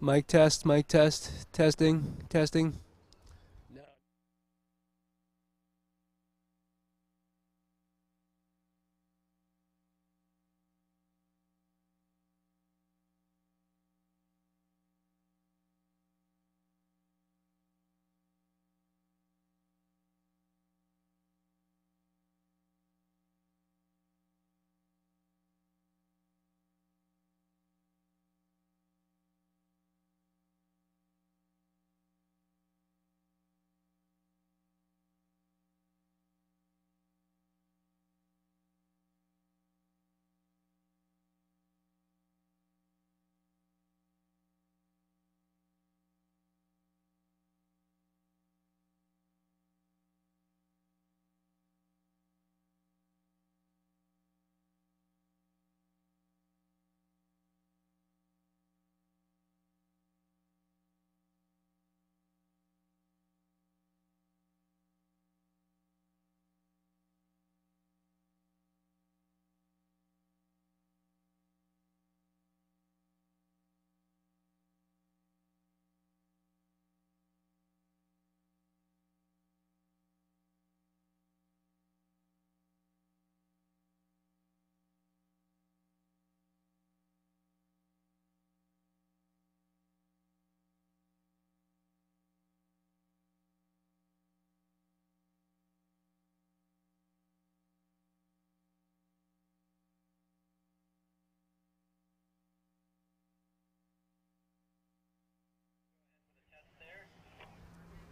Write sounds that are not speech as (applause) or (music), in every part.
Mic test, mic test, testing, testing.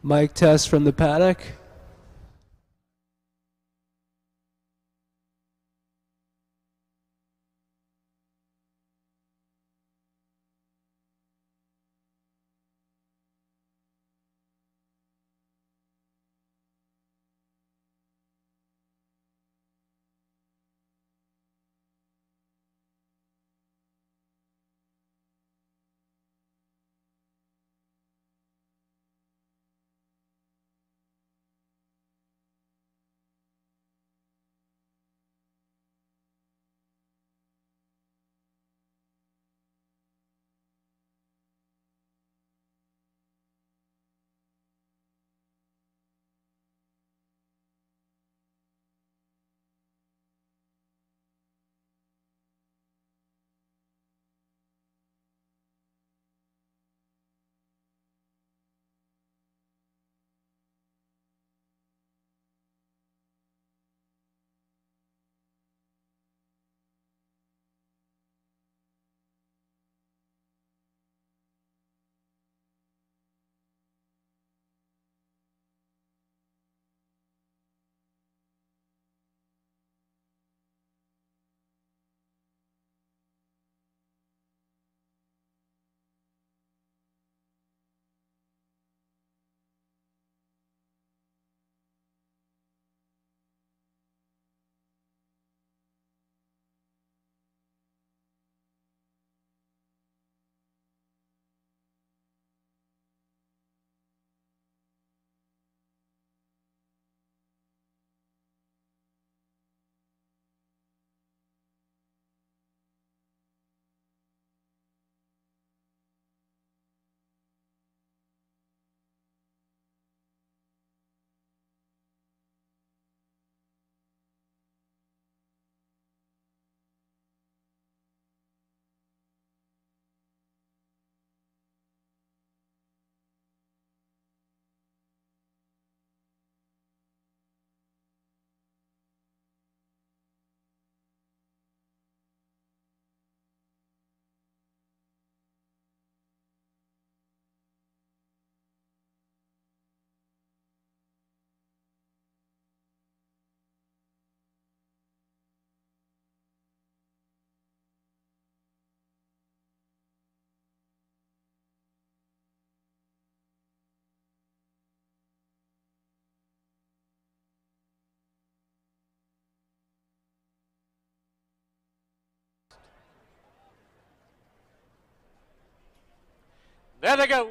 Mic test from the paddock. There they go.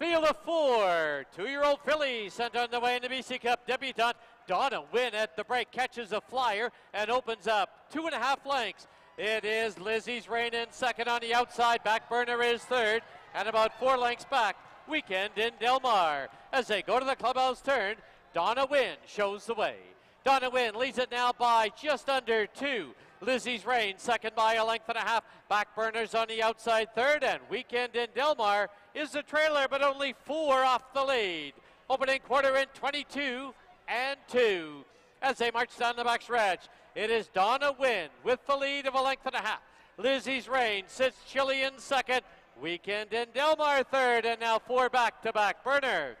Field of four. Two-year-old filly sent on the way in the BC Cup debutant. Donna Win at the break catches a flyer and opens up two and a half lengths. It is Lizzie's Rain in second on the outside. Back burner is third and about four lengths back. Weekend in Del Mar. As they go to the clubhouse turn, Donna Win shows the way. Donna Win leads it now by just under two. Lizzie's Rain second by a length and a half. Back burners on the outside third, and Weekend in Delmar is the trailer, but only four off the lead. Opening quarter in 22 and two. As they march down the back stretch, it is Donna Wynn with the lead of a length and a half. Lizzie's Rain sits chilly in second. Weekend in Delmar third, and now four back to back burner.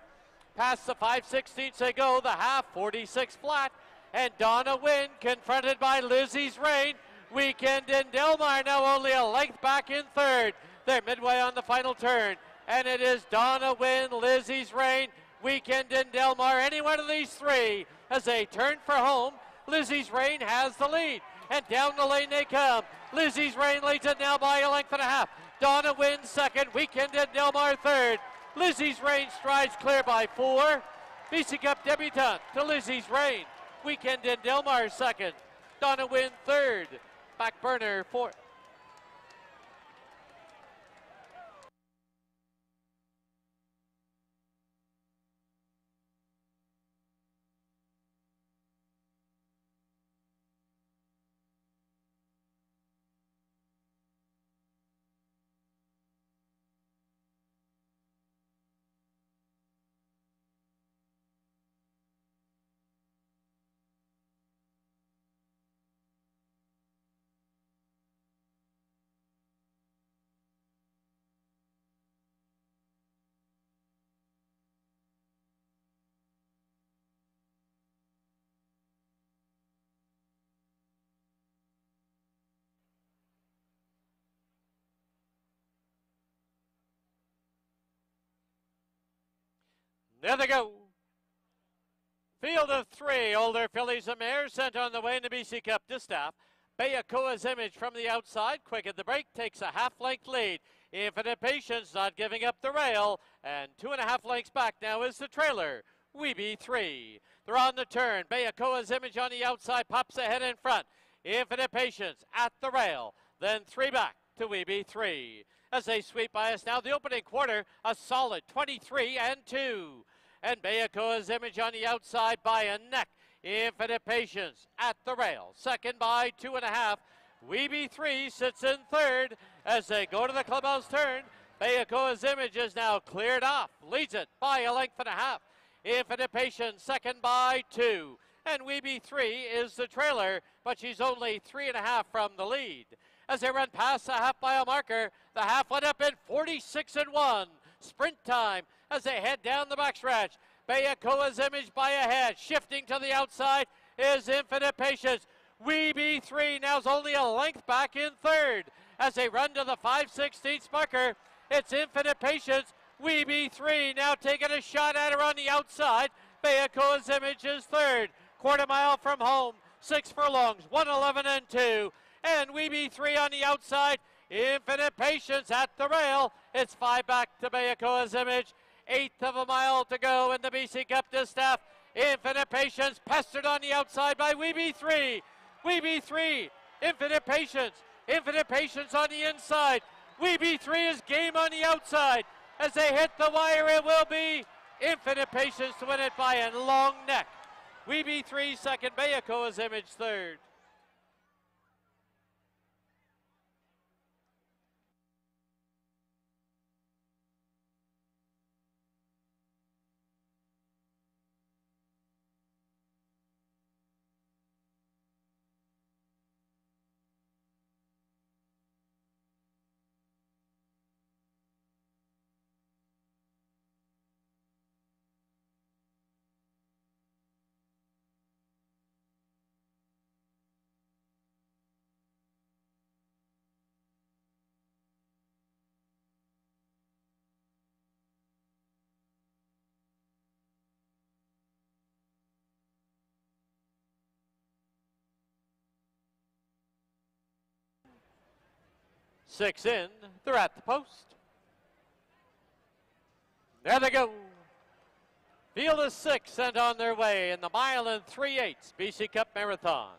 Past the 5 16ths they go, the half 46 flat. And Donna Wynn confronted by Lizzie's Rain. Weekend in Delmar now only a length back in third. They're midway on the final turn. And it is Donna Wynn, Lizzie's Rain, Weekend in Delmar. Any one of these three as they turn for home. Lizzie's Rain has the lead. And down the lane they come. Lizzie's Rain leads it now by a length and a half. Donna wins second. Weekend in Delmar third. Lizzie's Rain strides clear by four. BC Cup debutant to Lizzie's Rain. Weekend in Delmar second. Donna Wynn third. Back burner fourth. There they go. Field of three. Older fillies and mares sent on the way in the BC Cup distaff. Bayakoa's image from the outside. Quick at the break. Takes a half length lead. Infinite Patience not giving up the rail. And two and a half lengths back now is the trailer. Weeby three. They're on the turn. Bayakoa's image on the outside pops ahead in front. Infinite Patience at the rail. Then three back to Weeby three. As they sweep by us now, the opening quarter, a solid 23 and 2. And Bayakoa's image on the outside by a neck. Infinite Patience at the rail. Second by two and a half. Weeby 3 sits in third as they go to the clubhouse turn. Bayakoa's image is now cleared off. Leads it by a length and a half. Infinite Patience second by two. And Weeby 3 is the trailer, but she's only three and a half from the lead as they run past the half mile marker. The half went up in 46 and 1. Sprint time as they head down the backstretch. Bayakoa's image by a head. Shifting to the outside is Infinite Patience. Weeby 3 now's only a length back in third as they run to the 5 16th marker. It's Infinite Patience. Weeby 3 now taking a shot at her on the outside. Bayakoa's image is third. Quarter mile from home. Six furlongs, 111 and 2 and Weeby three on the outside. Infinite Patience at the rail. It's five back to Bayakoa's image. Eighth of a mile to go in the BC Cup distaff. Infinite Patience pestered on the outside by Weeby three. Weeby three. Infinite Patience. Infinite Patience on the inside. Weeby three is game on the outside. As they hit the wire, it will be Infinite Patience to win it by a long neck. Weeby three second, Bayakoa's image third. Six in. They're at the post. There they go. Field of six sent on their way in the mile and three eighths BC Cup Marathon.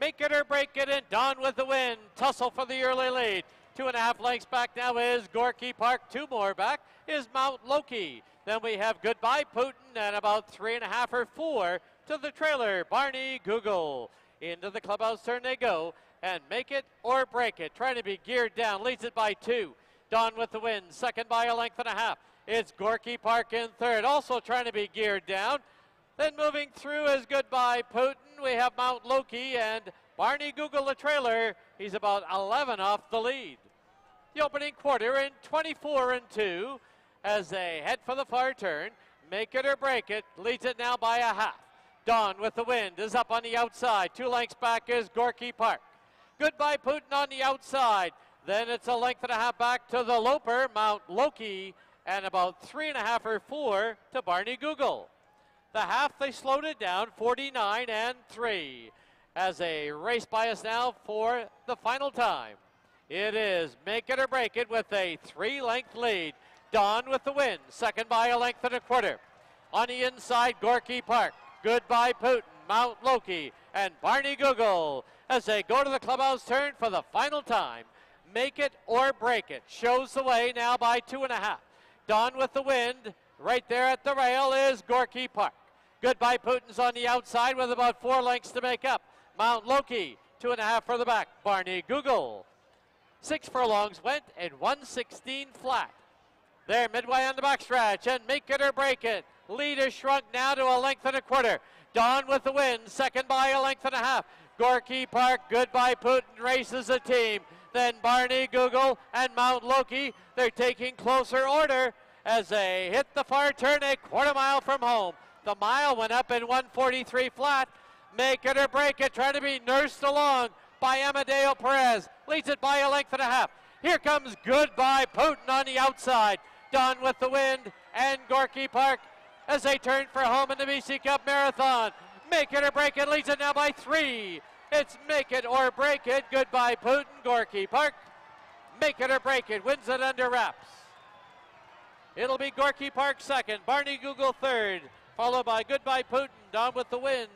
Make it or break it, and Dawn with the win. Tussle for the early lead. Two and a half lengths back now is Gorky Park. Two more back is Mount Loki. Then we have Goodbye Putin and about three and a half or four to the trailer. Barney Google. Into the clubhouse turn they go and make it or break it. Trying to be geared down. Leads it by two. Dawn with the win. Second by a length and a half. It's Gorky Park in third. Also trying to be geared down. Then moving through is Goodbye Putin. We have Mount Loki and Barney Google the trailer. He's about 11 off the lead. The opening quarter in 24 and 2 as they head for the far turn. Make it or break it. Leads it now by a half. Dawn with the wind is up on the outside. Two lengths back is Gorky Park. Goodbye Putin on the outside. Then it's a length and a half back to the Loper, Mount Loki, and about three and a half or four to Barney Google. The half they slowed it down, 49 and 3. As a race by us now for the final time. It is make it or break it with a three length lead. Don with the win, second by a length and a quarter. On the inside, Gorky Park. Goodbye Putin, Mount Loki, and Barney Google as they go to the clubhouse turn for the final time. Make it or break it. Shows the way now by two and a half. Dawn with the wind. Right there at the rail is Gorky Park. Goodbye Putin's on the outside with about four lengths to make up. Mount Loki, two and a half for the back. Barney Google. Six furlongs went and 116 flat. There, midway on the backstretch, and make it or break it. Lead is shrunk now to a length and a quarter. Dawn with the win, second by a length and a half. Gorky Park, goodbye Putin races a team. Then Barney Google and Mount Loki, they're taking closer order as they hit the far turn a quarter mile from home. The mile went up in 143 flat. Make it or break it, trying to be nursed along by Amadeo Perez. Leads it by a length and a half. Here comes Goodbye Putin on the outside. Done with the wind and Gorky Park as they turn for home in the BC Cup Marathon. Make it or break it leads it now by three. It's make it or break it. Goodbye Putin, Gorky Park. Make it or break it. Wins it under wraps. It'll be Gorky Park second, Barney Google third, followed by Goodbye Putin, down with the wind.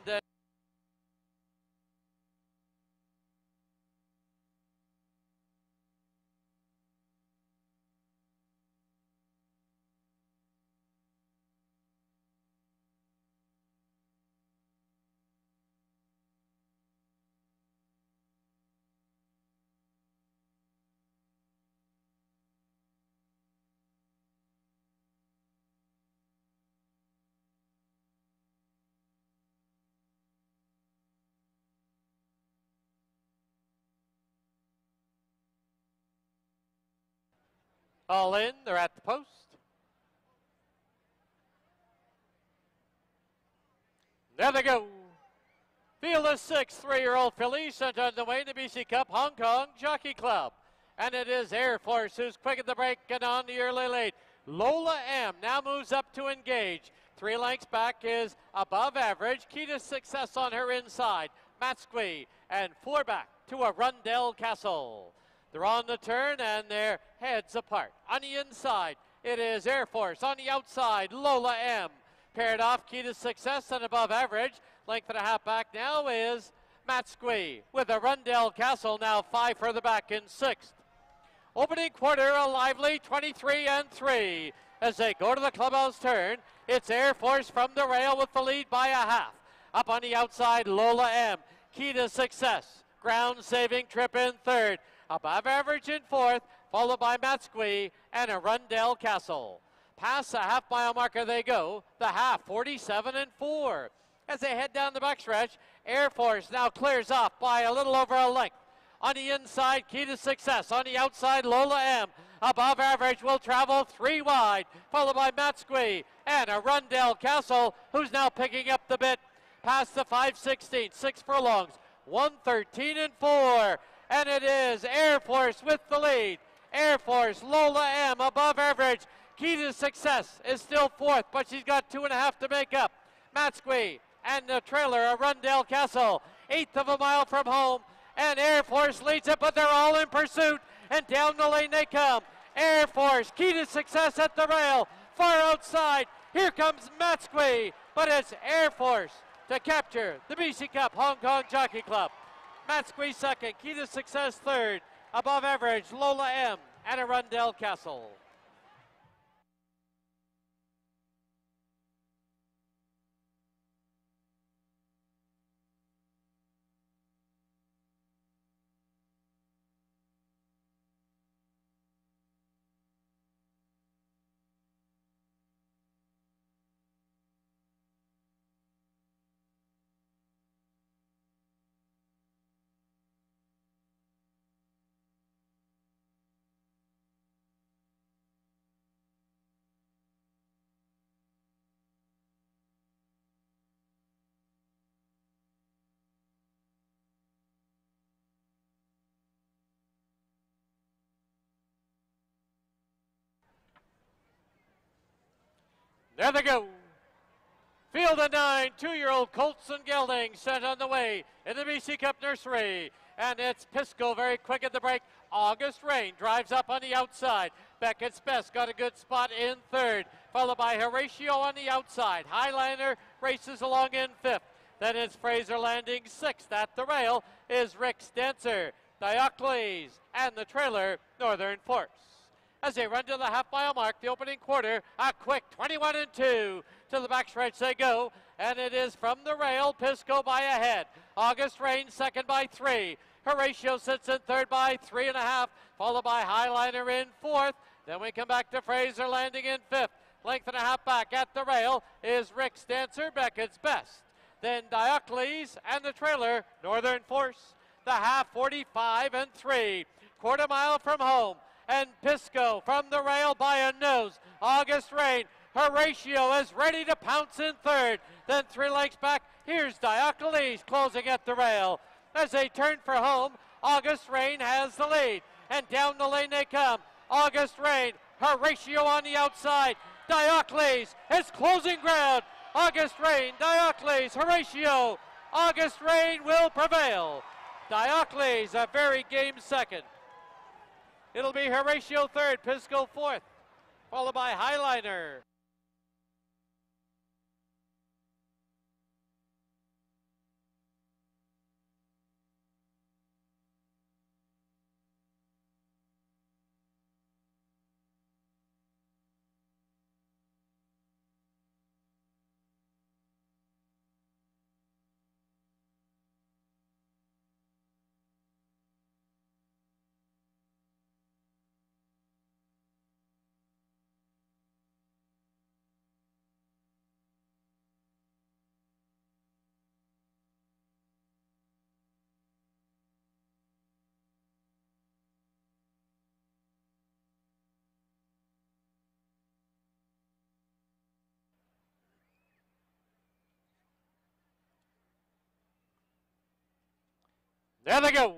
All in, they're at the post. There they go. Field of six three-year-old fillies sent on the way to BC Cup Hong Kong Jockey Club. And it is Air Force who's quick at the break and on the early lead. Lola M now moves up to engage. Three lengths back is above average. Key to success on her inside. Matsqui and four back to Arundel Castle. They're on the turn and they're heads apart. On the inside, it is Air Force. On the outside, Lola M. Paired off, key to success and above average. Length and a half back now is Matt with Arundel Castle now five further back in sixth. Opening quarter, a lively 23 and 3 as they go to the clubhouse turn. It's Air Force from the rail with the lead by a half. Up on the outside, Lola M. Key to success. Ground saving trip in third above average in fourth, followed by Matsqui and Arundel Castle. Past the half mile marker they go, the half 47 and 4. As they head down the backstretch, Air Force now clears off by a little over a length. On the inside, key to success. On the outside, Lola M. Above average will travel three wide, followed by Matsqui and Arundel Castle, who's now picking up the bit past the 516, six furlongs, 113 and 4 and it is Air Force with the lead. Air Force, Lola M above average. Key to success is still fourth, but she's got two and a half to make up. Matsqui and the trailer, Arundel Castle, eighth of a mile from home, and Air Force leads it, but they're all in pursuit, and down the lane they come. Air Force, key to success at the rail, far outside. Here comes Matsqui, but it's Air Force to capture the BC Cup Hong Kong Jockey Club. Matsqui second. Key to success third. Above average, Lola M. and Arundel Castle. There they go. Field of nine, two-year-old Colson Gelding sent on the way in the BC Cup Nursery. And it's Pisco very quick at the break. August Rain drives up on the outside. Beckett's Best got a good spot in third, followed by Horatio on the outside. Highliner races along in fifth. Then it's Fraser landing sixth. At the rail is Rick's Dancer, Diocles, and the trailer, Northern Force as they run to the half mile mark, the opening quarter, a quick 21 and 2 to the backstretch they go, and it is from the rail, Pisco by ahead. August Rain second by three. Horatio sits in third by three and a half, followed by Highliner in fourth. Then we come back to Fraser landing in fifth. Length and a half back at the rail is Rick's Dancer Beckett's best. Then Diocles and the trailer, Northern Force. The half 45 and three. Quarter mile from home and Pisco from the rail by a nose. August Rain. Horatio is ready to pounce in third. Then three lengths back. Here's Diocles closing at the rail. As they turn for home, August Rain has the lead. And down the lane they come. August Rain, Horatio on the outside. Diocles is closing ground. August Rain, Diocles, Horatio. August Rain will prevail. Diocles a very game second. It'll be Horatio third, Pisco fourth, followed by Highliner. There they go.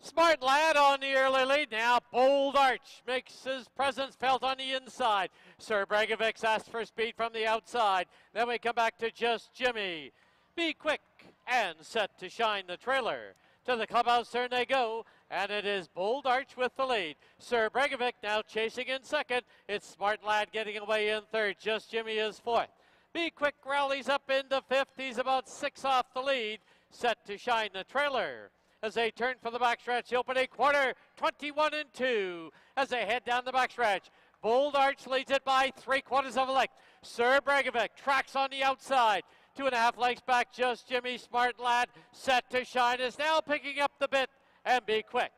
Smart lad on the early lead now. Bold Arch makes his presence felt on the inside. Sir Bregovic asks for speed from the outside. Then we come back to just Jimmy. Be quick and set to shine the trailer. To the clubhouse turn they go, and it is Bold Arch with the lead. Sir Bregovic now chasing in second. It's Smart Lad getting away in third. Just Jimmy is fourth. Be quick rallies up into fifth. He's about six off the lead set to shine the trailer as they turn for the backstretch. The opening quarter, 21 and 2 as they head down the backstretch. Bold Arch leads it by three quarters of a length. Sir Bregovic tracks on the outside. Two and a half lengths back, just Jimmy Smart Lad set to shine is now picking up the bit and be quick.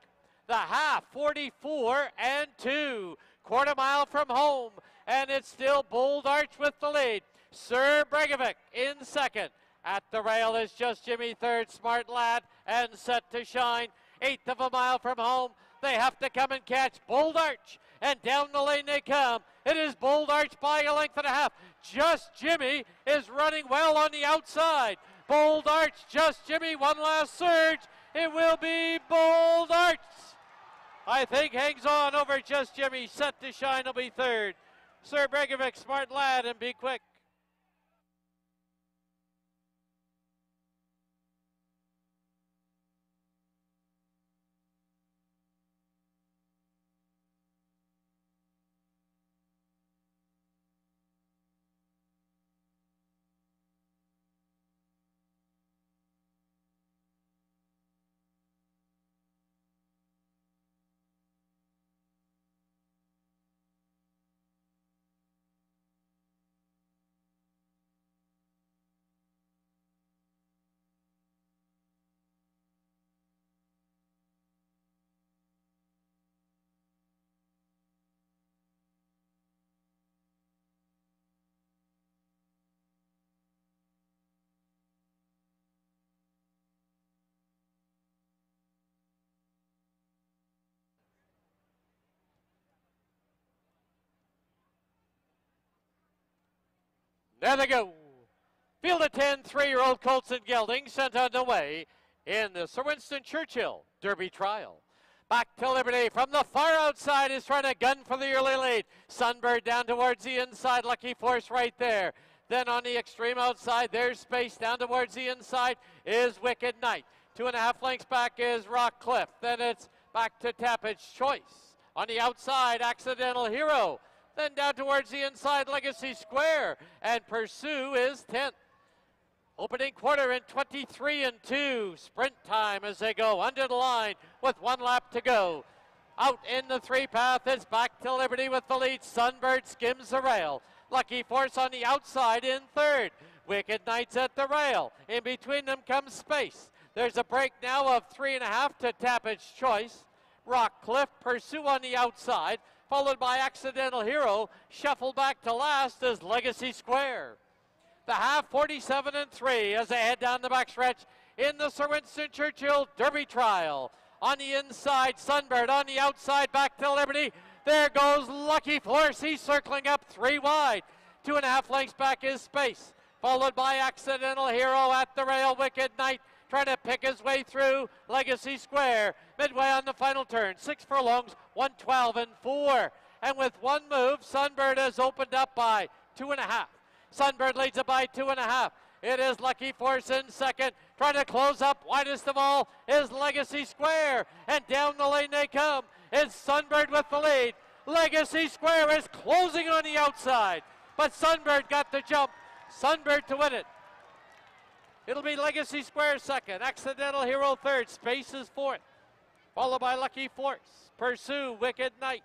The half, 44 and 2. Quarter mile from home, and it's still Bold Arch with the lead. Sir Bregovic in second. At the rail is just Jimmy third, smart lad, and set to shine. Eighth of a mile from home. They have to come and catch Bold Arch. And down the lane they come. It is Bold Arch by a length and a half. Just Jimmy is running well on the outside. Bold Arch, just Jimmy, one last surge. It will be Bold Arch. I think hangs on over just Jimmy. Set to shine will be third. Sir Bregovic, smart lad, and be quick. There they go. Field of 10, three-year-old Colson Gelding sent on the way in the Sir Winston Churchill Derby Trial. Back to Liberty from the far outside is trying to gun for the early lead. Sunbird down towards the inside. Lucky Force right there. Then on the extreme outside, there's space down towards the inside is Wicked Knight. Two and a half lengths back is Rock Cliff. Then it's back to Tappage Choice. On the outside, Accidental Hero. Then down towards the inside, Legacy Square. And Pursue is 10th. Opening quarter in 23 and 2. Sprint time as they go under the line with one lap to go. Out in the three path, it's back to Liberty with the lead. Sunbird skims the rail. Lucky Force on the outside in third. Wicked Knights at the rail. In between them comes Space. There's a break now of three and a half to Tappage Choice. Rock Cliff pursue on the outside, followed by Accidental Hero. Shuffle back to last is Legacy Square. The half 47 and 3 as they head down the backstretch in the Sir Winston Churchill Derby Trial. On the inside, Sunbird. On the outside, back to Liberty. There goes Lucky Force. He's circling up three wide. Two and a half lengths back is Space. Followed by Accidental Hero at the rail. Wicked Knight trying to pick his way through Legacy Square. Midway on the final turn. Six furlongs, 112 and four. And with one move, Sunbird has opened up by two and a half. Sunbird leads it by two and a half. It is Lucky Force in second. Trying to close up, widest of all is Legacy Square. And down the lane they come. It's Sunbird with the lead. Legacy Square is closing on the outside. But Sunbird got the jump. Sunbird to win it. It'll be Legacy Square second. Accidental Hero third. Space is fourth. Followed by Lucky Force. Pursue Wicked Knight.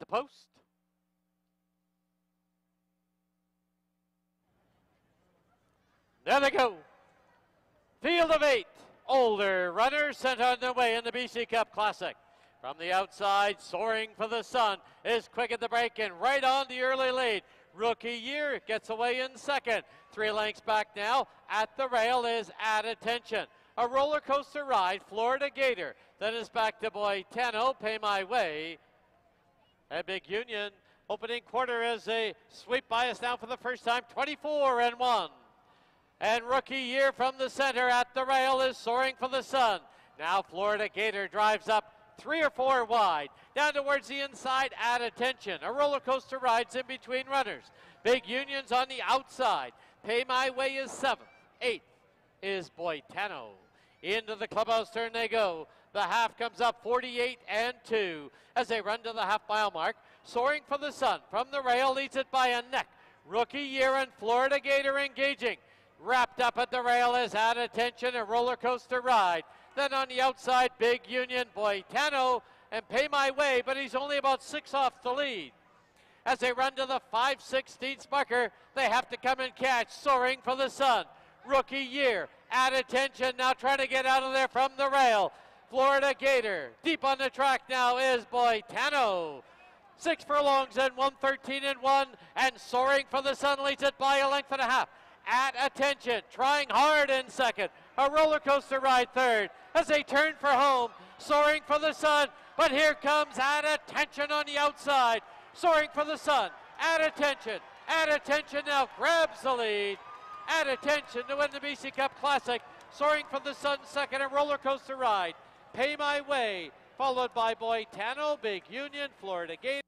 The post. There they go. Field of eight. Older runners sent on their way in the BC Cup Classic. From the outside, soaring for the sun, is quick at the break and right on the early lead. Rookie year gets away in second. Three lengths back now. At the rail is at attention. A roller coaster ride, Florida Gator. Then is back to Boy Tano, Pay My Way. Big Union opening quarter as a sweep by us now for the first time, 24 and 1. And rookie year from the center at the rail is soaring for the sun. Now Florida Gator drives up three or four wide. Down towards the inside, at attention. A roller coaster rides in between runners. Big Union's on the outside. Pay My Way is seventh. Eighth is Boitano. Into the clubhouse turn they go. The half comes up 48 and 2 as they run to the half mile mark. Soaring for the sun from the rail leads it by a neck. Rookie year and Florida Gator engaging. Wrapped up at the rail is at attention a roller coaster ride. Then on the outside, Big Union Boitano and Pay My Way, but he's only about six off the lead. As they run to the 5 16th marker, they have to come and catch Soaring for the Sun. Rookie year, at attention, now trying to get out of there from the rail. Florida Gator. Deep on the track now is Boitano. Six furlongs and 113 and 1, and soaring for the sun leads it by a length and a half. At attention, trying hard in second. A roller coaster ride third as they turn for home. Soaring for the sun, but here comes at attention on the outside. Soaring for the sun. At attention. At attention now grabs the lead. At attention to win the BC Cup Classic. Soaring for the sun second, a roller coaster ride. Pay My Way, followed by Boitano, Big Union, Florida Gator.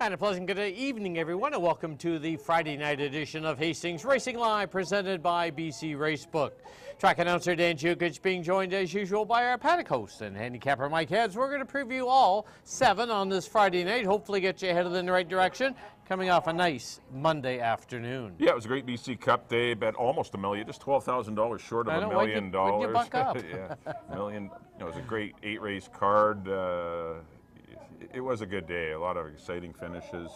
And a pleasant good evening, everyone, and welcome to the Friday night edition of Hastings Racing Live, presented by BC Racebook. Track announcer Dan Jukic being joined as usual by our paddock host and handicapper Mike Heads. We're going to preview all seven on this Friday night, hopefully get you headed in the right direction, coming off a nice Monday afternoon. Yeah, it was a great BC Cup day. Bet almost a million, just twelve thousand dollars short of I a why'd million you- why'd you dollars. buck up? (laughs) yeah, million. You know, it was a great eight race card. Uh, it, was a good day. A lot of exciting finishes.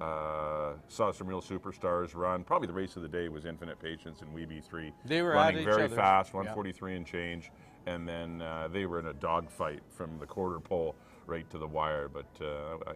Uh, saw some real superstars run. Probably the race of the day was Infinite Patience and Weeby Three. They were running very other. fast, Yeah. 143 and change, and then uh, they were in a dogfight from the quarter pole right to the wire. But uh, I,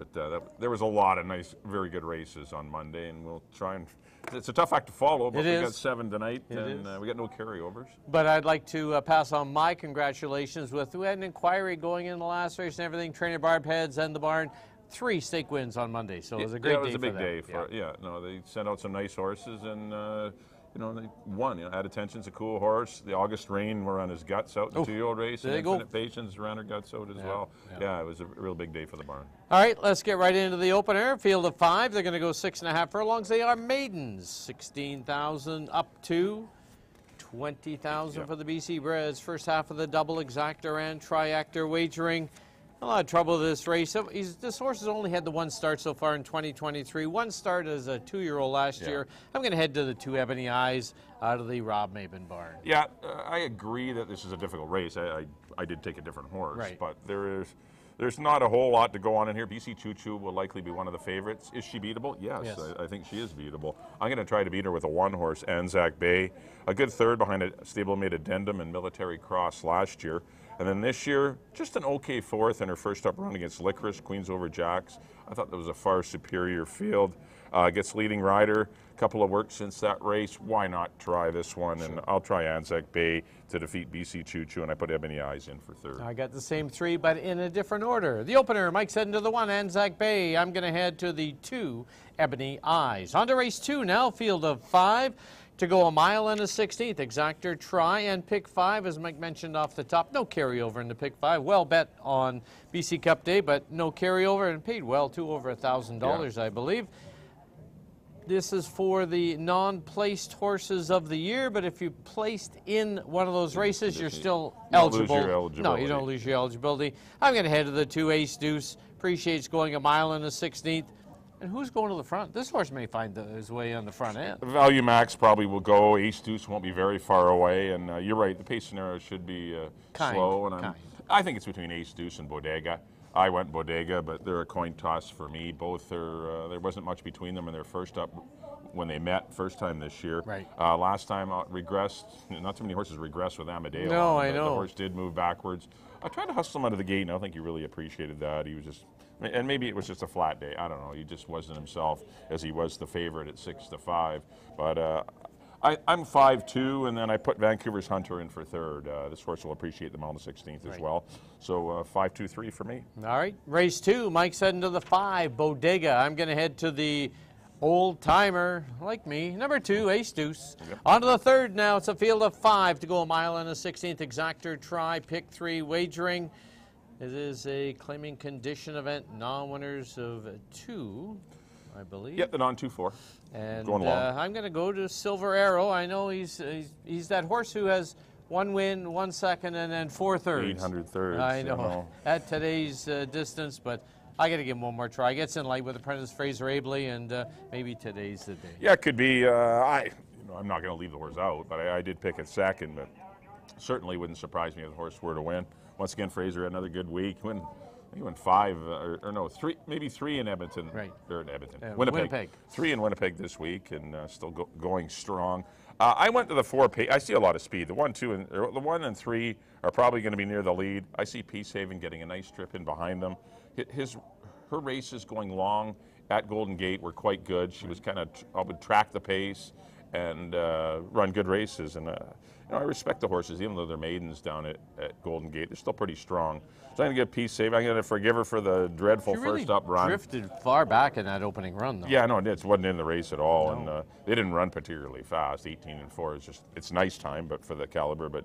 but uh, that, there was a lot of nice, very good races on Monday, and we'll try and. It's a tough act to follow, but It we got seven tonight, It and uh, we got no carryovers. But I'd like to uh, pass on my congratulations with we had an inquiry going in the last race and everything. Trainer Barb Heads and the barn, three stake wins on Monday, so it was a great yeah, it day was a big for day for yeah. No, they sent out some nice horses, and uh, you know they won. You know, At Attention's a cool horse. The August Rain were on his guts out in the two-year-old race, there and you go. Infinite Patience ran her guts out as well. Yeah. it was a real big day for the barn. All right, let's get right into the opener. Field of five. They're going to go six and a half furlongs. They are maidens. 16,000 up to 20,000 Yeah. for the BC Breds. First half of the double exactor and triactor wagering. A lot of trouble with this race. He's, this horse has only had the one start so far in 2023. One start as a two-year-old last Yeah. year. I'm going to head to the two Ebony Eyes out of the Rob Maben barn. Yeah, uh, I agree that this is a difficult race. I, I, I did take a different horse, Right. but there is there's not a whole lot to go on in here. BC Choo Choo will likely be one of the favorites. Is she beatable? Yes, Yes. I, I think she is beatable. I'm going to try to beat her with a one horse, Anzac Bay, a good third behind a stablemate addendum and Military Cross last year. And then this year, just an okay fourth in her first up run against Licorice, Queens over Jacks. I thought that was a far superior field. Uh, gets leading rider, couple of works since that race. Why not try this one? And I'll try Anzac Bay to defeat BC Choo Choo, and I put Ebony Eyes in for third. I got the same three, but in a different order. The opener, Mike's heading to the one, Anzac Bay. I'm going to head to the two, Ebony Eyes. On to race two now, field of five. To go a mile and a 16th, exactor try and pick five, as Mike mentioned off the top. No carryover in the pick five. Well bet on BC Cup Day, but no carryover and paid well, too, over a $1,000, I believe. This is for the non-placed horses of the year, but if you placed in one of those races, you're still You lose eligible. No, you don't lose your eligibility. I'm going to head to the two ace deuce. Appreciates going a mile and a 16th. And who's going to the front? This horse may find the, his way on the front end. Value Max probably will go. Ace Deuce won't be very far away, and uh, you're right. The pace scenario should be uh, Kind, slow, and I'm, kind. I think it's between Ace Deuce and Bodega. I went Bodega, but they're a coin toss for me. Both are. Uh, there wasn't much between them in their first up when they met first time this year. Right. Uh, last time uh, regressed. Not too many horses regressed with Amadeo. No, on, I know. The horse did move backwards. I tried to hustle him out of the gate, and I don't think he really appreciated that. He was just, and maybe it was just a flat day. I don't know. He just wasn't himself as he was the favorite at six to five. But uh, I, I'm five two, and then I put Vancouver's Hunter in for third. Uh, this horse will appreciate the mile on the 16th as Right. well. So uh, five two three for me. All right, race two. Mike's heading to the five, Bodega. I'm going to head to the old timer, like me, number two, Ace Deuce. On to the third now. It's a field of five to go a mile and a 16th. Exactor try, pick three, wagering. It is a claiming condition event, non winners of two, I believe. Yep, the non two four. And Going long. uh, I'm going to go to Silver Arrow. I know he's, he's he's that horse who has one win, one second, and then four thirds. 800 thirds, I you know, know. (laughs) at today's uh, distance, but I got to give him one more try. Gets in light with apprentice Fraser Aebly, and uh, maybe today's the day. Yeah, it could be. Uh, I, you know, I'm not going to leave the horse out, but I, I did pick it second. But certainly wouldn't surprise me if the horse were to win. Once again, Fraser had another good week. He went, he went five, uh, or, or no, three, maybe three in Edmonton. Right. Or in Edmonton. Uh, Winnipeg. Winnipeg. Three in Winnipeg this week, and uh, still go, going strong. Uh, I went to the four. I see a lot of speed. The one, two, and the one and three are probably going to be near the lead. I see Peace Haven getting a nice trip in behind them. Hi- His, her races going long at Golden Gate were quite good. She was kind of I would track the pace and uh, run good races. And uh, you know, I respect the horses, even though they're maidens down at, at Golden Gate. They're still pretty strong. So I'm going to give Peace Save. I'm going to forgive her for the dreadful She really first up run. drifted far back in that opening run, though. Yeah, no, it wasn't in the race at all, and uh, they didn't run particularly fast. 18 and four is just it's nice time, but for the caliber. But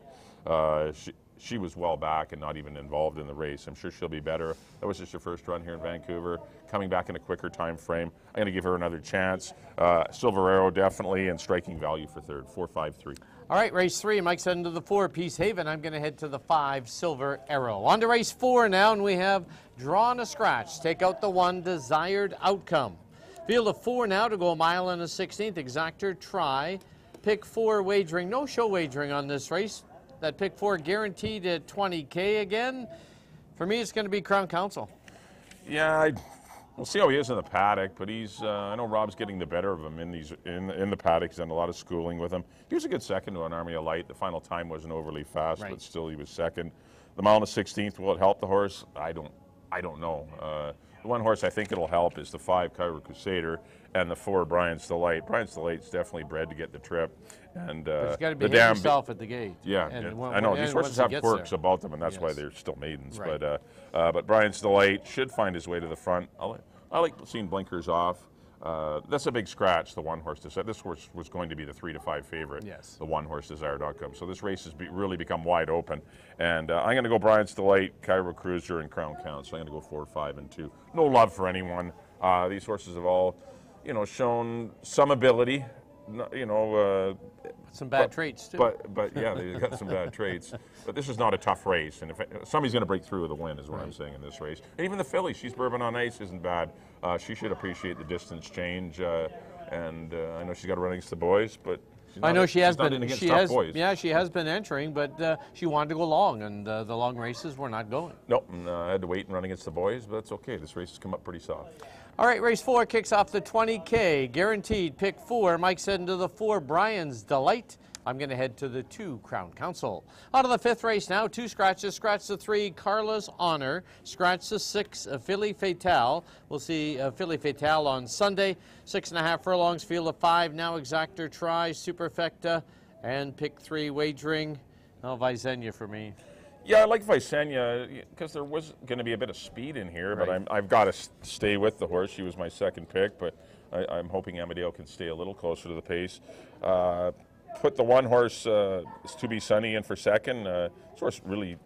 uh, she, she was well back and not even involved in the race. I'm sure she'll be better. That was just her first run here in Vancouver, coming back in a quicker time frame. I'm going to give her another chance. Uh, Silver Arrow definitely, and striking value for third, four five three. All right, race three. Mike's heading to the four, Peace Haven. I'm going to head to the five, Silver Arrow. On to race four now, and we have drawn a scratch. Take out the one, desired outcome. Field of four now to go a mile and a 16th. Exactor try. Pick four wagering. No show wagering on this race. That pick four guaranteed at 20K again. For me, it's going to be Crown Council. Yeah, I, we'll see how he is in the paddock, but he's. Uh, I know Rob's getting the better of him in these in in the paddock. He's done a lot of schooling with him. He was a good second to an Army of Light. The final time wasn't overly fast, Right. but still he was second. The mile and the 16th. Will it help the horse? I don't. I don't know. Uh, the one horse I think it'll help is the five Cairo Crusader and the four Brian's Delight. Brian's Delight's definitely bred to get the trip, and uh, got to the behave damn yourself at the gate. yeah, And when- I know when- these horses have quirks there. about them, and that's why they're still maidens. Right. But uh, uh, but Brian's delight should find his way to the front. I like, I like seeing blinkers off. Uh, that's a big scratch. The one horse decided this horse was going to be the three to five favorite. Yes. The one horse desired outcome. So this race has be, really become wide open, and uh, I'm going to go Brian's delight, Cairo Cruiser, and Crown Count. So I'm going to go four, five, and two. No love for anyone. Uh, these horses have all, you know, shown some ability. You know, uh, Some bad but- traits, too. But but yeah, they've got some bad traits. But this is not a tough race, and if somebody's going to break through with a win, is what I'm saying in this race. And even the filly, she's bourbon on ice, isn't bad. Uh, she should appreciate the distance change, uh, and uh, I know she's got to run against the boys, but I know she has been. against She has. boys. Yeah, she has been entering, but uh, she wanted to go long, and uh, the long races were not going. Nope, and, uh, I had to wait and run against the boys, but that's okay. This race has come up pretty soft. All right, race four kicks off the 20K. Guaranteed pick four. Mike's heading to the four, Brian's Delight. I'm going to head to the two, Crown Council. On to the fifth race now. Two scratches. Scratch the three, Carla's Honor. Scratch the six, Philly Fatale. We'll see uh, Philly Fatale on Sunday. Six and a half furlongs, field of five. Now Exactor Try, Superfecta, and pick three, Wagering. Oh, Visenya for me. Yeah, I like Visenya because there was going to be a bit of speed in here, but Right. I'm, I've got to stay with the horse. She was my second pick, but I, I'm hoping Amadeo can stay a little closer to the pace. Uh, put the one horse, uh, to be sunny, in for second. Uh, this horse really,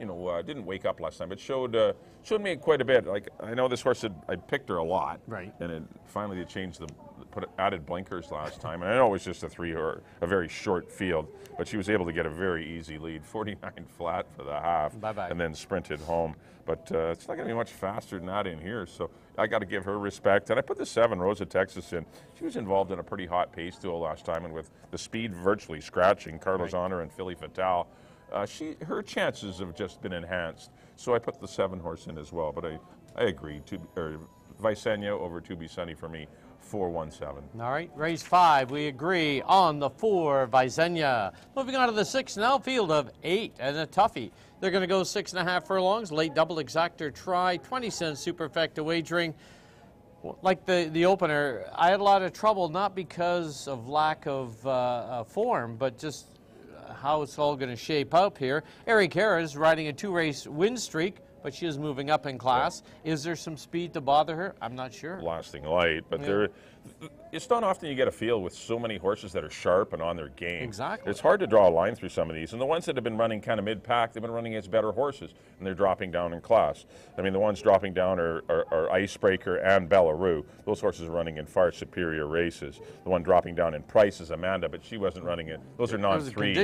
you know, uh, didn't wake up last time, but showed uh, showed me quite a bit. Like I know this horse had I picked her a lot, Right. And it finally they changed the put added blinkers last time, and I know it was just a three or a very short field, but she was able to get a very easy lead, (laughs) 49 flat for the half, Bye-bye. and then sprinted home. But uh, it's not going to be much faster than that in here, so I got to give her respect. And I put the seven, Rosa Texas, in. She was involved in a pretty hot pace duel last time, and with the speed virtually scratching Carla's Honor and Philly Fatale, uh, she her chances have just been enhanced. So I put the seven horse in as well. But I, I agree. To, or Visenya over To Be Sunny for me, 417. All right, race five. We agree on the four, Visenya. Moving on to the six now, field of eight and a toughie. They're going to go six and a half furlongs, late double exactor try, 20 cents superfecta wagering. Like the, the opener, I had a lot of trouble, not because of lack of uh, uh, form, but just how it's all going to shape up here. Eric Harris riding a two race win streak, but she is moving up in class. Is there some speed to bother her? I'm not sure. lasting light. But there, it's not often you get a field with so many horses that are sharp and on their game. Exactly. It's hard to draw a line through some of these. And the ones that have been running kind of mid-pack, they've been running against better horses, and they're dropping down in class. I mean, the ones dropping down are, are, are Icebreaker and Bellaroo. Those horses are running in far superior races. The one dropping down in price is Amanda, but she wasn't running it. Those are non-three.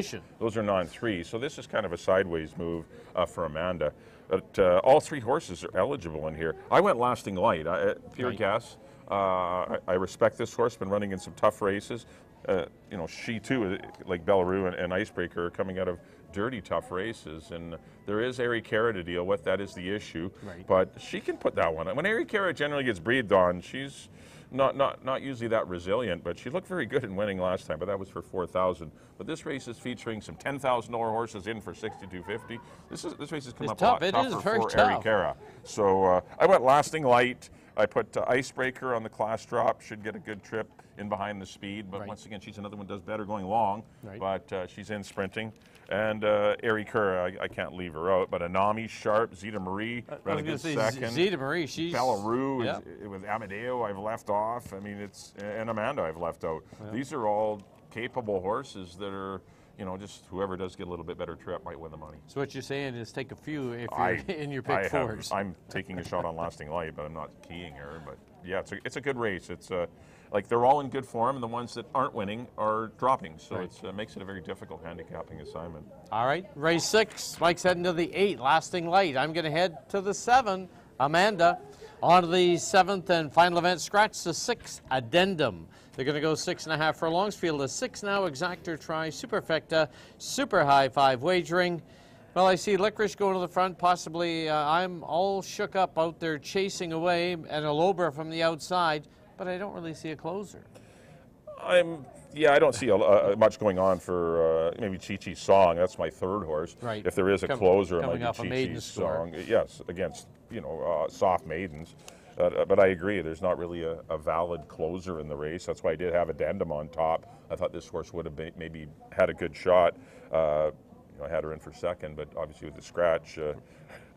Those are non-three. So this is kind of a sideways move uh, for Amanda. But uh, all three horses are eligible in here. I went lasting light. I, uh, pure Right. guess. Uh, I, I respect this horse. Been running in some tough races. Uh, you know, she too, uh, like Bellaroo and, and Icebreaker, are coming out of dirty tough races, and there is Ari Cara to deal with. That is the issue. Right. But she can put that one. When Ari Cara generally gets breathed on, she's not, not, not usually that resilient, but she looked very good in winning last time, but that was for 4,000. But this race is featuring some $10,000 horses in for 6250. This is this race has come It's up tough. a It lot is very for tough. So uh, I went lasting light. I put uh, Icebreaker on the class drop. Should get a good trip in behind the speed. But Right. once again, she's another one does better going long. Right. But uh, she's in sprinting. And uh, Ari Kura, I, I can't leave her out. But Anami, Sharp, Zita Marie, I was running in say, Z- second. Zeta Marie, she's Bellaroo Yeah. is, with Amadeo, I've left off. I mean, it's and Amanda, I've left out. These are all capable horses that are, you know, just whoever does get a little bit better trip might win the money. So what you're saying is take a few if you're I, (laughs) in your I pick have- I'm taking a shot on lasting light, but I'm not keying her. But yeah, it's a, it's a good race. It's uh, like they're all in good form, and the ones that aren't winning are dropping. So Right. it uh, makes it a very difficult handicapping assignment. All right, race six. Mike's heading to the eight, lasting light. I'm going to head to the seven, Amanda. On to the seventh and final event, scratch the six, addendum. They're going to go six and a half furlongs. Field a six now, exactor try, superfecta, super high five wagering. Well, I see Licorice going to the front. Possibly, uh, I'm all shook up out there chasing away, and a Lober from the outside, but I don't really see a closer. I'm yeah, I don't see a, uh, much going on for uh, maybe Chi Chi's song. That's my third horse. Right. If there is a Com- closer, it coming might be Chi maiden Chi's score. song. Yes, against you know uh, soft maidens. Uh, but I agree, there's not really a, a valid closer in the race. That's why I did have addendum on top. I thought this horse would have been, maybe had a good shot. Uh, you know, I had her in for second, but obviously with the scratch,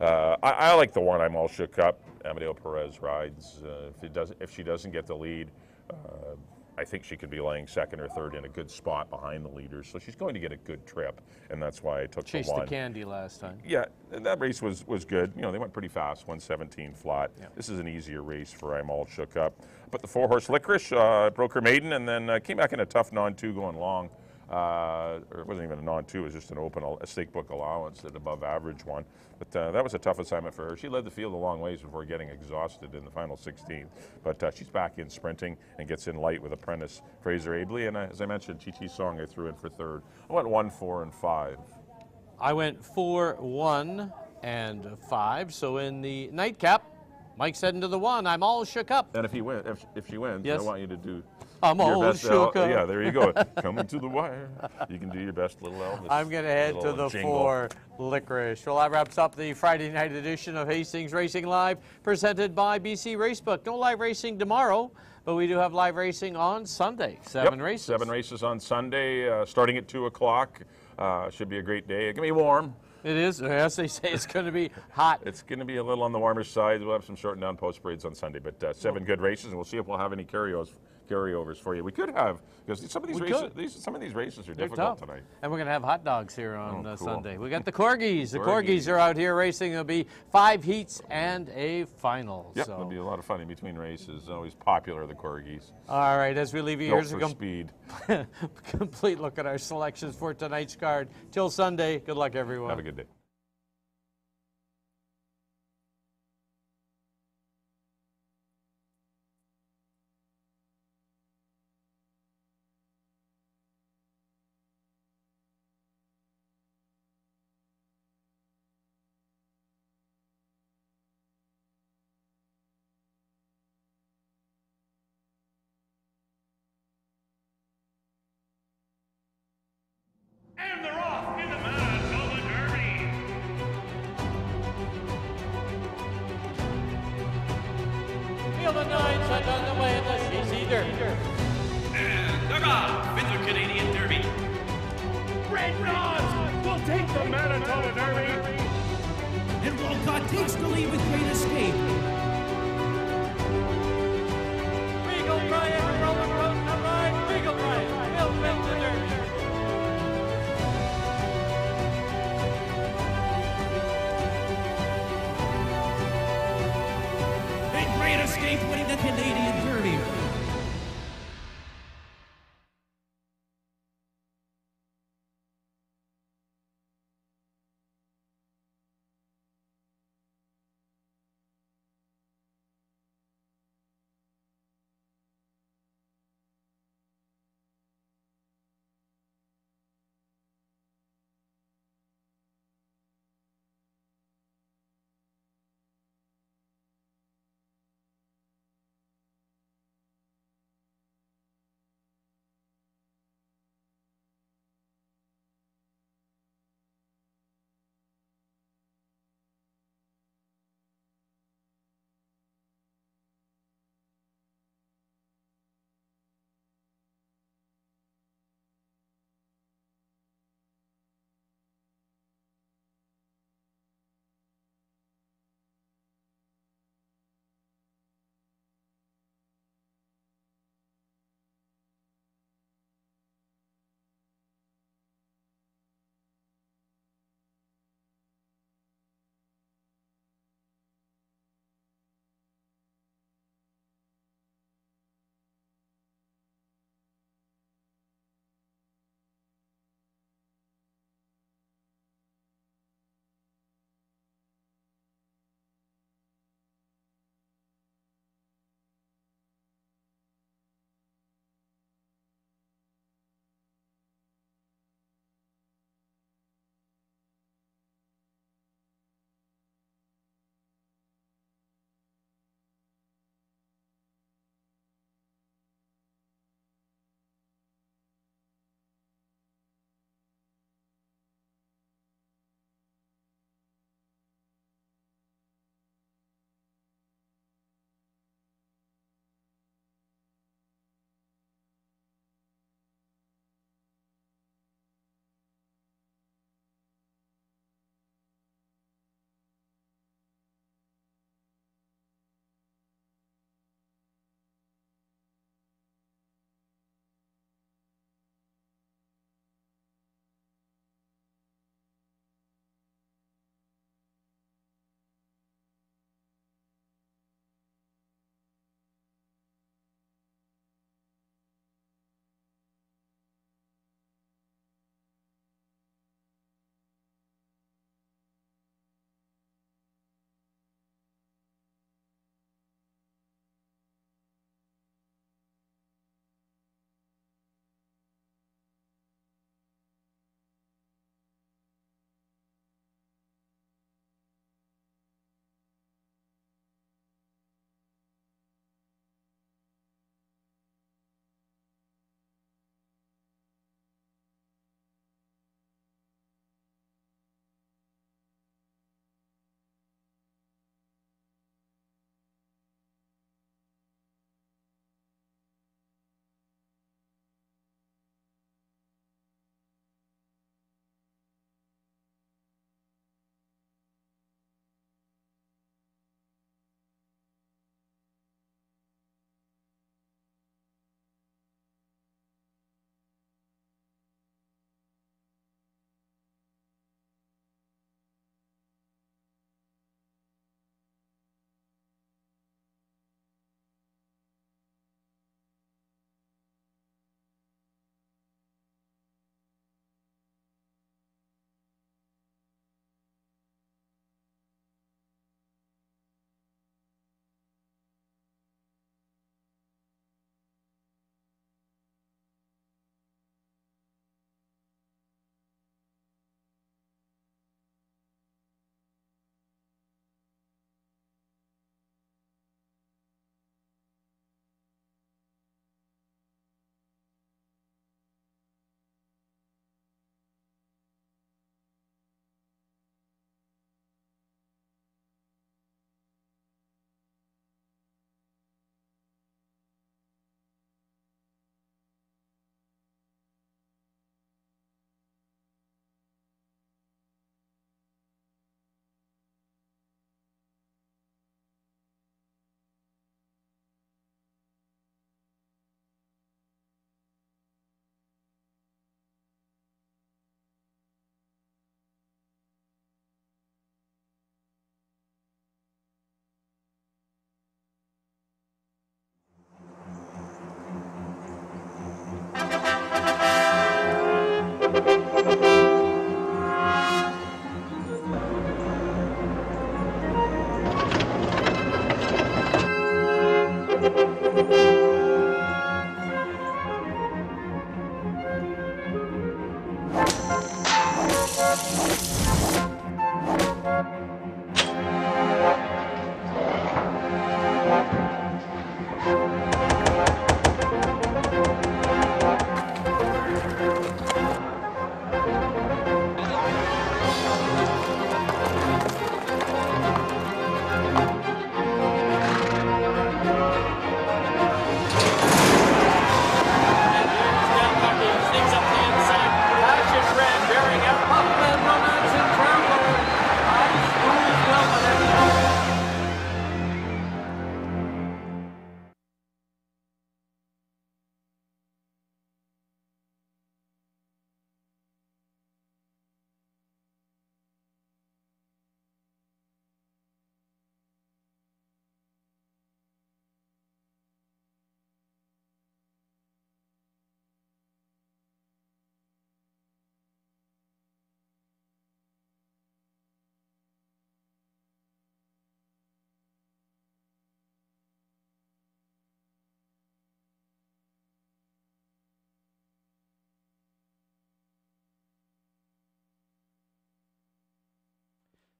uh, I, I like the one. I'm all shook up. Amadeo Perez rides. Uh, if it does, if she doesn't get the lead, uh, I think she could be laying second or third in a good spot behind the leaders. So she's going to get a good trip, and that's why I took Chased the the candy last time. Yeah, that race was, was good. You know, they went pretty fast, 117 flat. Yeah. This is an easier race for I'm all shook up. But the four horse licorice uh, broke her maiden and then uh, came back in a tough non two going long. Uh, or it wasn't even a non two, it was just an open a stake book allowance, an above average one. But uh, that was a tough assignment for her. She led the field a long ways before getting exhausted in the final 16. But uh, she's back in sprinting and gets in light with apprentice Fraser Aebly. And uh, as I mentioned, TT Song I threw in for third. I went one, four, and five. I went four, one, and five. So in the nightcap, Mike's heading to the one. I'm all shook up. And if he wins, if, if she wins, Yes. I want you to do I'm your all best shook up. Yeah, there you go. (laughs) Coming to the wire. You can do your best little Elvis. I'm going to head to the jingle. four licorice. Well, that wraps up the Friday night edition of Hastings Racing Live, presented by BC Racebook. No live racing tomorrow, but we do have live racing on Sunday. Seven Yep, races. Seven races on Sunday, uh, starting at 2 o'clock. Uh, should be a great day. It's going to be warm. It is. As they say, it's going to be hot. It's going to be a little on the warmer side. We'll have some shortened down post parades on Sunday, but uh, seven good races, and we'll see if we'll have any carryovers, carryovers for you. We could have, because some of these We races, could. these, some of these races are They're difficult tough. tonight. And we're going to have hot dogs here on Oh, uh, cool. Sunday. We got (laughs) the corgis. The corgis. Corgis. are out here racing. There'll be five heats and a final. Yep, so. there'll be a lot of fun in between races. Always popular, the corgis. All right, as we leave you, Built here's a com- speed. (laughs) complete look at our selections for tonight's card. Till Sunday, good luck, everyone. Have a good day.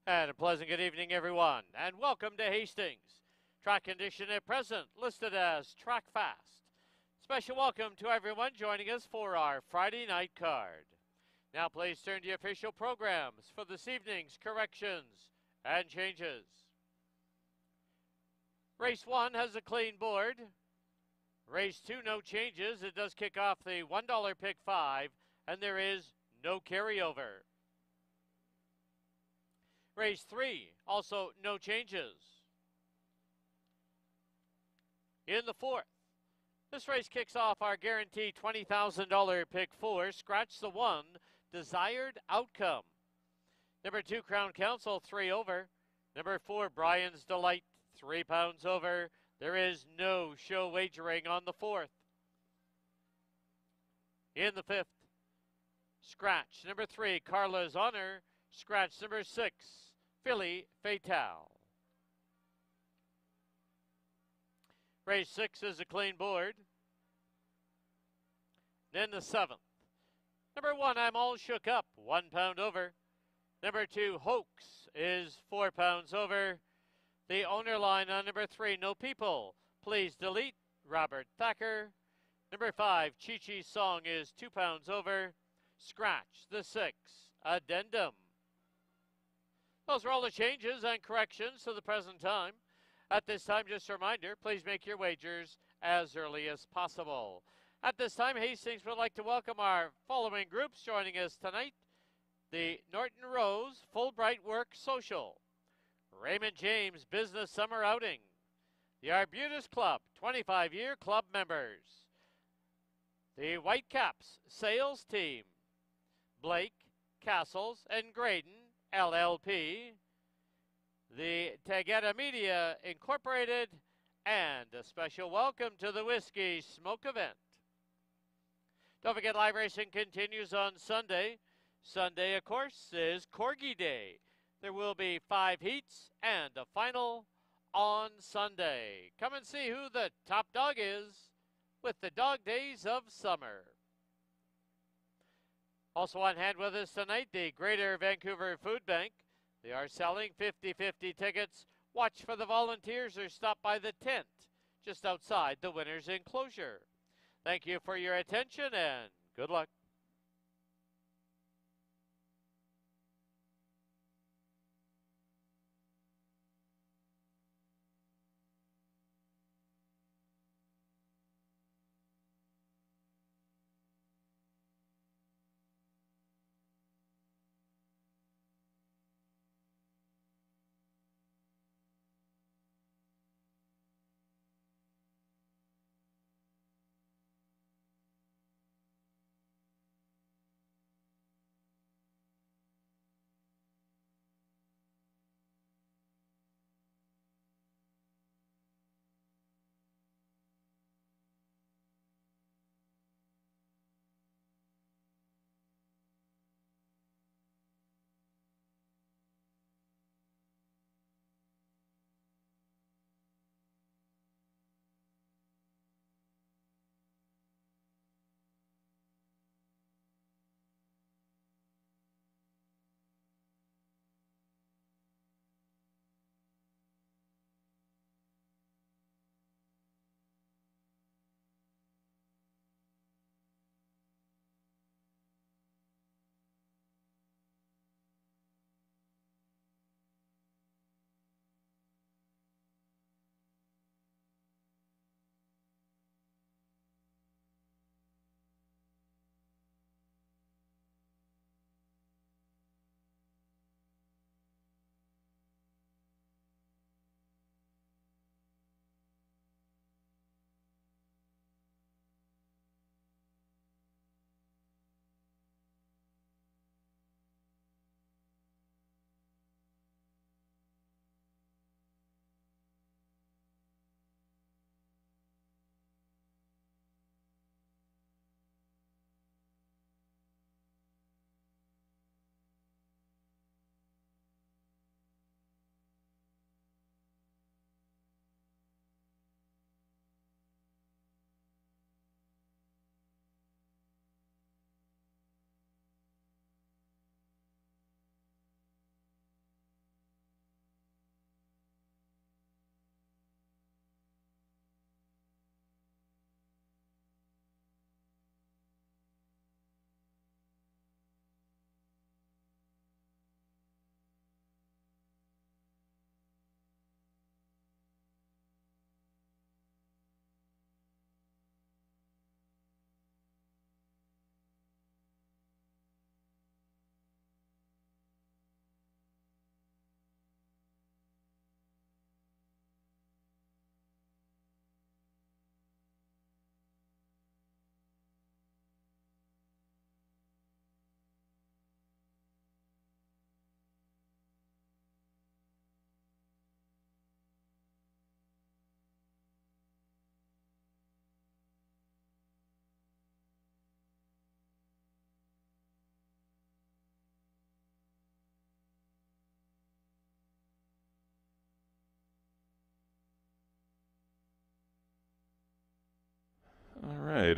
And a pleasant good evening, everyone, and welcome to Hastings. Track condition at present listed as track fast. Special welcome to everyone joining us for our Friday night card. Now, please turn to official programs for this evening's corrections and changes. Race one has a clean board. Race two, no changes. It does kick off the $1 pick five, and there is no carryover. Race three, also no changes. In the fourth, this race kicks off our guaranteed $20,000 pick four. Scratch the one, desired outcome. Number two, Crown Council, three over. Number four, Brian's Delight, three pounds over. There is no show wagering on the fourth. In the fifth, scratch number three, Carla's Honor. Scratch number six, Philly Fatale. Race six is a clean board. Then the seventh. Number one, I'm all shook up, one pound over. Number two, Hoax is four pounds over. The owner line on number three, No People. Please delete Robert Thacker. Number five, Chi Chi Song is two pounds over. Scratch the six, Addendum. Those are all the changes and corrections to the present time. At this time, just a reminder, please make your wagers as early as possible. At this time, Hastings would like to welcome our following groups joining us tonight. The Norton Rose Fulbright Work Social. Raymond James Business Summer Outing. The Arbutus Club, 25 year club members. The Whitecaps Sales Team. Blake, Cassels, and Graydon, LLP. The Tagata Media Incorporated, and a special welcome to the Whiskey Smoke event. Don't forget, live racing continues on Sunday. Sunday, of course, is Corgi Day. There will be five heats and a final on Sunday. Come and see who the top dog is with the dog days of summer. Also on hand with us tonight, the Greater Vancouver Food Bank. They are selling 50 50 tickets. Watch for the volunteers or stop by the tent just outside the winner's enclosure. Thank you for your attention and good luck.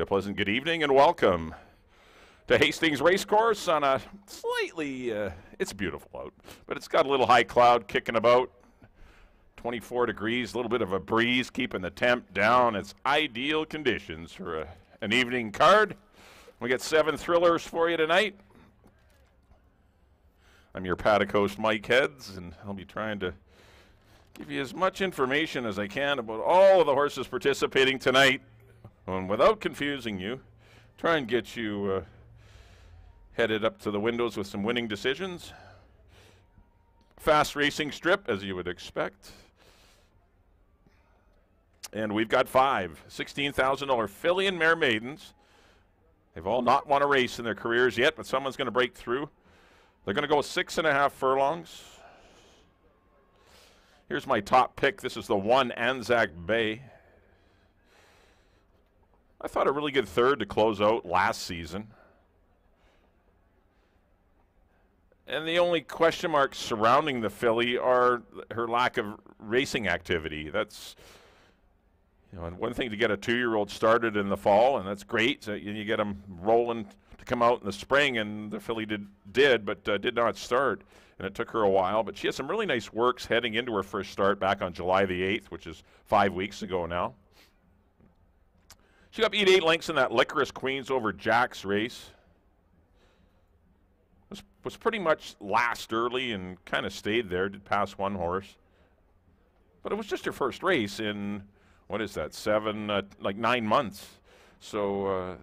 A pleasant good evening and welcome to Hastings Racecourse on a slightly, uh, it's beautiful out, but it's got a little high cloud kicking about. 24 degrees, a little bit of a breeze, keeping the temp down. It's ideal conditions for a, an evening card. We got seven thrillers for you tonight. I'm your paddock host, Mike Heads, and I'll be trying to give you as much information as I can about all of the horses participating tonight, and without confusing you, try and get you uh, headed up to the windows with some winning decisions. Fast racing strip, as you would expect. And we've got five $16,000 filly and mare maidens. They've all not won a race in their careers yet, but someone's going to break through. They're going to go six and a half furlongs. Here's my top pick. This is the one Anzac Bay. I thought a really good third to close out last season. And the only question marks surrounding the filly are her lack of racing activity. That's you know, one thing to get a two-year-old started in the fall, and that's great. So you, get them rolling to come out in the spring, and the filly did, did but uh, did not start, and it took her a while. But she had some really nice works heading into her first start back on July the 8th, which is five weeks ago now. She got beat eight lengths in that Licorice Queens over Jack's race. Was, was pretty much last early and kind of stayed there, did pass one horse. But it was just her first race in what is that, seven, uh, like nine months. So uh,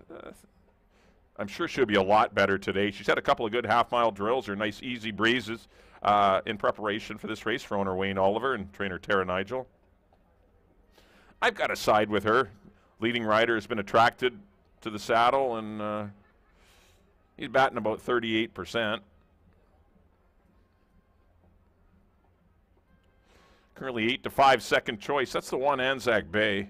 I'm sure she'll be a lot better today. She's had a couple of good half mile drills or nice easy breezes uh, in preparation for this race for owner Wayne Oliver and trainer Tara Nigel. I've got to side with her. Leading rider has been attracted to the saddle and uh, he's batting about 38%. Currently 8 to 5 second choice. That's the one Anzac Bay.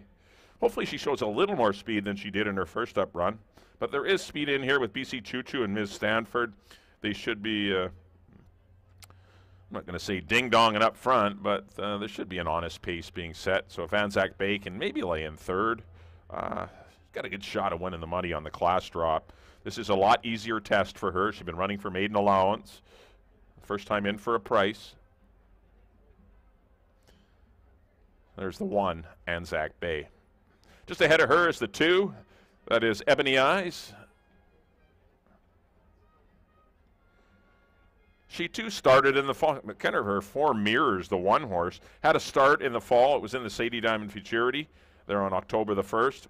Hopefully she shows a little more speed than she did in her first up run. But there is speed in here with BC Choo Choo and Ms. Stanford. They should be, uh, I'm not going to say ding dong and up front, but uh, there should be an honest pace being set. So if Anzac Bay can maybe lay in third, uh, got a good shot of winning the money on the class drop. This is a lot easier test for her. She's been running for maiden allowance. First time in for a price. There's the one, Anzac Bay. Just ahead of her is the two. That is Ebony Eyes. She too started in the fall. Kind of her form mirrors the one horse. Had a start in the fall. It was in the Sadie Diamond Futurity there on October the 1st.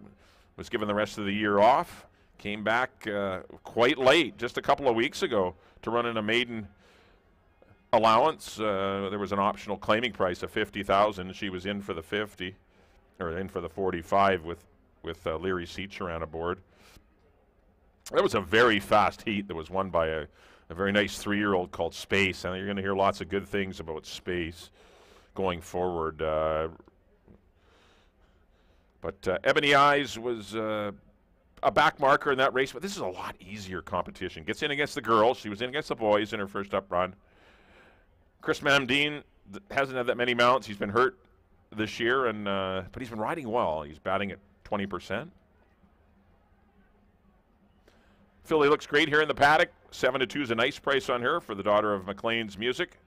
Was given the rest of the year off. Came back uh, quite late, just a couple of weeks ago, to run in a maiden allowance. Uh, there was an optional claiming price of fifty thousand. She was in for the fifty, or in for the forty-five with with uh, Leary Seacharan aboard. That was a very fast heat that was won by a, a very nice three-year-old called Space, and you're going to hear lots of good things about Space going forward. Uh, but uh, Ebony Eyes was uh, a back marker in that race, but this is a lot easier competition. Gets in against the girls. She was in against the boys in her first up run. Chris Mamdine hasn't had that many mounts. He's been hurt this year, and uh, but he's been riding well. He's batting at 20%. Philly looks great here in the paddock. 7 to 2 is a nice price on her for the daughter of McLean's music.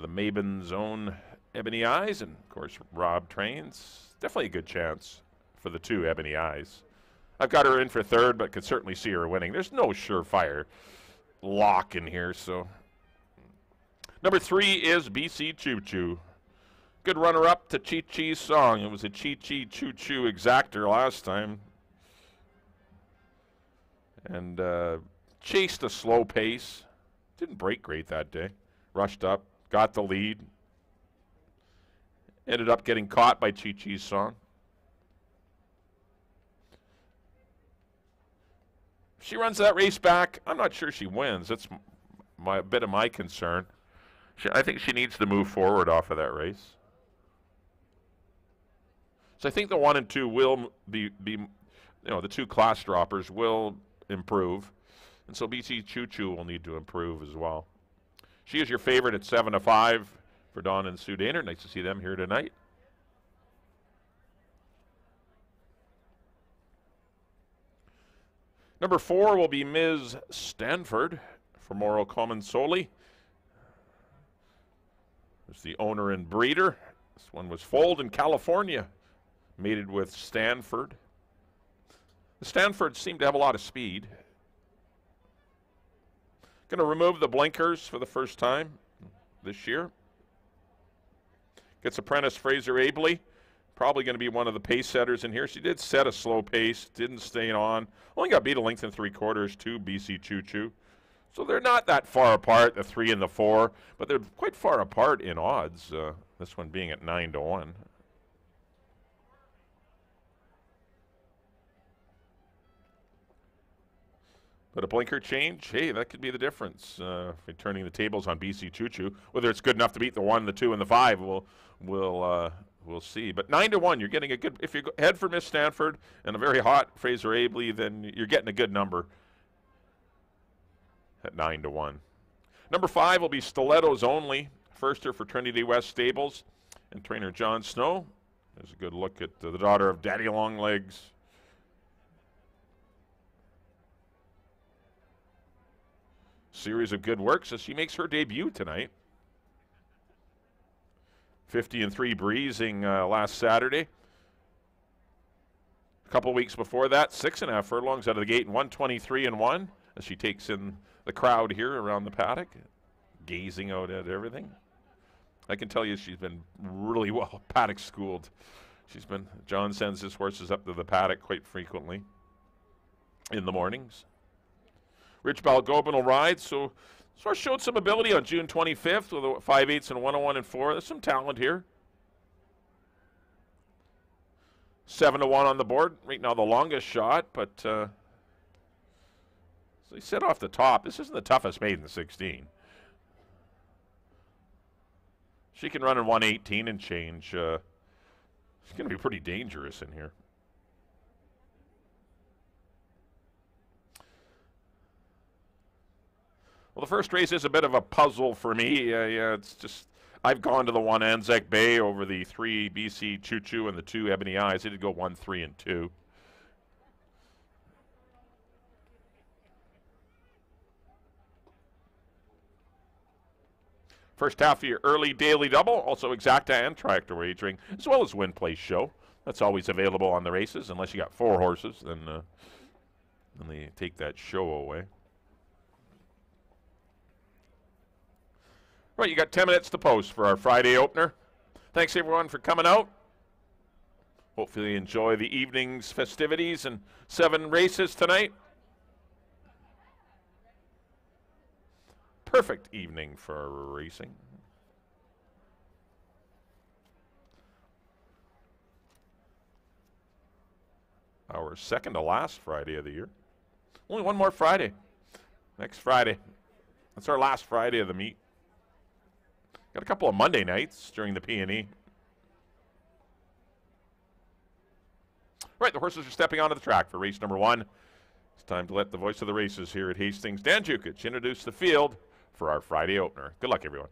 The Maben's own Ebony Eyes, and of course, Rob Trains. Definitely a good chance for the two Ebony Eyes. I've got her in for third, but could certainly see her winning. There's no surefire lock in here, so. Number three is BC Choo Choo. Good runner up to Chi Chi's song. It was a Chi Chi Choo Choo exactor last time. And uh, chased a slow pace. Didn't break great that day. Rushed up, got the lead. Ended up getting caught by Chi Chi's song. she runs that race back, I'm not sure she wins. That's my a bit of my concern. She, I think she needs to move forward off of that race. So I think the one and two will be be, you know, the two class droppers will improve, and so BC Choo Choo will need to improve as well. She is your favorite at 7 to 5 for Dawn and Sue Daynard. Nice to see them here tonight. Number four will be Ms. Stanford from Moro Comensoli. There's the owner and breeder. This one was foaled in California, mated with Stanford. The Stanfords seem to have a lot of speed. Going to remove the blinkers for the first time this year. Gets apprentice Fraser Aebly. Probably going to be one of the pace setters in here. She did set a slow pace, didn't stay on. Only got beat a length and three quarters to BC Choo Choo. So they're not that far apart, the three and the four, but they're quite far apart in odds. Uh, this one being at nine to one. But a blinker change, hey, that could be the difference. Uh, turning the tables on BC Choo Choo, whether it's good enough to beat the one, the two, and the five, we'll we'll uh, we'll see. But nine to one, you're getting a good. If you head for Miss Stanford and a very hot Fraser Aebly, then you're getting a good number at nine to one. Number five will be Stilettos only. Firster for Trinity West Stables and trainer John Snow. There's a good look at uh, the daughter of Daddy Longlegs. Series of good works as she makes her debut tonight. 50 and 3 breezing uh, last Saturday. A couple weeks before that, six and a half furlongs out of the gate and 123 and 1 as she takes in the crowd here around the paddock, gazing out at everything. I can tell you she's been really (laughs) well paddock schooled. She's been, John sends his horses up to the paddock quite frequently in the mornings. Rich Balgobin will ride. So, so showed some ability on June 25th with a 5 8 and 101 and 4. There's some talent here. 7 to 1 on the board. Right now, the longest shot, but uh, so he set off the top. This isn't the toughest maiden 16. She can run in 118 and change. Uh, she's going to be pretty dangerous in here. Well, the first race is a bit of a puzzle for me. Uh, yeah, it's just I've gone to the one Anzac Bay over the three BC Choo Choo and the two Ebony Eyes. It did go one, three, and two. First half of your early daily double, also exacta and triactor wagering, as well as win place show. That's always available on the races, unless you got four horses, then uh, then they take that show away. Right, you got 10 minutes to post for our Friday opener. Thanks everyone for coming out. Hopefully you enjoy the evening's festivities and seven races tonight. Perfect evening for racing. Our second to last Friday of the year. Only one more Friday. Next Friday. That's our last Friday of the meet. Got a couple of Monday nights during the PNE. Right, the horses are stepping onto the track for race number one. It's time to let the voice of the races here at Hastings, Dan Jukic, introduce the field for our Friday opener. Good luck, everyone.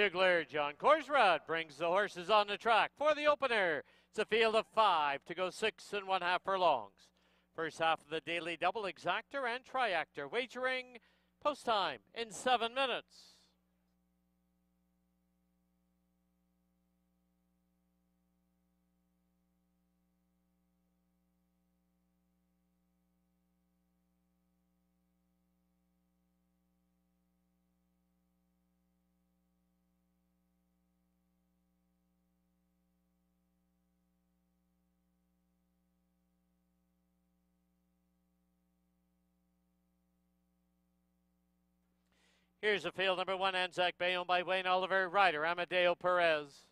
Bugler John Korsrud brings the horses on the track for the opener. It's a field of five to go six and one half furlongs. First half of the daily double exactor and triactor wagering post time in seven minutes. Here's the field number one, Anzac Bay, owned by Wayne Oliver, rider Amadeo Perez.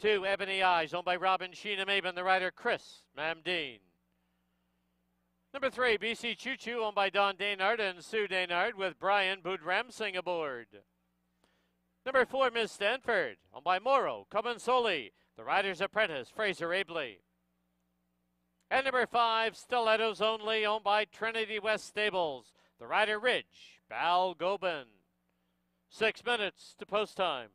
Two, Ebony Eyes, owned by Robin Sheena Maben, the rider Chris Mamdine. Number three, BC Choo Choo, owned by Don Daynard and Sue Daynard, with Brian Budramsing aboard. Number four, Miss Stanford, owned by Moro Comensoli, the rider's apprentice Fraser Aebly. And number five, Stilettos Only, owned by Trinity West Stables, the rider Rich Balgobin. Six minutes to post time.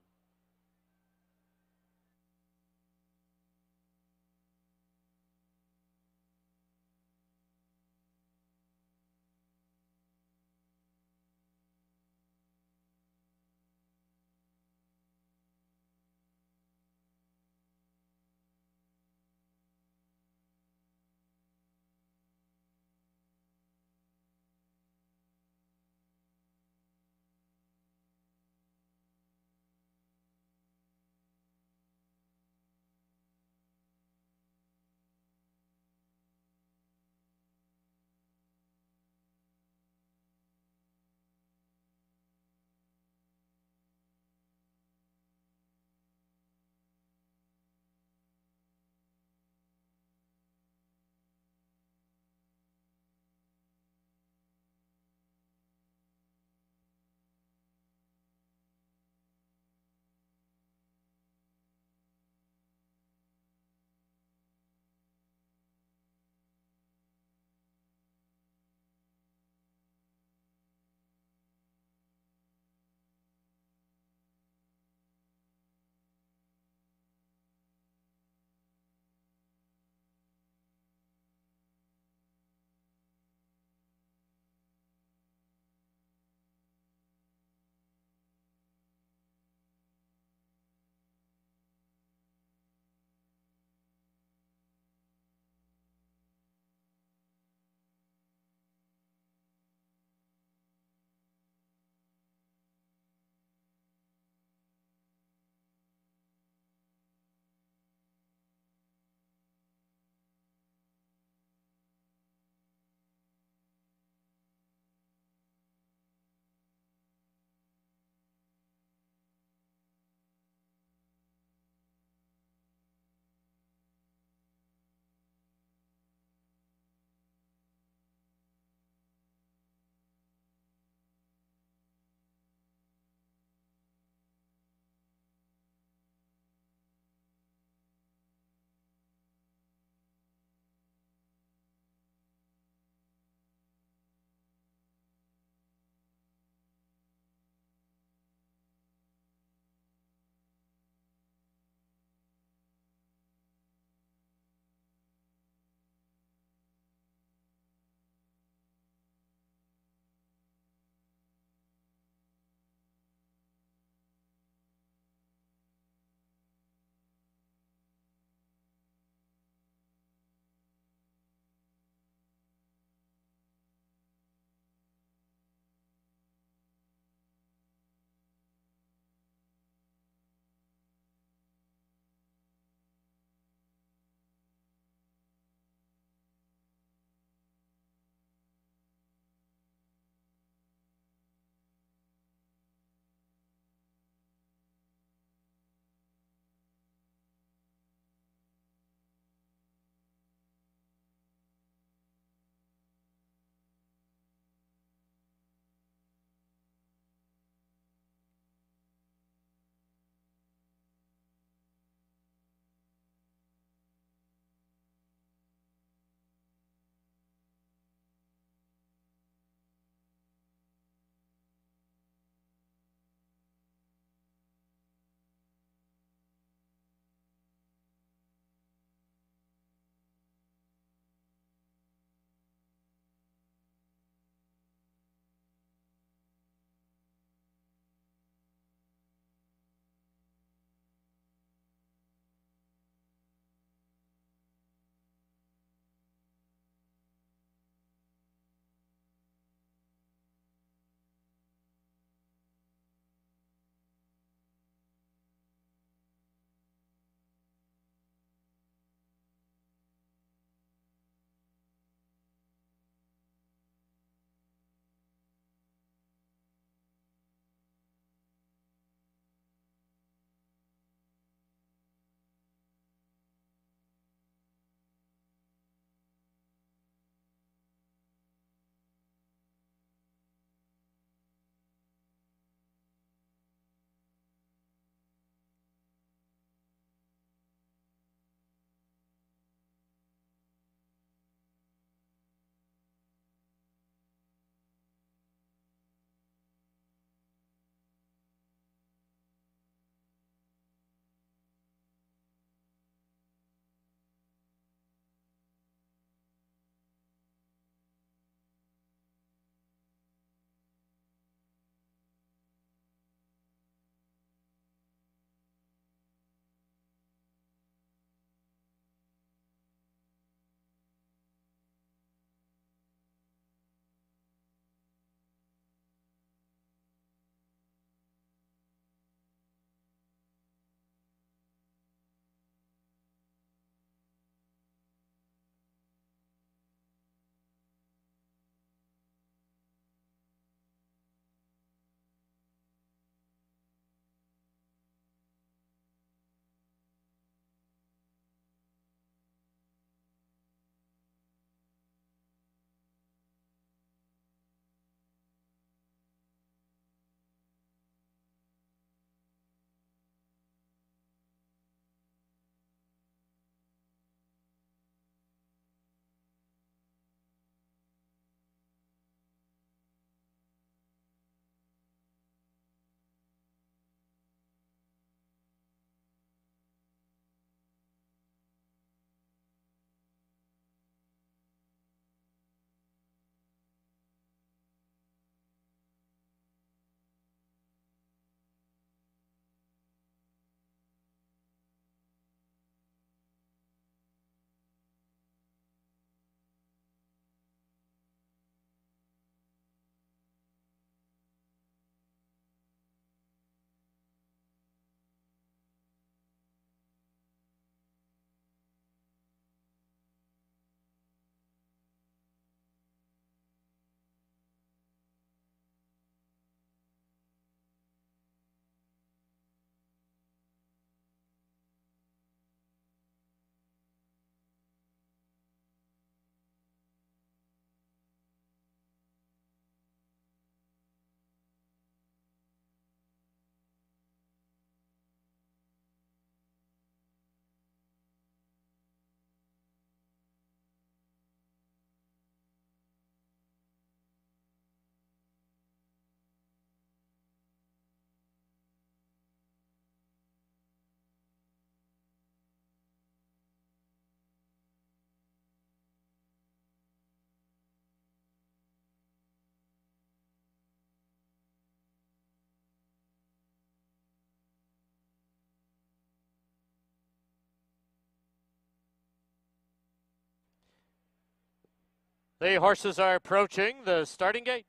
The horses are approaching the starting gate.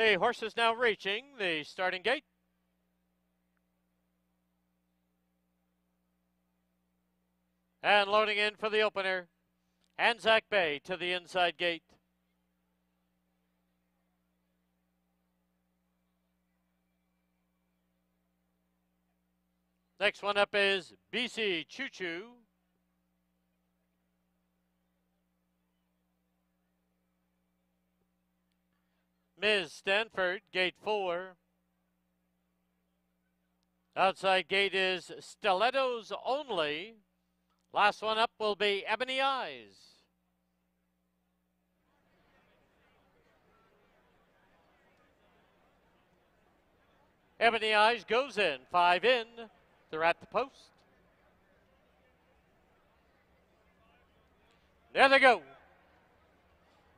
The horse is now reaching the starting gate. And loading in for the opener, Anzac Bay to the inside gate. Next one up is BC Choo Choo. Ms. Stanford, gate four. Outside gate is Stilettos only. Last one up will be Ebony Eyes. Ebony Eyes goes in, five in. They're at the post. There they go.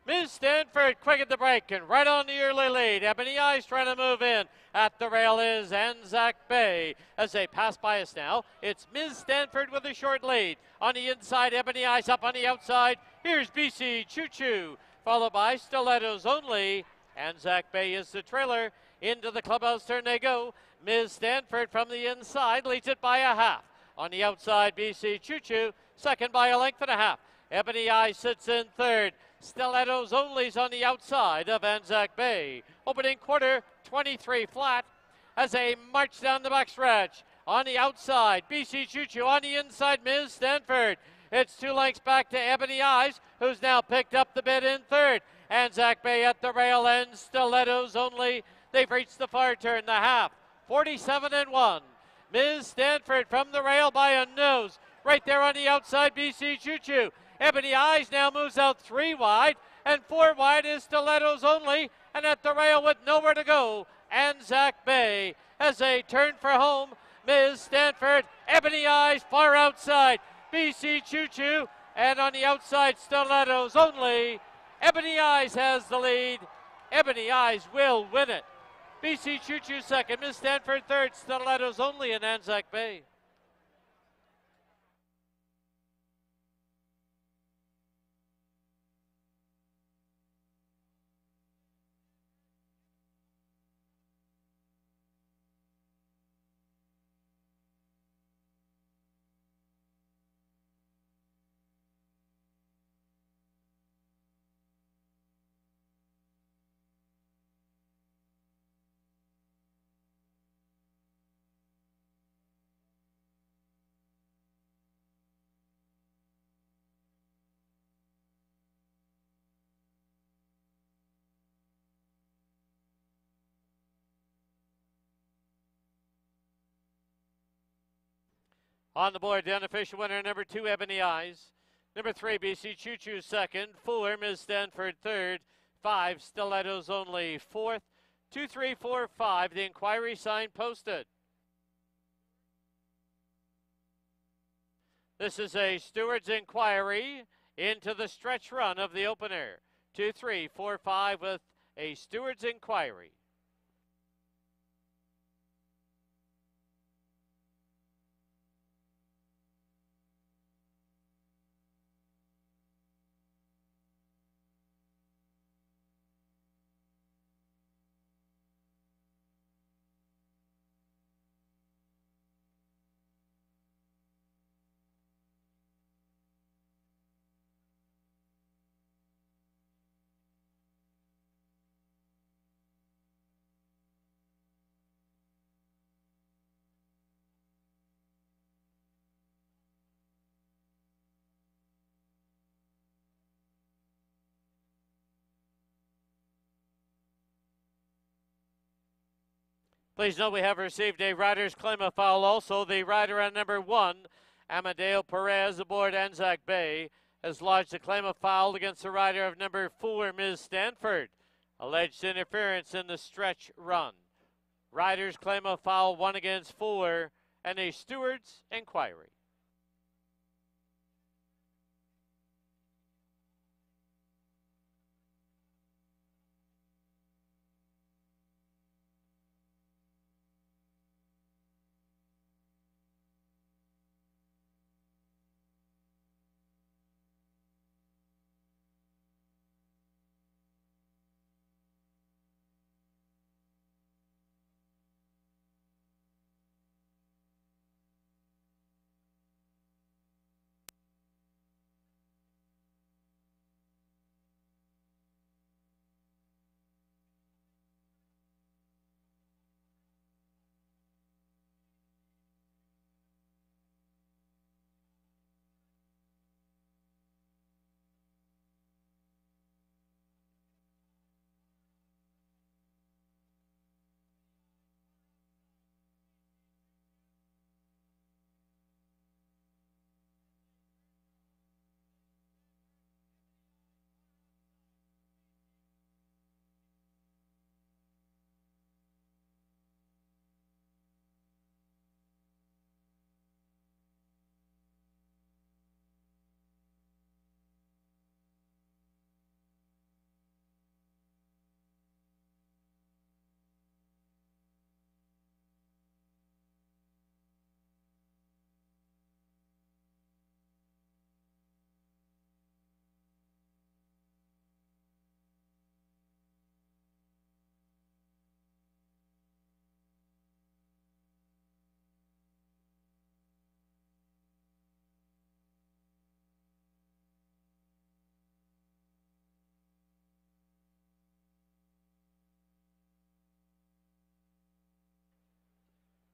Ms. Stanford quick at the break and right on the early lead. Ebony Eyes trying to move in. At the rail is Anzac Bay as they pass by us now. It's Ms. Stanford with a short lead. On the inside, Ebony Eyes up on the outside. Here's BC Choo Choo, followed by Stilettos Only. Anzac Bay is the trailer. Into the clubhouse turn they go. Ms. Stanford from the inside leads it by a half. On the outside, BC Choo Choo, second by a length and a half. Ebony Eye sits in third. Stilettos Only's on the outside of Anzac Bay. Opening quarter, 23 flat as they march down the backstretch. On the outside, BC Choo Choo. On the inside, Ms. Stanford. It's two lengths back to Ebony Eyes, who's now picked up the bid in third. Anzac Bay at the rail end. Stilettos Only. They've reached the far turn, the half. 47 and 1. Ms. Stanford from the rail by a nose. Right there on the outside, BC Choo Choo. Ebony Eyes now moves out three wide, and four wide is Stilettos only, and at the rail with nowhere to go, Anzac Bay as they turn for home. Ms. Stanford, Ebony Eyes far outside, BC Choo Choo, and on the outside, Stilettos only. Ebony Eyes has the lead. Ebony Eyes will win it. BC Choo Choo second, Ms. Stanford third, Stilettos only in Anzac Bay. On the board, the unofficial winner, number two, Ebony Eyes. Number three, BC Choo Choo second. Four, Ms. Stanford third. Five, Stilettos only fourth. Two, three, four, five. The inquiry sign posted. This is a steward's inquiry into the stretch run of the opener. Two, three, four, five with a steward's inquiry. Please note we have received a rider's claim of foul also. The rider on number one, Amadeo Perez aboard Anzac Bay, has lodged a claim of foul against the rider of number four, Ms. Stanford. Alleged interference in the stretch run. Riders claim of foul one against four and a steward's inquiry.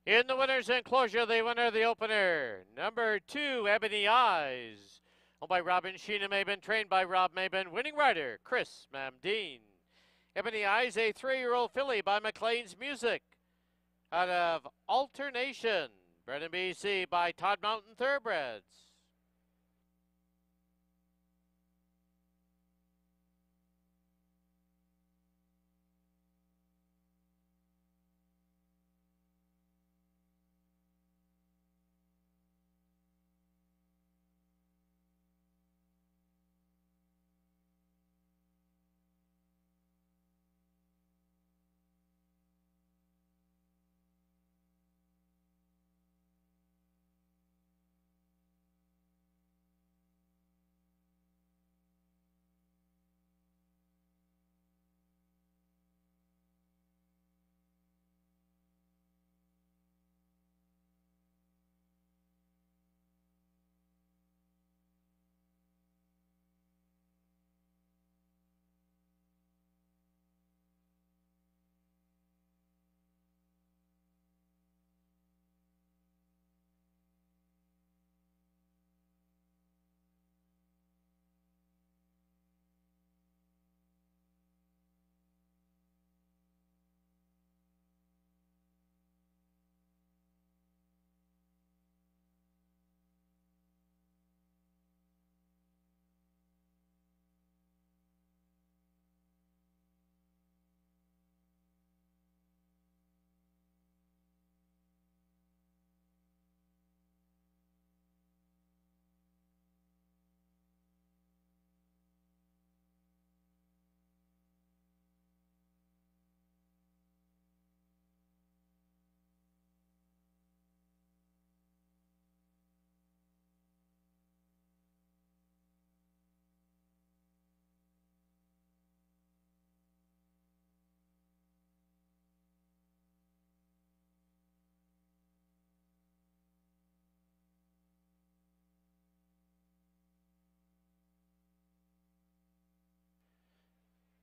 In the winner's enclosure, the winner of the opener, number two, Ebony Eyes, owned by Robin Sheena Maben, trained by Rob Maben, winning rider, Chris Mamdeen. Ebony Eyes, a three-year-old filly by McLean's Music, out of Alternation, bred in BC by Todd Mountain Thoroughbreds.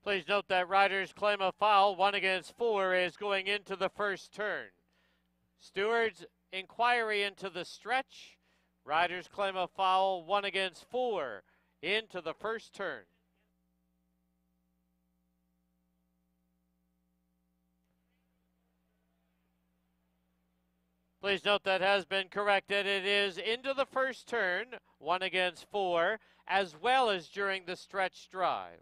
Please note that riders claim a foul, one against four, is going into the first turn. Stewards inquiry into the stretch. Riders claim a foul, one against four, into the first turn. Please note that has been corrected. It is into the first turn, one against four, as well as during the stretch drive.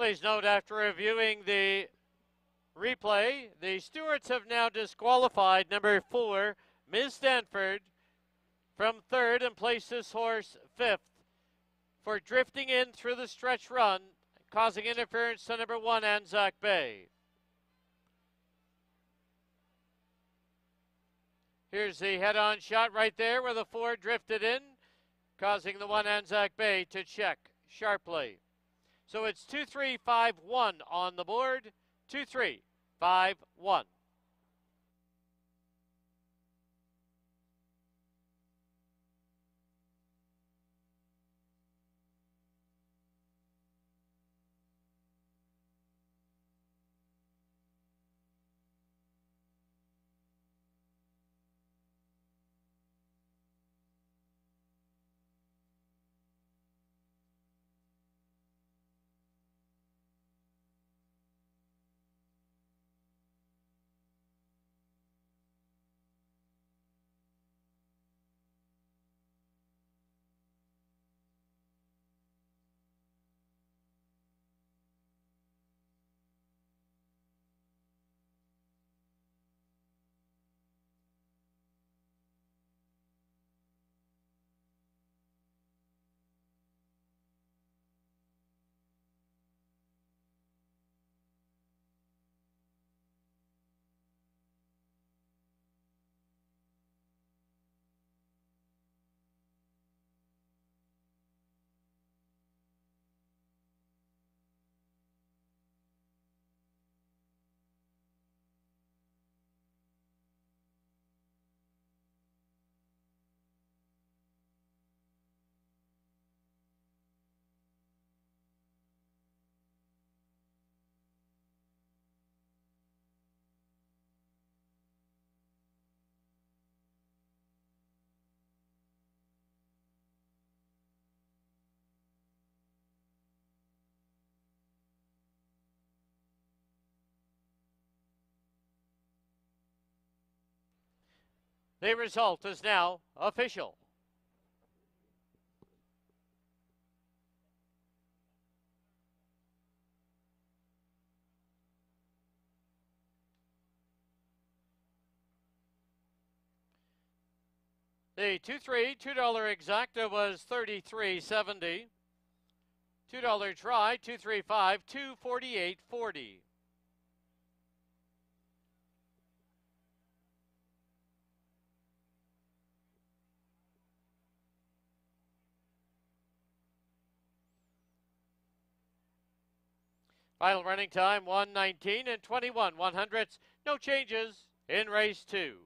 Please note after reviewing the replay, the stewards have now disqualified number four, Ms. Stanford, from third and placed this horse fifth for drifting in through the stretch run, causing interference to number one, Anzac Bay. Here's the head-on shot right there where the four drifted in, causing the one Anzac Bay to check sharply. So it's 2 3 5 1 on the board. 2 The result is now official. The 2-3, $2 exacta was 33.70. $2 try, two three five two forty eight forty. Final running time 119 and 21 one hundredths. No changes in race two.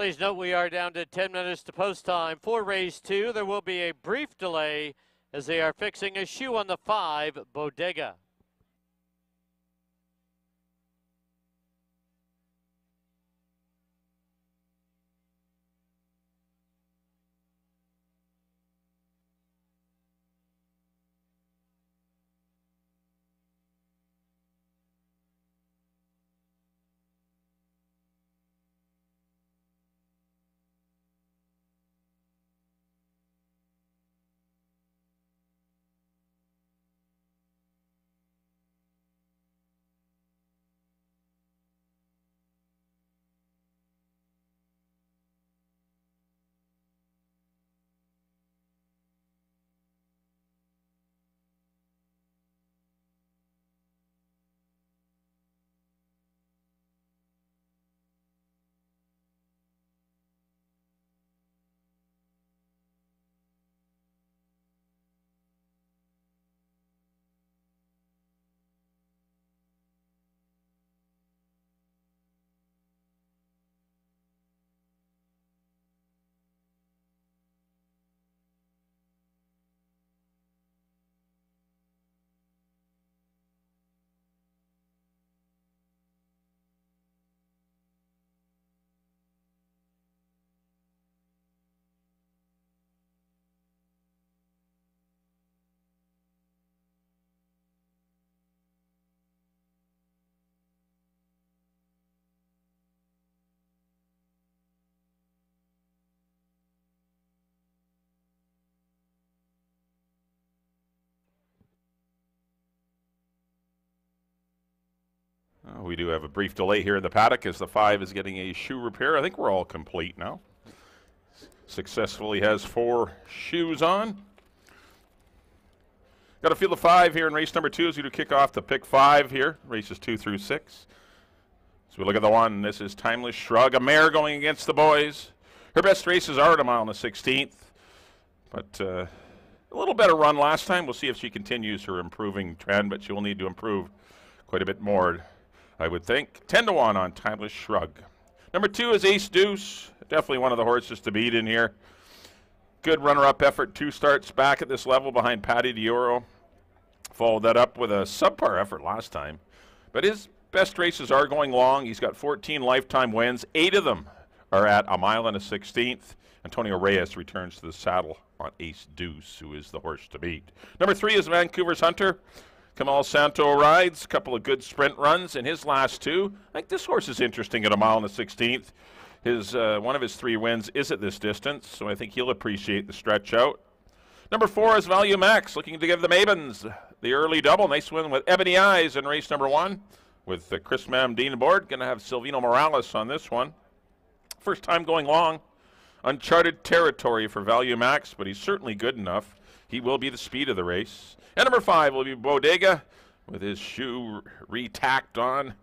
Please note we are down to 10 minutes to post time for race two. There will be a brief delay as they are fixing a shoe on the five Bodega. Uh, we do have a brief delay here in the paddock as the five is getting a shoe repair. I think we're all complete now. Successfully has four shoes on. Got a field of five here in race number two as we do kick off the pick five here, races two through six. So we look at the one. This is Timeless Shrug, a mare going against the boys. Her best races are at a mile and the 16th, but uh, a little better run last time. We'll see if she continues her improving trend, but she will need to improve quite a bit more I would think. 10 to 1 on Timeless Shrug. Number two is Ace Deuce. Definitely one of the horses to beat in here. Good runner up effort, two starts back at this level behind Patty Dioro. Followed that up with a subpar effort last time. But his best races are going long. He's got 14 lifetime wins, eight of them are at a mile and a 16th. Antonio Reyes returns to the saddle on Ace Deuce, who is the horse to beat. Number three is Vancouver's Hunter. Kamal Santo rides, a couple of good sprint runs in his last two. I think this horse is interesting at a mile and a 16th. His uh, one of his three wins is at this distance, so I think he'll appreciate the stretch out. Number four is Value Max, looking to give the Mavens the early double. Nice win with Ebony Eyes in race number one, with uh, Chris Mamdeen aboard. Going to have Silvino Morales on this one. First time going long, uncharted territory for Value Max, but he's certainly good enough. He will be the speed of the race. And number five will be Bodega with his shoe retacked on.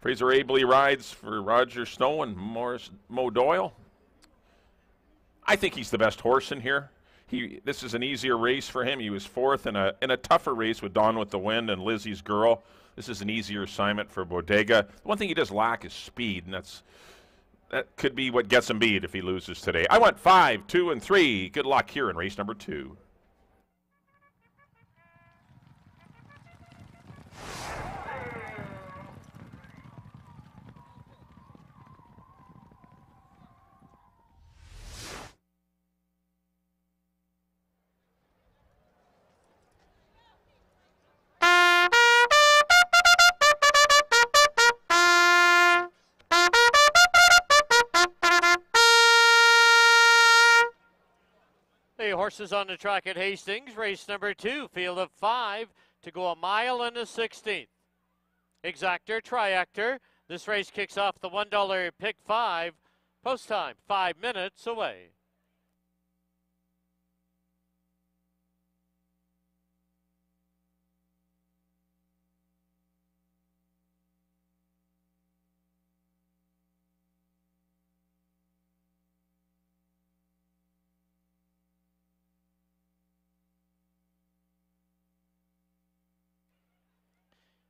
Fraser Aebly rides for Roger Snow and Morris Mo Doyle. I think he's the best horse in here. He this is an easier race for him. He was fourth in a in a tougher race with Dawn with the Wind and Lizzie's Girl. This is an easier assignment for Bodega. The one thing he does lack is speed, and that's that could be what gets him beat if he loses today. I went five, two, and three. Good luck here in race number two. Horses on the track at Hastings. Race number two, field of five to go a mile and a 16th. Exactor, Triactor. This race kicks off the $1 pick five. Post time, five minutes away.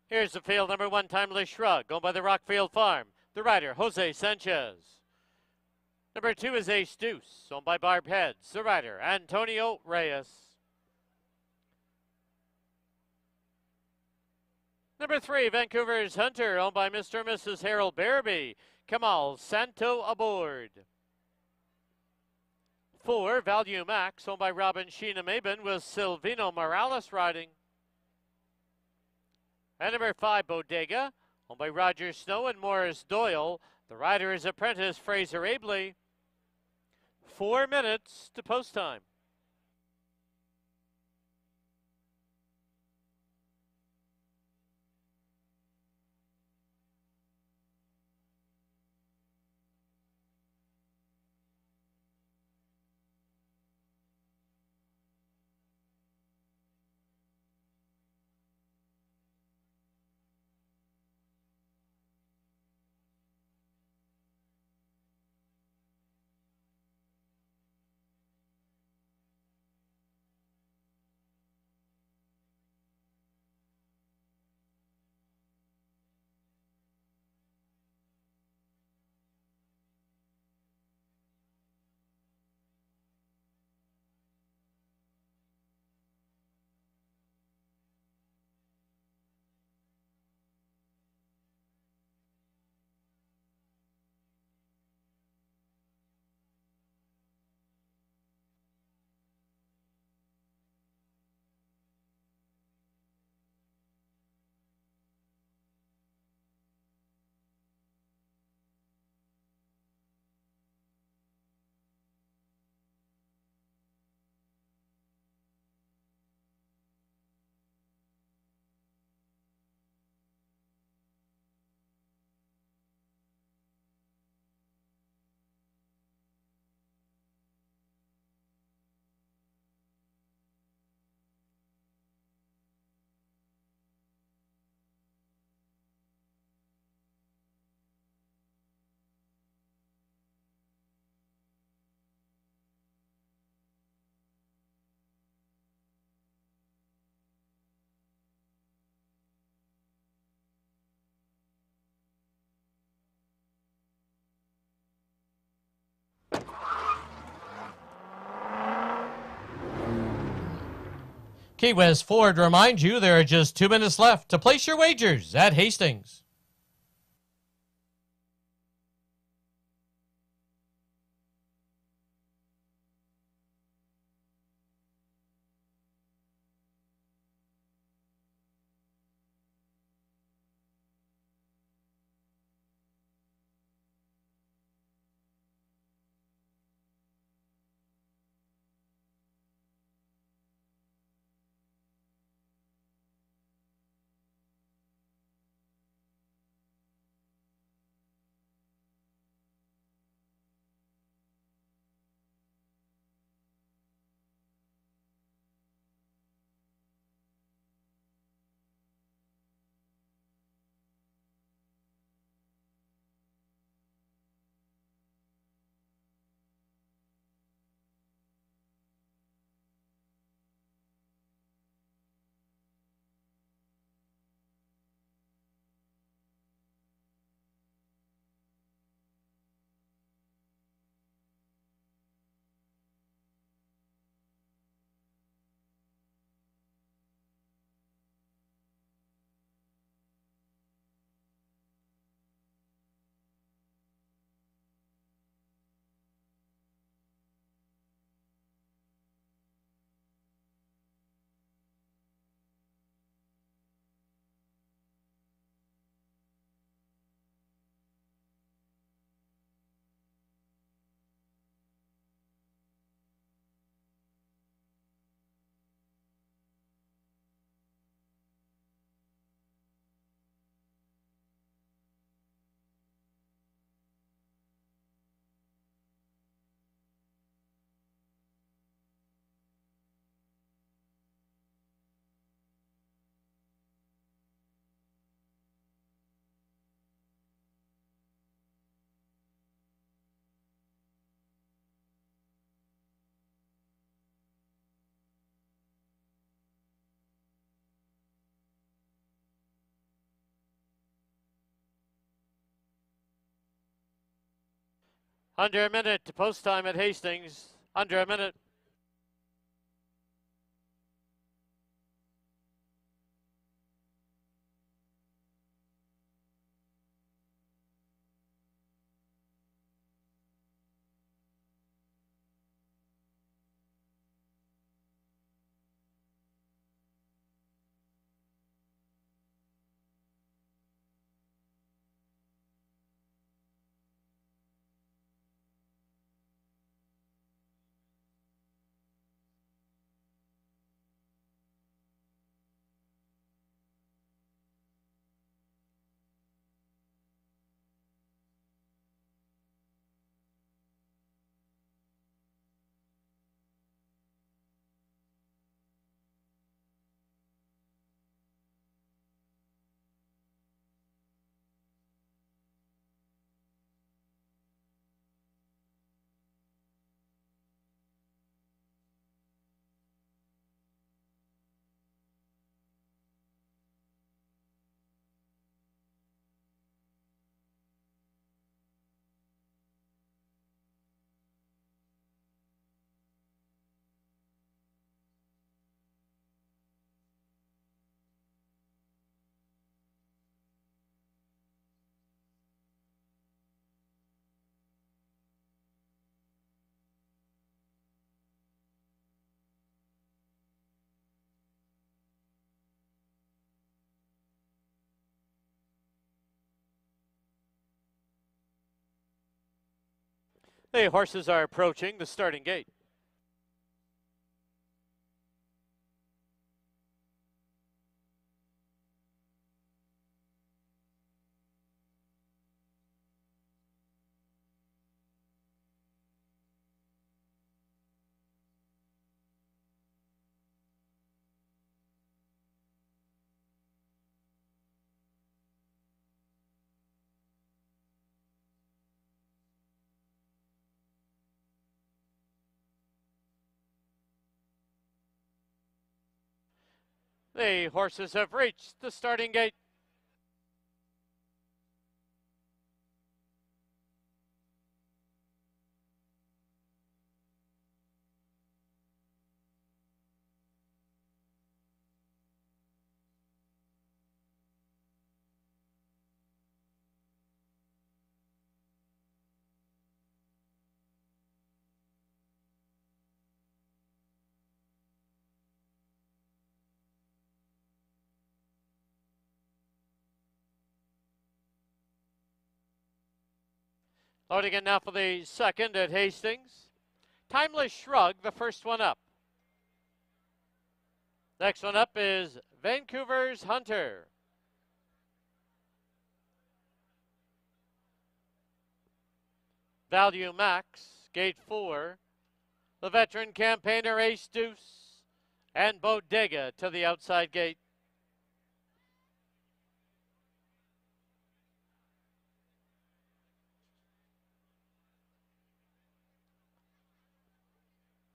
Here's the field number one, Timeless Shrug, going by the Rockfield Farm. The rider, Jose Sanchez. Number two is Ace Deuce, owned by Barb Heads. The rider, Antonio Reyes. Number three, Vancouver's Hunter, owned by Mr. and Mrs. Harold Barabee. Kamal Santo aboard. Four, Value Max, owned by Robin Sheena Maben, with Silvino Morales riding. And number five, Bodega, owned by Roger Snow and Morris Doyle. The rider is apprentice Fraser Aebly. Four minutes to post time. Key West Ford reminds you there are just two minutes left to place your wagers at Hastings. Under a minute to post time at Hastings. Under a minute. The horses are approaching the starting gate. The horses have reached the starting gate. Loading in now for the second at Hastings. Timeless Shrug, the first one up. Next one up is Vancouver's Hunter. Value Max, gate four. The veteran campaigner Ace Deuce and Bodega to the outside gate.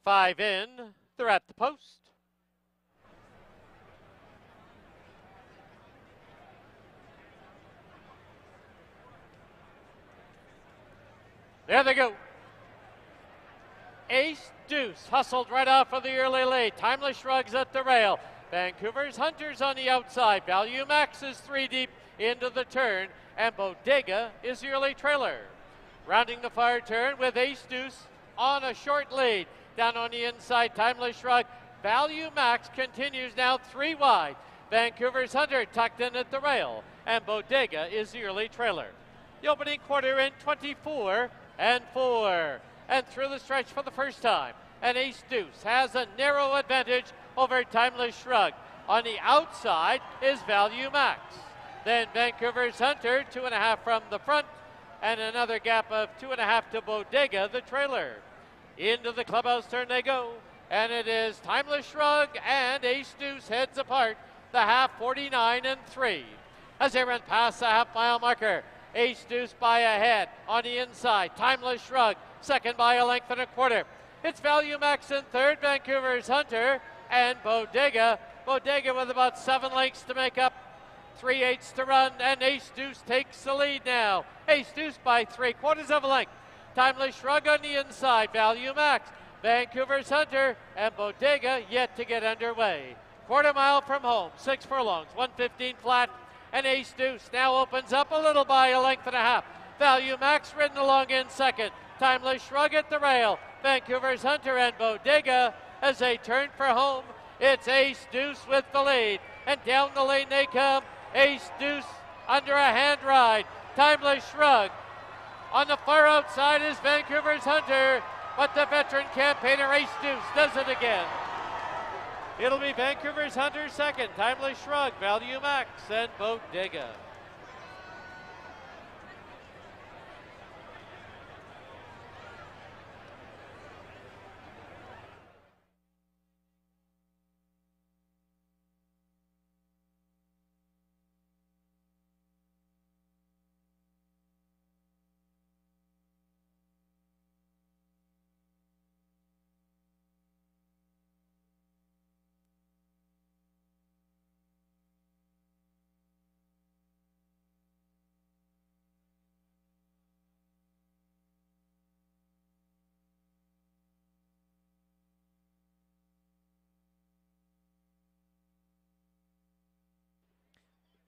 Five in, they're at the post. There they go. Ace Deuce hustled right off of the early lead. Timeless Shrugs at the rail. Vancouver's Hunters on the outside. Value Max is three deep into the turn, and Bodega is the early trailer. Rounding the far turn with Ace Deuce on a short lead. Down on the inside, Timeless Shrug. Value Max continues now three wide. Vancouver's Hunter tucked in at the rail, and Bodega is the early trailer. The opening quarter in 24 and 4. And through the stretch for the first time, and Ace Deuce has a narrow advantage over Timeless Shrug. On the outside is Value Max. Then Vancouver's Hunter, two and a half from the front, and another gap of two and a half to Bodega, the trailer. Into the clubhouse turn they go. And it is Timeless Shrug and Ace Deuce heads apart. The half 49 and 3. As they run past the half mile marker, Ace Deuce by a head on the inside. Timeless Shrug, second by a length and a quarter. It's Value Max in third, Vancouver's Hunter, and Bodega. Bodega with about seven lengths to make up. Three eighths to run, and Ace Deuce takes the lead now. Ace Deuce by three quarters of a length. Timely Shrug on the inside. Value Max. Vancouver's Hunter and Bodega yet to get underway. Quarter mile from home, six furlongs, 115 flat, and Ace Deuce now opens up a little by a length and a half. Value Max ridden along in second. Timely Shrug at the rail. Vancouver's Hunter and Bodega as they turn for home. It's Ace Deuce with the lead. And down the lane they come. Ace Deuce under a hand ride. Timely Shrug. On the far outside is Vancouver's Hunter, but the veteran campaigner Ace Deuce does it again. It'll be Vancouver's Hunter second, Timely Shrug, Value Max, and Bodega.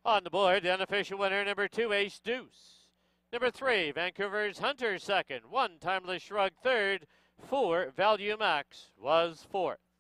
On the board, the unofficial winner, number two, Ace Deuce. Number three, Vancouver's Hunter second. One, Timely Shrug third. Four, Value Max was fourth.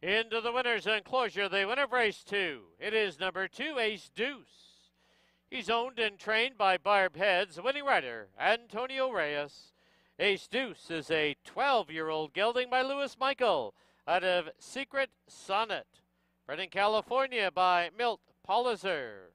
Into the winner's enclosure, the winner of race two. It is number two, Ace Deuce. He's owned and trained by Barb Heads, winning rider Antonio Reyes. Ace Deuce is a 12 year old gelding by Lewis Michael out of Secret Sonnet. Bred in California by Milt Policzer.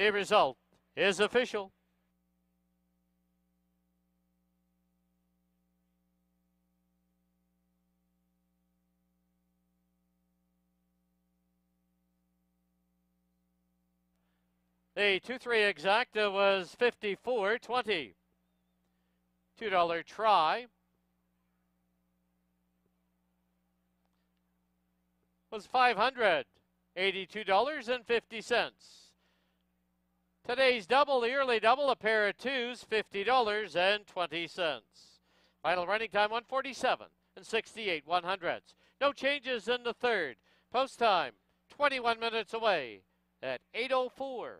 The result is official. The 2 3 exacta was 54.20. $2 try was $582.50. Today's double, the early double, a pair of twos, $50.20. Final running time 147 and 68 100s. No changes in the third. Post time 21 minutes away. at 8.04.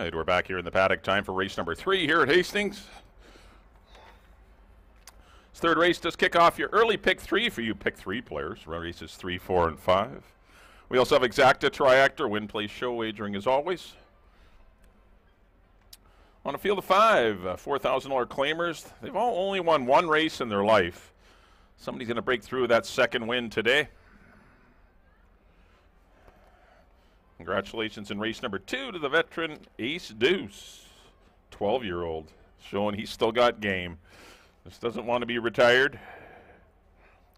right, we're back here in the paddock. Time for race number three here at Hastings. This third race does kick off your early pick three for you pick three players. Races three, four, and five. We also have Exacta Triactor, win, Place show wagering as always. On a field of five, uh, $4,000 claimers. They've all only won one race in their life. Somebody's going to break through that second win today. Congratulations in race number two to the veteran Ace Deuce, 12 year old, showing he's still got game. Just doesn't want to be retired.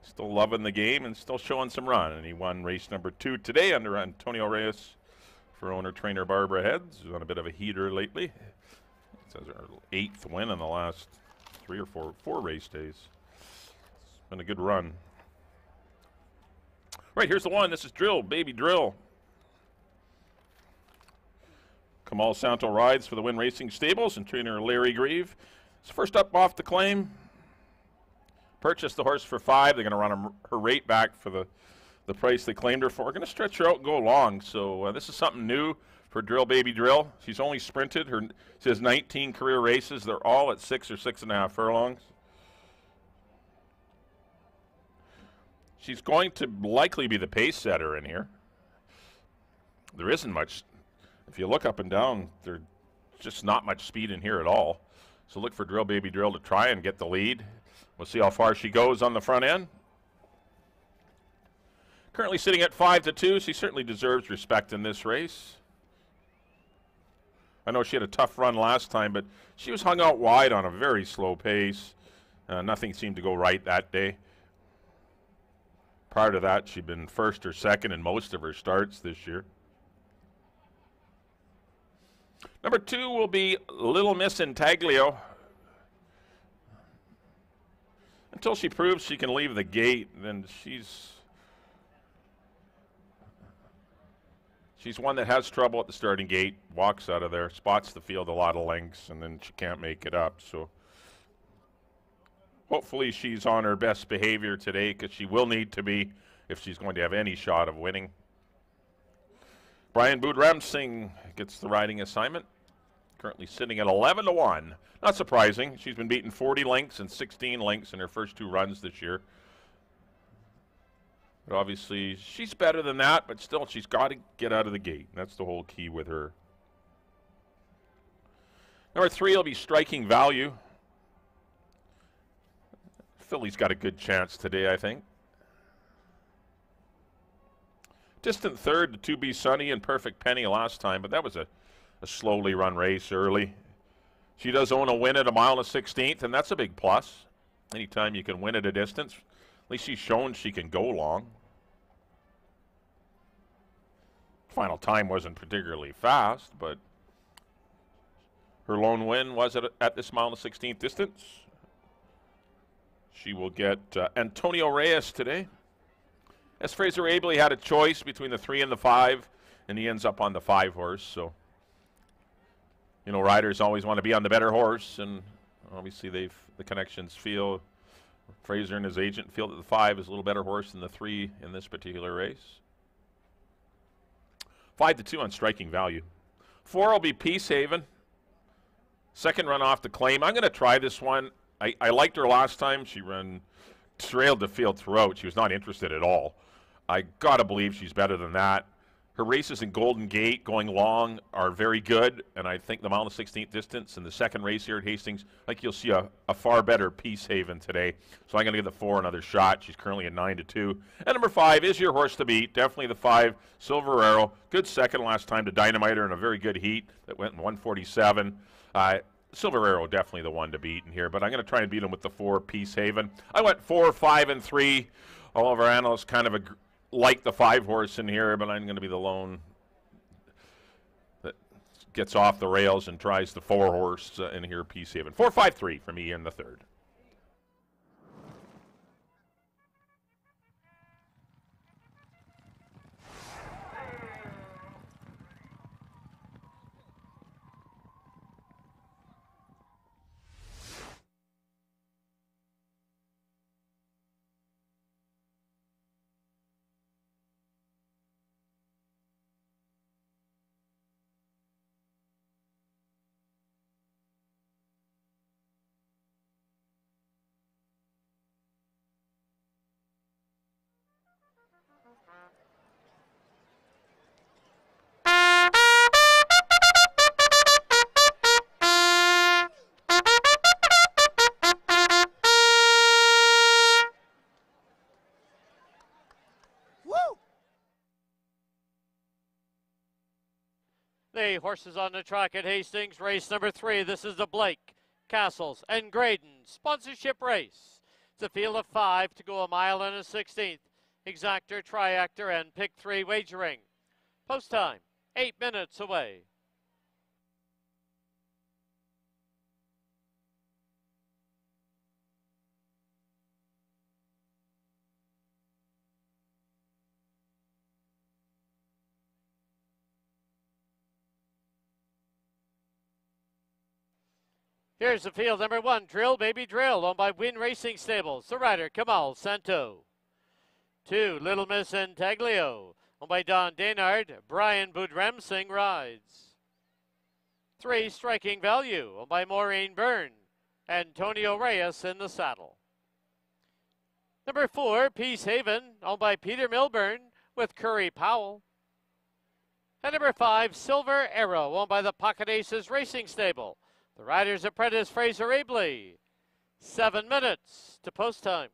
Still loving the game and still showing some run. And he won race number two today under Antonio Reyes for owner trainer Barbara Heads, who's on a bit of a heater lately. It says her eighth win in the last three or four four race days. It's been a good run. Right, here's the one. This is Drill, Baby Drill. Kamal Santo rides for the Win Racing Stables and trainer Larry Grieve. It's first up off the claim. Purchased the horse for five. They're going to run her, her rate back for the, the price they claimed her for. Going to stretch her out and go long. So uh, this is something new for Drill Baby Drill. She's only sprinted. Her she has 19 career races. They're all at six or six and a half furlongs. She's going to likely be the pace setter in here. There isn't much if you look up and down, there's just not much speed in here at all. So look for Drill Baby Drill to try and get the lead. We'll see how far she goes on the front end. Currently sitting at 5 to 2. She certainly deserves respect in this race. I know she had a tough run last time, but she was hung out wide on a very slow pace. Uh, nothing seemed to go right that day. Prior to that, she'd been first or second in most of her starts this year. Number two will be Little Miss Intaglio. Until she proves she can leave the gate, then she's she's one that has trouble at the starting gate, walks out of there, spots the field a lot of lengths, and then she can't make it up. So hopefully she's on her best behavior today because she will need to be if she's going to have any shot of winning. Brian Boodramsing gets the riding assignment. Currently sitting at 11 to 1. Not surprising. She's been beaten 40 lengths and 16 lengths in her first two runs this year. But obviously, she's better than that, but still, she's got to get out of the gate. That's the whole key with her. Number three will be striking value. Philly's got a good chance today, I think. Distant third to 2B Sunny and Perfect Penny last time, but that was a, a slowly run race early. She does own a win at a mile and a 16th, and that's a big plus. Anytime you can win at a distance, at least she's shown she can go long. Final time wasn't particularly fast, but her lone win was at, at this mile and a 16th distance. She will get uh, Antonio Reyes today. As Fraser Aebly had a choice between the three and the five, and he ends up on the five horse. So, you know, riders always want to be on the better horse, and obviously they've the connections feel. Fraser and his agent feel that the five is a little better horse than the three in this particular race. Five to two on striking value. Four will be Peace Haven. Second run off the claim. I'm going to try this one. I, I liked her last time. She ran trailed the field throughout. She was not interested at all. I gotta believe she's better than that. Her races in Golden Gate going long are very good, and I think the mile and 16th distance in the second race here at Hastings, I think you'll see a, a far better Peace Haven today. So I'm going to give the four another shot. She's currently at 9 to 2. And number five is your horse to beat. Definitely the five, Silver Arrow. Good second last time to Dynamiter in a very good heat that went in 147. Uh, Silver Arrow definitely the one to beat in here, but I'm going to try and beat him with the four Peace Haven. I went four, five, and three. All of our analysts kind of agree like the five horse in here, but I'm going to be the lone that gets off the rails and tries the four horse uh, in here. Four, five, three for me in the third. The horses on the track at Hastings, race number three. This is the Blake, Cassels, and Graydon sponsorship race. It's a field of five to go a mile and a sixteenth. Exactor, triactor, and pick three wagering. Post time, eight minutes away. Here's the field number one, Drill Baby Drill, owned by Win Racing Stables. The rider, Kamal Santo. Two, Little Miss Intaglio, owned by Don Daynard. Brian Boodramsing rides. Three, Striking Value, owned by Maureen Byrne. Antonio Reyes in the saddle. Number four, Peace Haven, owned by Peter Milburn with Curry Powell. And number five, Silver Arrow, owned by the Pocket Aces Racing Stable. The Rider's Apprentice Fraser Aebly. Seven minutes to post time.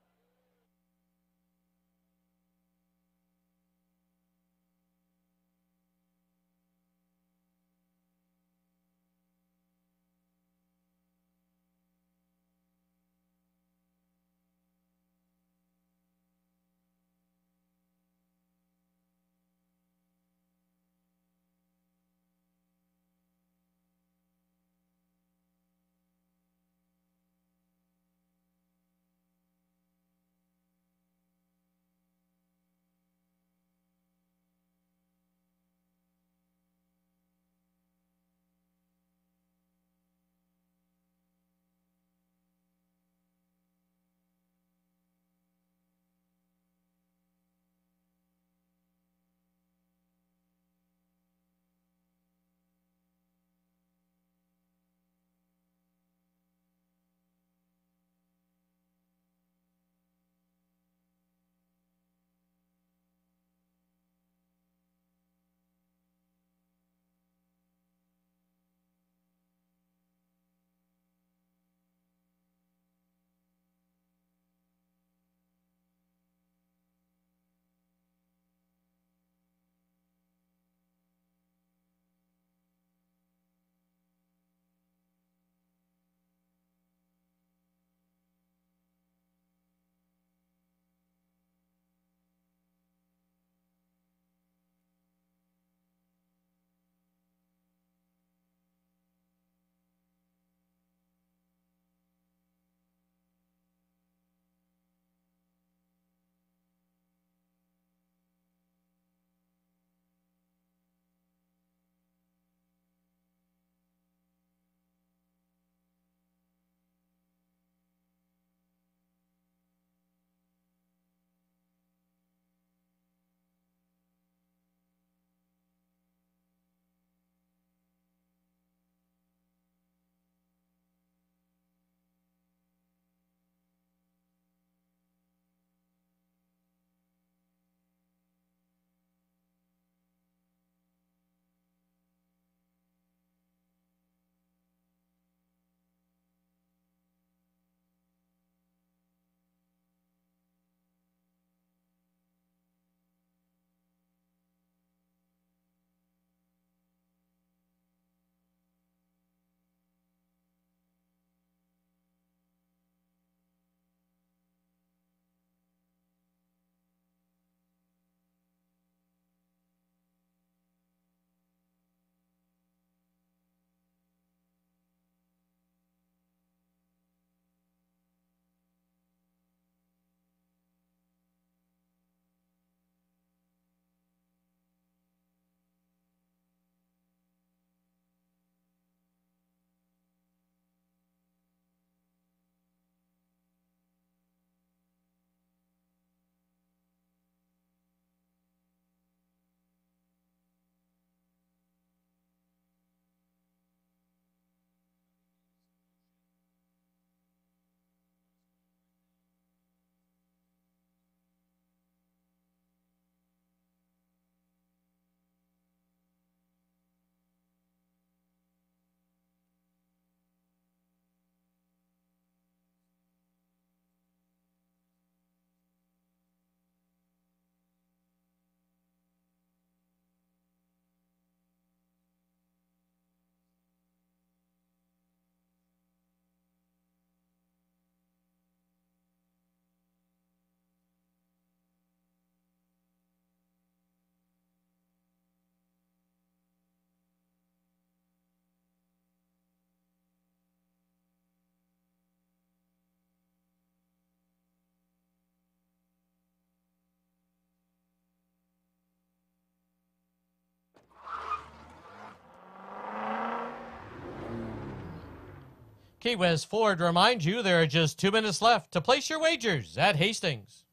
Key West Ford reminds you there are just two minutes left to place your wagers at Hastings.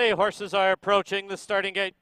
The horses are approaching the starting gate.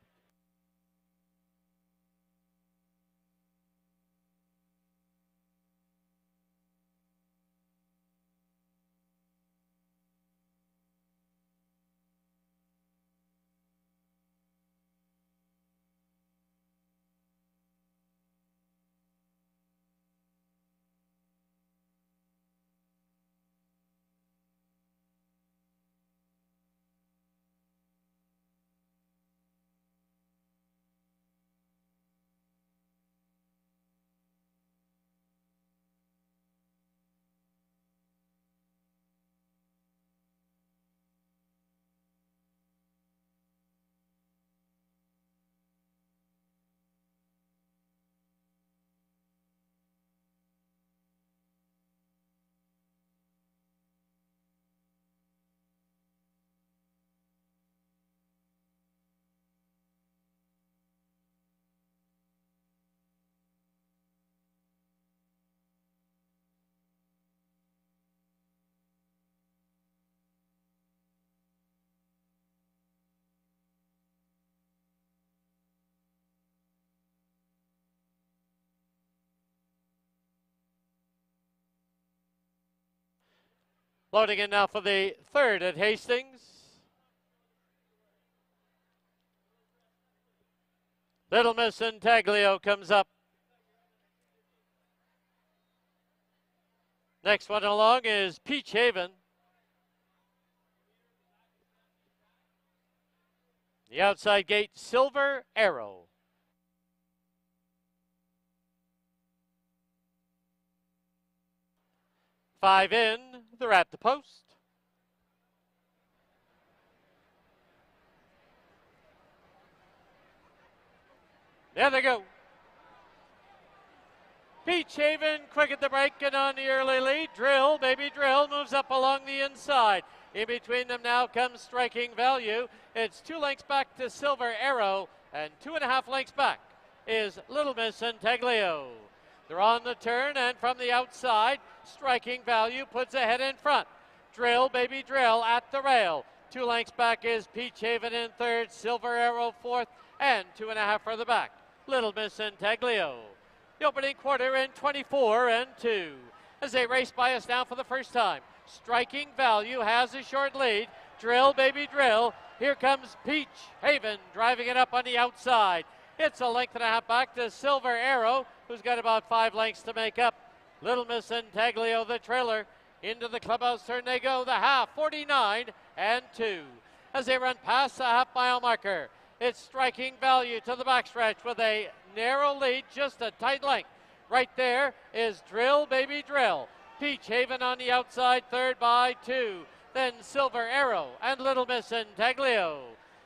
Loading in now for the third at Hastings. Little Miss Intaglio comes up. Next one along is Peach Haven. The outside gate, Silver Arrow. Five in, they're at the post. There they go. Beach Haven quick at the break and on the early lead. Drill, baby drill, moves up along the inside. In between them now comes striking value. It's two lengths back to Silver Arrow, and two and a half lengths back is Little Miss Intaglio. They're on the turn, and from the outside, striking value puts ahead in front. Drill, baby drill at the rail. Two lengths back is Peach Haven in third, Silver Arrow fourth, and two and a half further back. Little Miss Intaglio. The opening quarter in 24 and 2. As they race by us now for the first time. Striking value has a short lead. Drill, baby, drill. Here comes Peach Haven driving it up on the outside. It's a length and a half back to Silver Arrow, who's got about five lengths to make up. Little Miss Intaglio, the trailer. Into the clubhouse turn they go, the half, 49 and 2. As they run past the half mile marker, it's striking value to the backstretch with a narrow lead, just a tight length. Right there is Drill Baby Drill. Peach Haven on the outside, third by two. Then Silver Arrow and Little Miss Intaglio.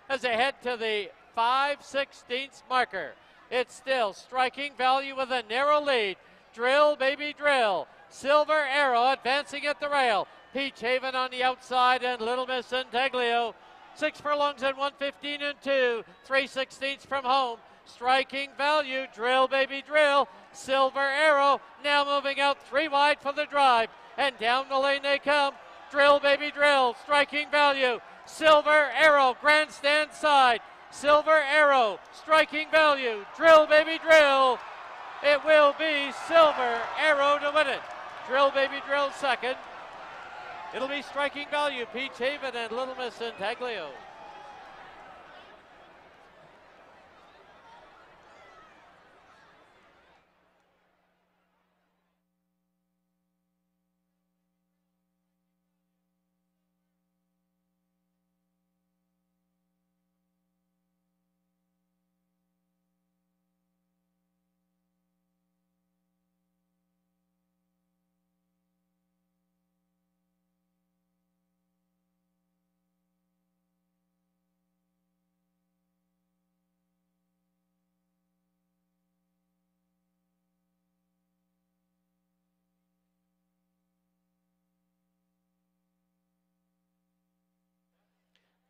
As they head to the 5 16th marker, it's still striking value with a narrow lead. Drill Baby Drill. Silver Arrow advancing at the rail. Peach Haven on the outside and Little Miss Intaglio. Six furlongs and 115 and two. Three sixteenths from home. Striking value. Drill, baby, drill. Silver Arrow now moving out three wide for the drive. And down the lane they come. Drill, baby, drill. Striking value. Silver Arrow, grandstand side. Silver Arrow, striking value. Drill, baby, drill. It will be Silver Arrow to win it. Drill, baby, drill second. It'll be striking value. Peach Haven and Little Miss Intaglio.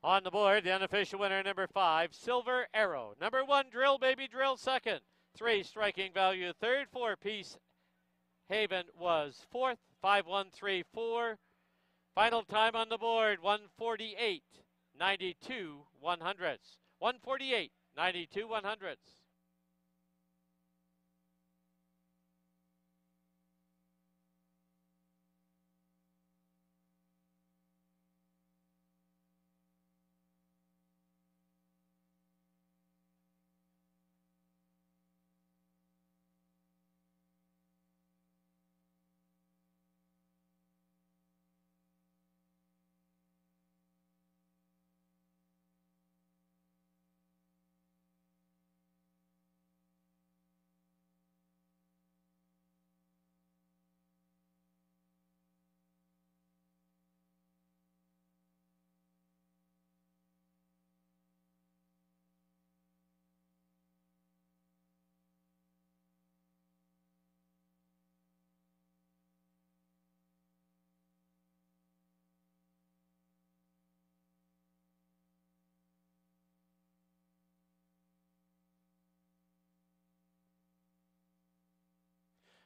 On the board, the unofficial winner, number five, Silver Arrow. Number one, Drill Baby Drill, second. Three, Striking Value, third. Four, Peace Haven was fourth. Five, one, three, four. Final time on the board, 148, 92, 100s. 148, 92, 100s.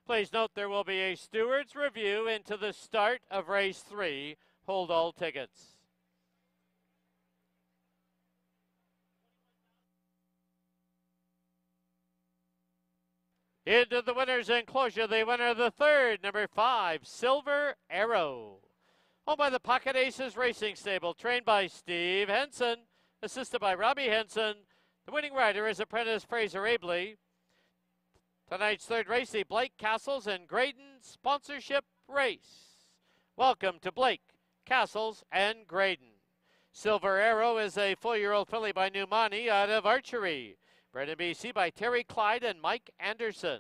Please note there will be a steward's review into the start of race three. Hold all tickets. Into the winner's enclosure, the winner of the third, number five, Silver Arrow. Owned by the Pocket Aces Racing Stable, trained by Steve Henson, assisted by Robbie Henson. The winning rider is apprentice Fraser Aebly. Tonight's third race, the Blake Cassels and Graydon sponsorship race. Welcome to Blake, Cassels, and Graydon. Silver Arrow is a four-year-old filly by Numani out of Archery. Bred in BC by Terry Clyde and Mike Anderson.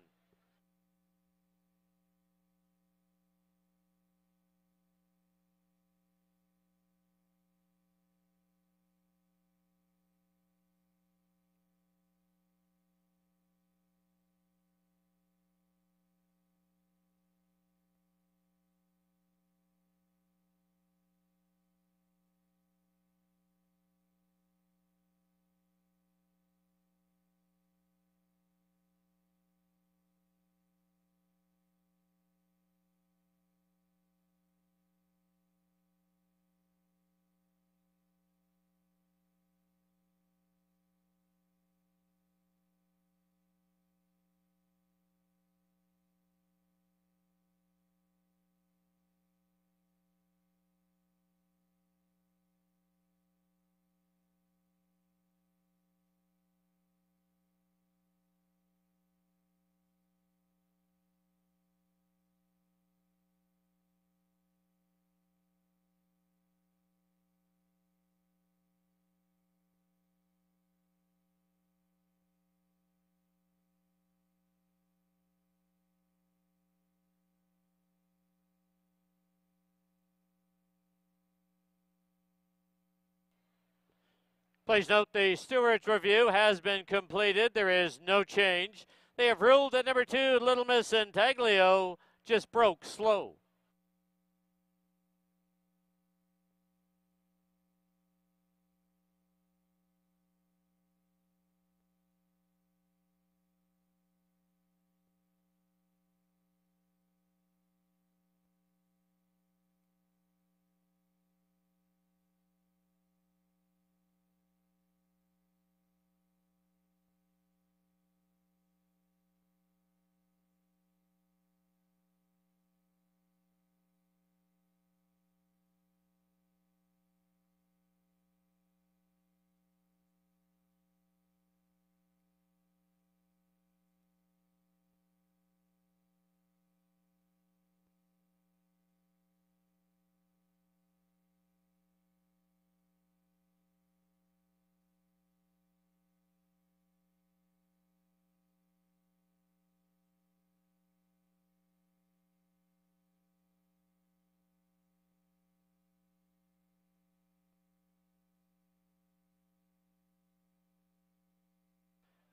Please note the stewards review has been completed. There is no change. They have ruled that number two, Little Miss Intaglio, just broke slow.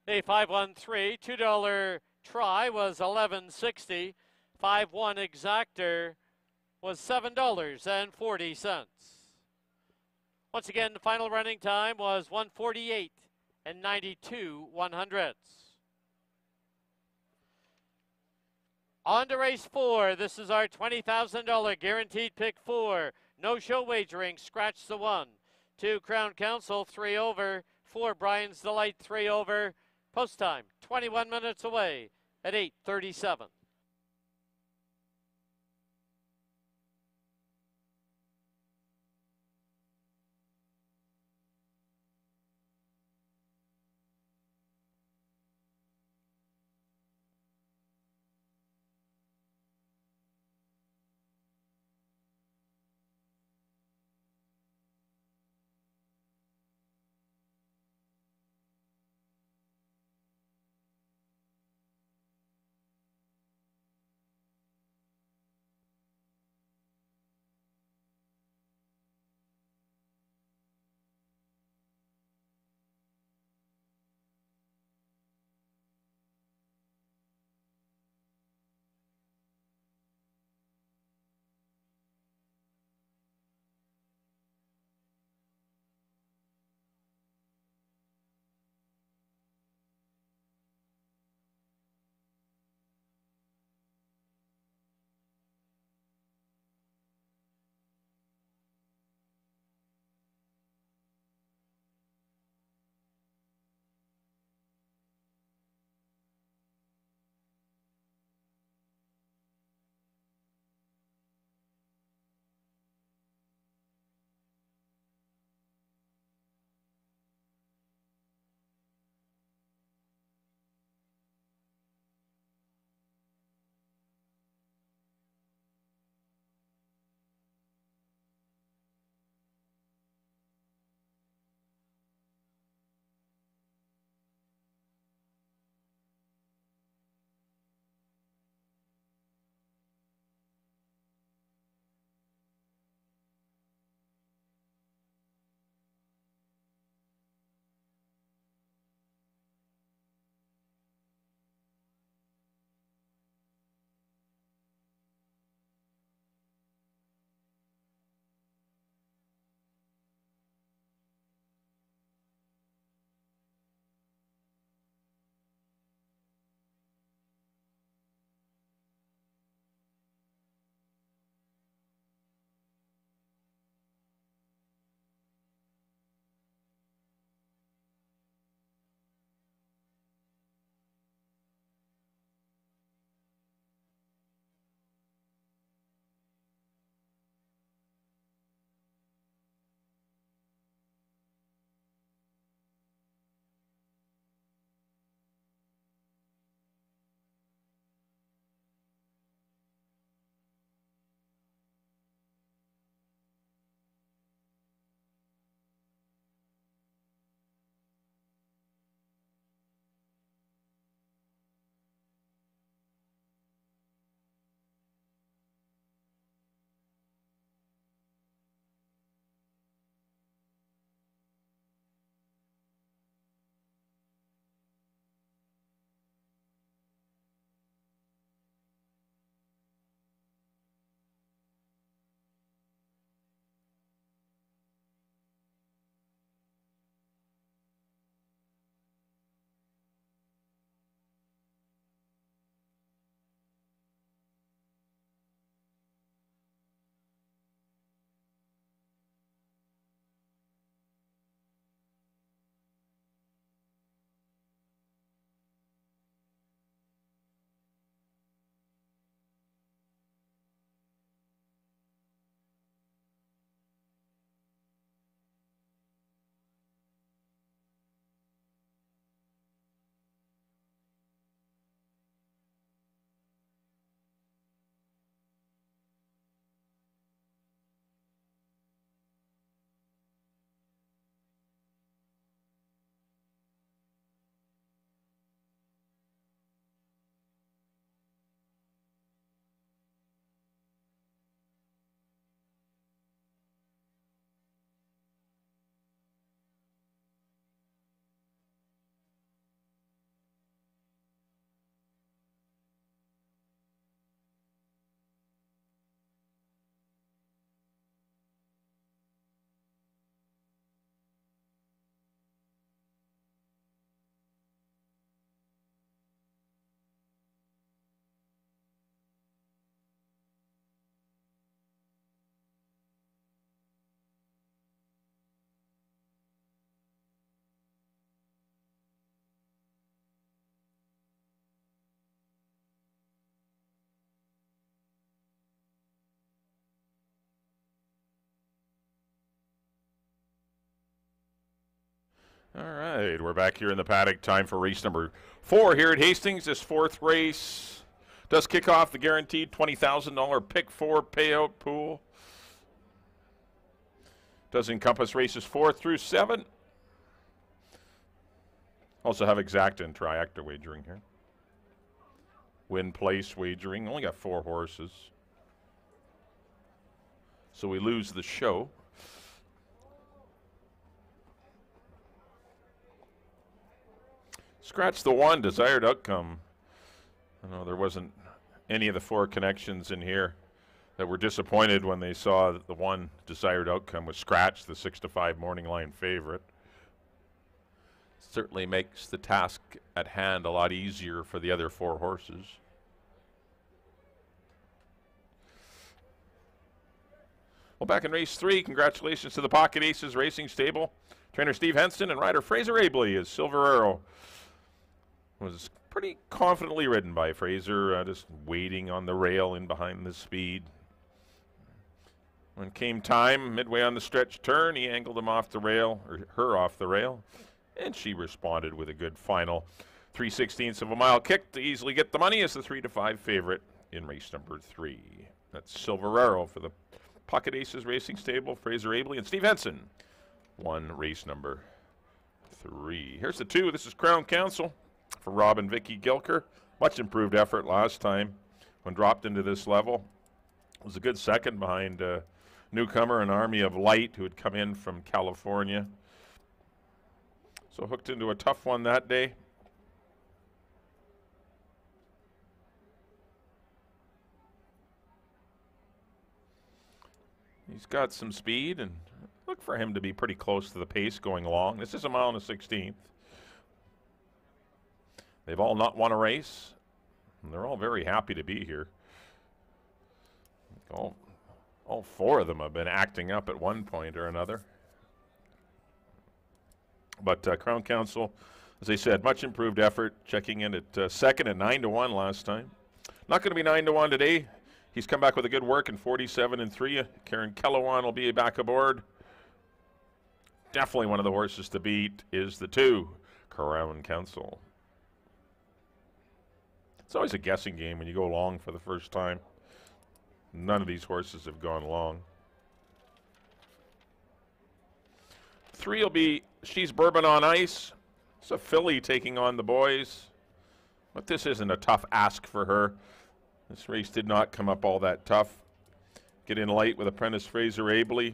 The 513 $2 try was 1160. 5-1 exactor was $7.40. Once again, the final running time was 148 and 92 one hundredths. On to race four. This is our $20,000 guaranteed pick four. No show wagering. Scratch the one. Two Crown Council, three over. Four Brian's Delight, three over. Post time, 21 minutes away at 837. All right, we're back here in the paddock. Time for race number four here at Hastings. This fourth race does kick off the guaranteed $20,000 pick four payout pool. Does encompass races four through seven. Also have exacta and triacta wagering here. Win place wagering. Only got four horses. So we lose the show. Scratch the one, desired outcome. I know there wasn't any of the four connections in here that were disappointed when they saw that the one desired outcome was scratched, the six to five morning line favorite. Certainly makes the task at hand a lot easier for the other four horses. Well, back in race three, congratulations to the Pocket Aces Racing Stable. Trainer Steve Henson and rider Fraser Aebly as Silver Arrow was pretty confidently ridden by Fraser, uh, just waiting on the rail in behind the speed. When came time, midway on the stretch turn, he angled him off the rail, or her off the rail, and she responded with a good final 3 16ths of a mile kick to easily get the money as the 3 to 5 favorite in race number 3. That's Silver Arrow for the Pocket Aces Racing Stable, Fraser Aebly, and Steve Henson One race number 3. Here's the 2. This is Crown Council for Rob and Vicky Gilker. Much improved effort last time when dropped into this level. It was a good second behind uh, newcomer and Army of Light who had come in from California. So hooked into a tough one that day. He's got some speed and look for him to be pretty close to the pace going along. This is a mile and a 16th. They've all not won a race. And they're all very happy to be here. All, all four of them have been acting up at one point or another. But uh, Crown Council, as I said, much improved effort, checking in at uh, second at 9 to 1 last time. Not going to be 9 to 1 today. He's come back with a good work in 47 and 3. Karen Kellowan will be back aboard. Definitely one of the horses to beat is the 2, Crown Council. It's always a guessing game when you go long for the first time. None of these horses have gone long. Three will be She's Bourbon on Ice. It's a filly taking on the boys. But this isn't a tough ask for her. This race did not come up all that tough. Get in light with apprentice Fraser Aebly.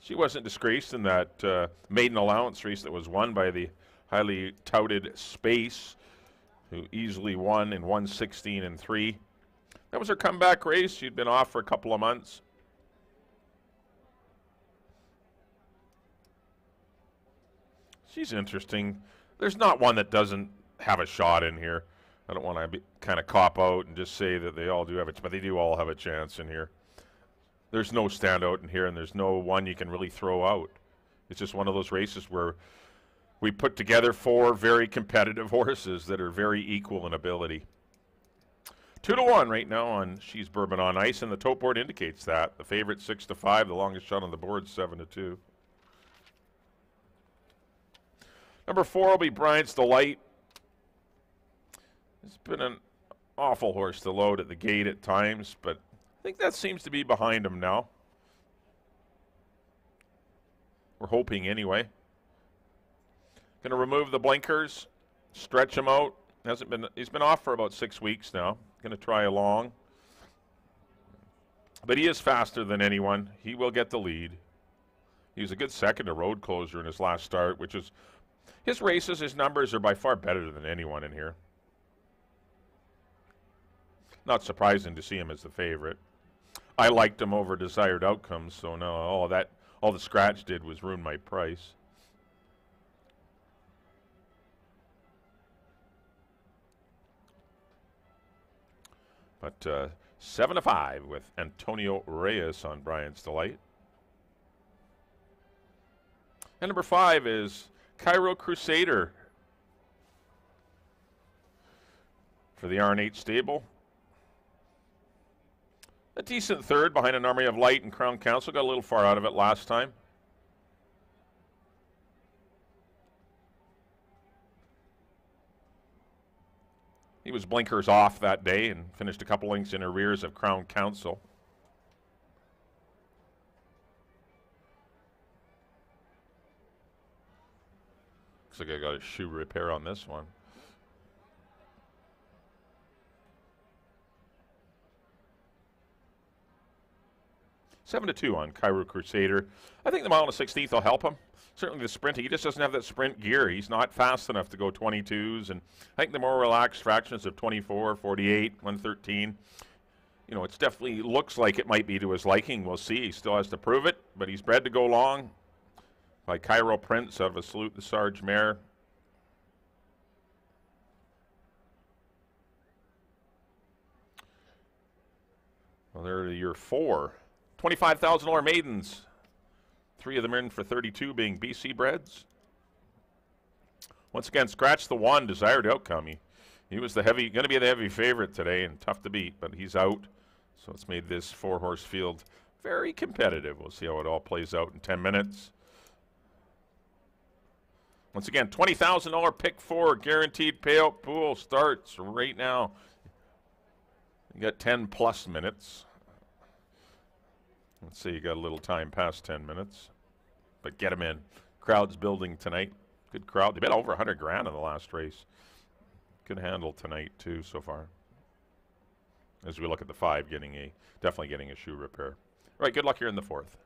She wasn't disgraced in that uh, maiden allowance race that was won by the highly touted Space who easily won in 116 and 3. That was her comeback race. She'd been off for a couple of months. She's interesting. There's not one that doesn't have a shot in here. I don't want to kind of cop out and just say that they all do have a, but they do all have a chance in here. There's no standout in here, and there's no one you can really throw out. It's just one of those races where we put together four very competitive horses that are very equal in ability. Two to one right now on She's Bourbon on Ice, and the tote board indicates that. The favorite six to five, the longest shot on the board seven to two. Number four will be Bryant's Delight. It's been an awful horse to load at the gate at times, but I think that seems to be behind him now. We're hoping anyway. Going to remove the blinkers, stretch him out. Hasn't been. He's been off for about six weeks now. Going to try along, but he is faster than anyone. He will get the lead. He was a good second to road closer in his last start, which is his races. His numbers are by far better than anyone in here. Not surprising to see him as the favorite. I liked him over desired outcomes, so no, all that, all the scratch did was ruin my price. But uh, 7 to 5 with Antonio Reyes on Bryant's Delight. And number 5 is Cairo Crusader for the R&H stable. A decent third behind an army of light and Crown Council. Got a little far out of it last time. Was blinkers off that day and finished a couple lengths in arrears of Crown Council. Looks like I got a shoe repair on this one. Seven to two on Cairo Crusader. I think the mile and sixteenth will help him. Certainly the sprint, he just doesn't have that sprint gear. He's not fast enough to go 22s, and I think the more relaxed fractions of 24, 48, 113, you know, it's definitely looks like it might be to his liking. We'll see. He still has to prove it, but he's bred to go long. By Cairo Prince out of a salute the Sarge mare. Well, they're year four. $25,000 maidens. Three of them in for 32 being BC Breds. Once again, scratch the one, desired outcome. He, he was the heavy, going to be the heavy favorite today and tough to beat, but he's out. So it's made this four horse field very competitive. We'll see how it all plays out in 10 minutes. Once again, $20,000 pick four guaranteed payout pool starts right now. You got 10 plus minutes. Let's see, you got a little time past 10 minutes, but get them in. Crowd's building tonight. Good crowd. They bet over 100 grand in the last race. Good handle tonight, too, so far. As we look at the five, getting a definitely getting a shoe repair. All right, good luck here in the fourth.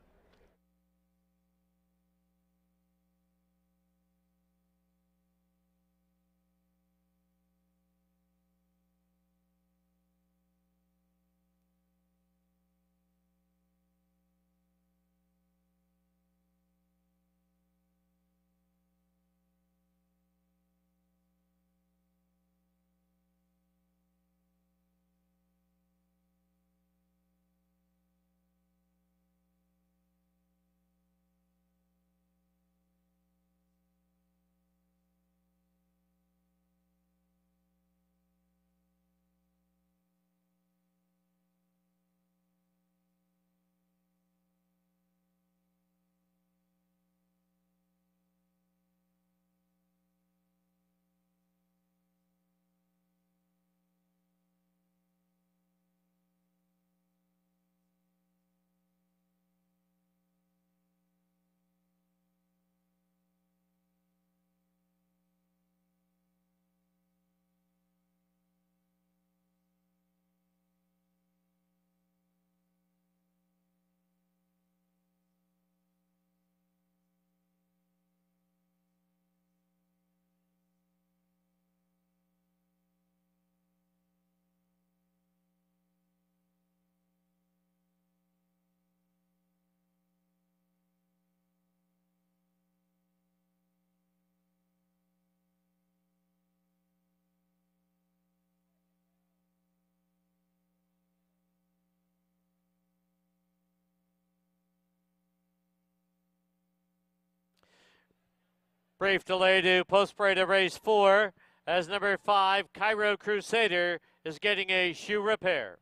Brief delay to post parade of race four as number five, Cairo Crusader, is getting a shoe repair.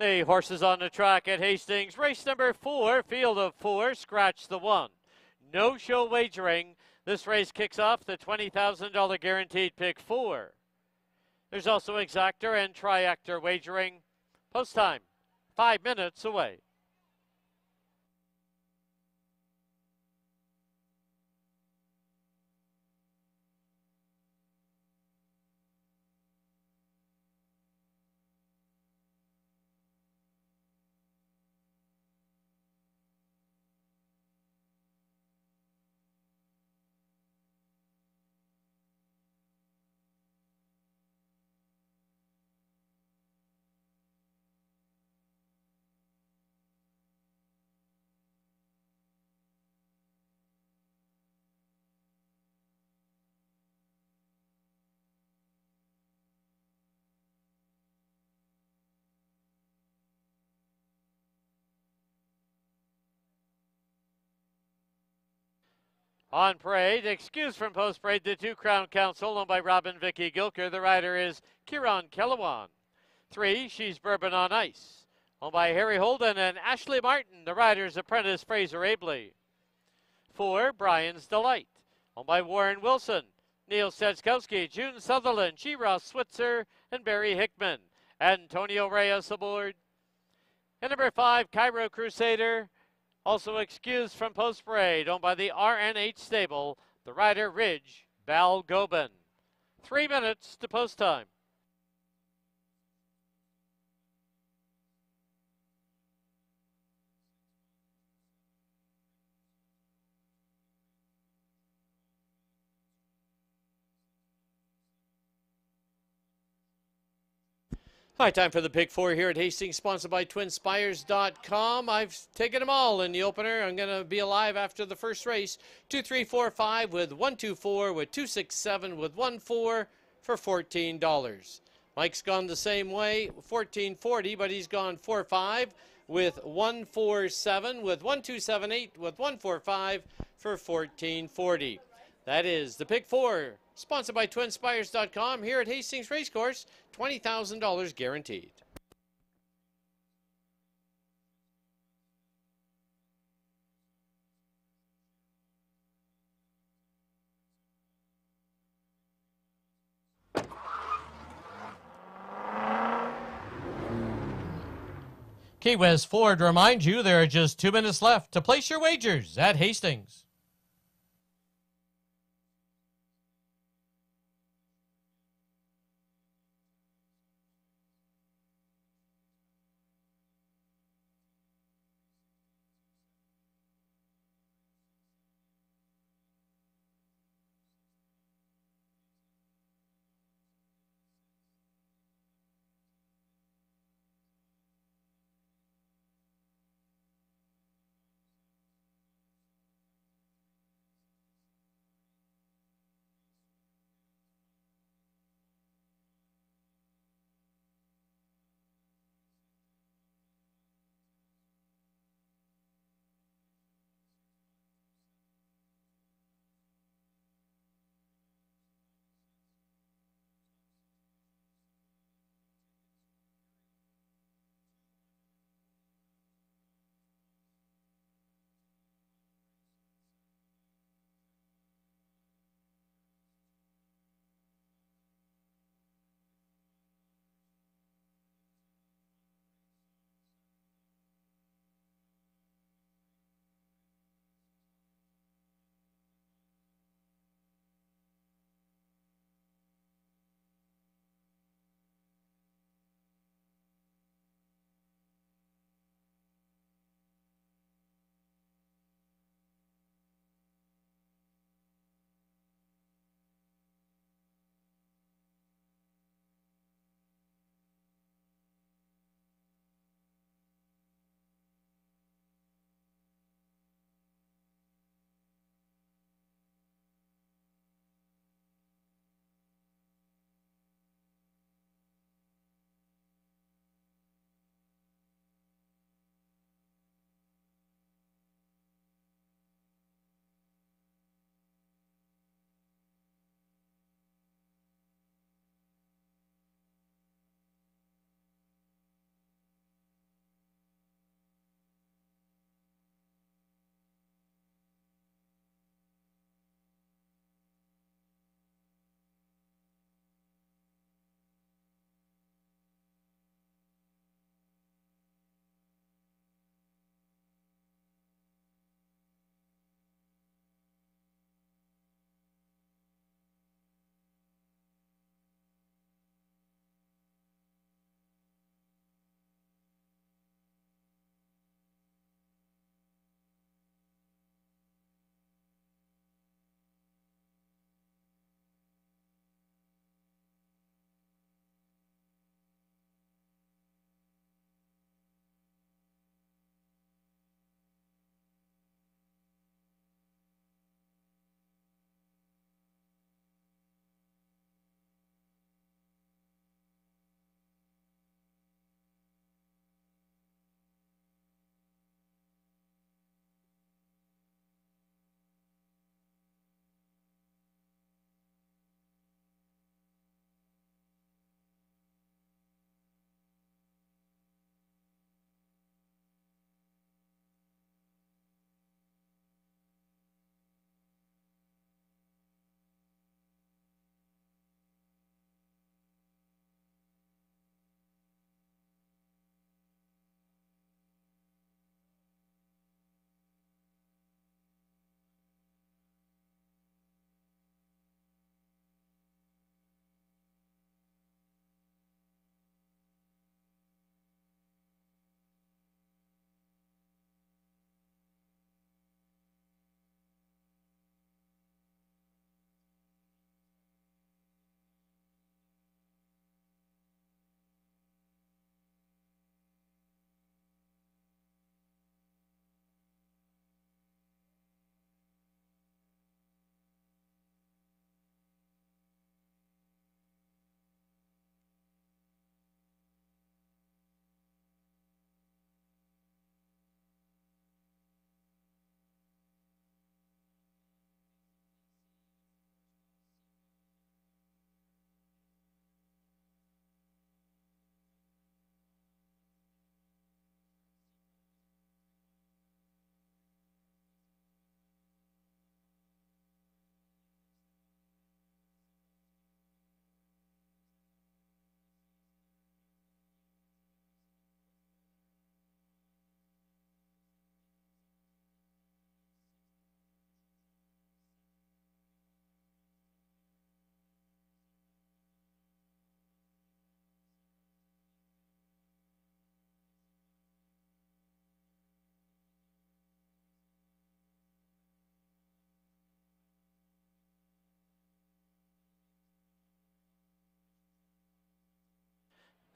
The horses on the track at Hastings. Race number four, field of four, scratch the one. No show wagering. This race kicks off the $20,000 guaranteed pick four. There's also exactor and triactor wagering. Post time, five minutes away. On parade, excused from post parade, the two crown council, owned by Robin Vicky Gilker. The rider is Kieran Kellewan. Three, she's Bourbon on Ice, owned by Harry Holden and Ashley Martin. The rider's apprentice Fraser Aebly. Four, Brian's Delight, owned by Warren Wilson, Neil Steczkowski, June Sutherland, G. Ross Switzer, and Barry Hickman. Antonio Reyes aboard. And number five, Cairo Crusader, also excused from post parade, owned by the RNH stable, the rider Rich Balgobin. Three minutes to post time. Hi, time for the pick four here at Hastings, sponsored by TwinSpires.com. I've taken them all in the opener. I'm going to be alive after the first race. Two, three, four, five with one, two, four with two, six, seven with one, four for fourteen dollars. Mike's gone the same way, fourteen forty, but he's gone four, five with one, four, seven with one, two, seven, eight with one, four, five for fourteen forty. That is the pick four, sponsored by TwinSpires.com here at Hastings Racecourse. $20,000 guaranteed. Key West Ford reminds you there are just two minutes left to place your wagers at Hastings.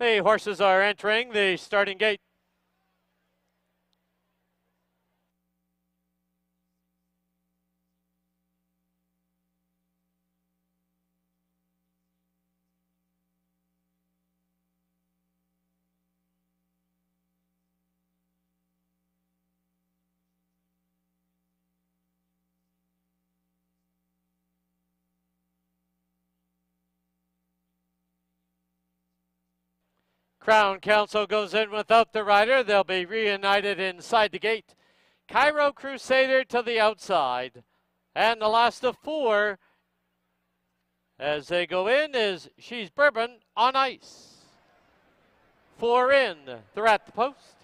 The horses are entering the starting gate. Crown Council goes in without the rider. They'll be reunited inside the gate. Cairo Crusader to the outside. And the last of four as they go in is She's Bourbon on ice. Four in. They're at the post.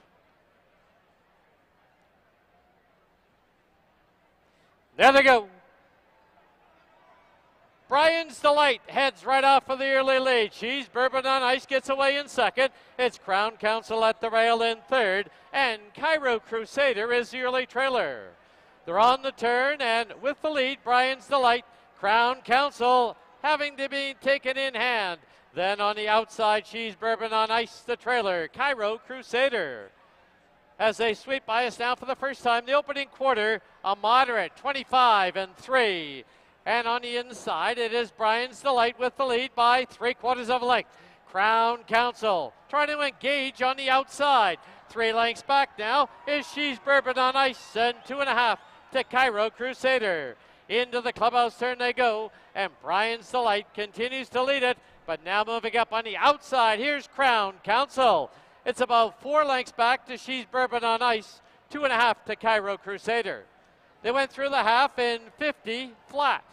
There they go. Brian's Delight heads right off for the early lead. She's Bourbon on Ice gets away in second. It's Crown Council at the rail in third. And Cairo Crusader is the early trailer. They're on the turn and with the lead, Brian's Delight. Crown Council having to be taken in hand. Then on the outside, she's Bourbon on Ice, the trailer. Cairo Crusader. As they sweep by us now for the first time, the opening quarter, a moderate 25 and 3. And on the inside, it is Brian's Delight with the lead by three quarters of a length. Crown Council trying to engage on the outside. Three lengths back now is She's Bourbon on Ice and two and a half to Cairo Crusader. Into the clubhouse turn they go, and Brian's Delight continues to lead it, but now moving up on the outside. Here's Crown Council. It's about four lengths back to She's Bourbon on Ice, two and a half to Cairo Crusader. They went through the half in 50 flat.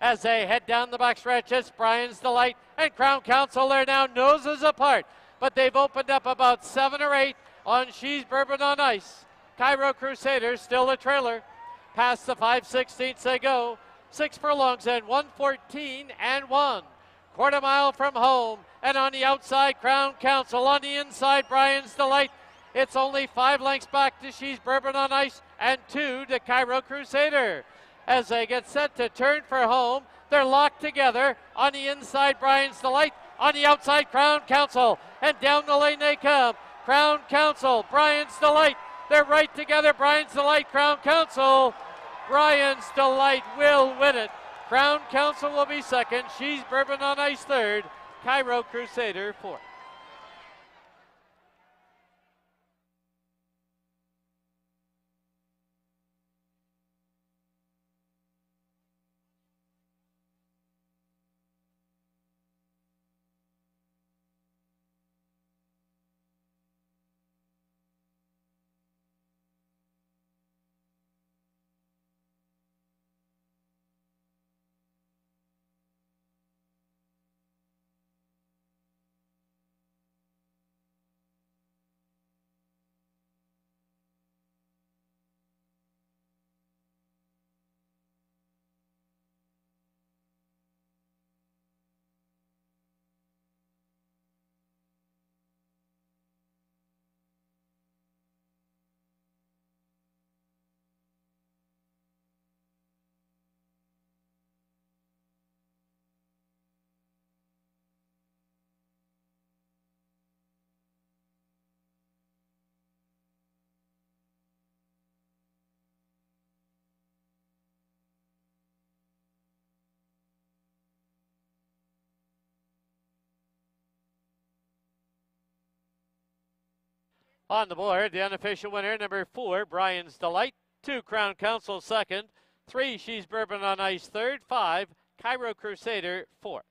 As they head down the backstretch, it's Brian's Delight and Crown Council. They're now noses apart, but they've opened up about seven or eight on She's Bourbon on Ice. Cairo Crusaders still a trailer. Past the 5 16ths they go. Six furlongs and 114 and one. Quarter mile from home. And on the outside, Crown Council. On the inside, Brian's Delight. It's only five lengths back to She's Bourbon on Ice and two to Cairo Crusader. As they get set to turn for home, they're locked together. On the inside, Brian's Delight. On the outside, Crown Council. And down the lane they come. Crown Council, Brian's Delight. They're right together. Brian's Delight, Crown Council. Brian's Delight will win it. Crown Council will be second. She's Bourbon on Ice third. Cairo Crusader fourth. On the board, the unofficial winner, number four, Brian's Delight. Two, Crown Council second. Three, She's Bourbon on Ice third. Five, Cairo Crusader fourth.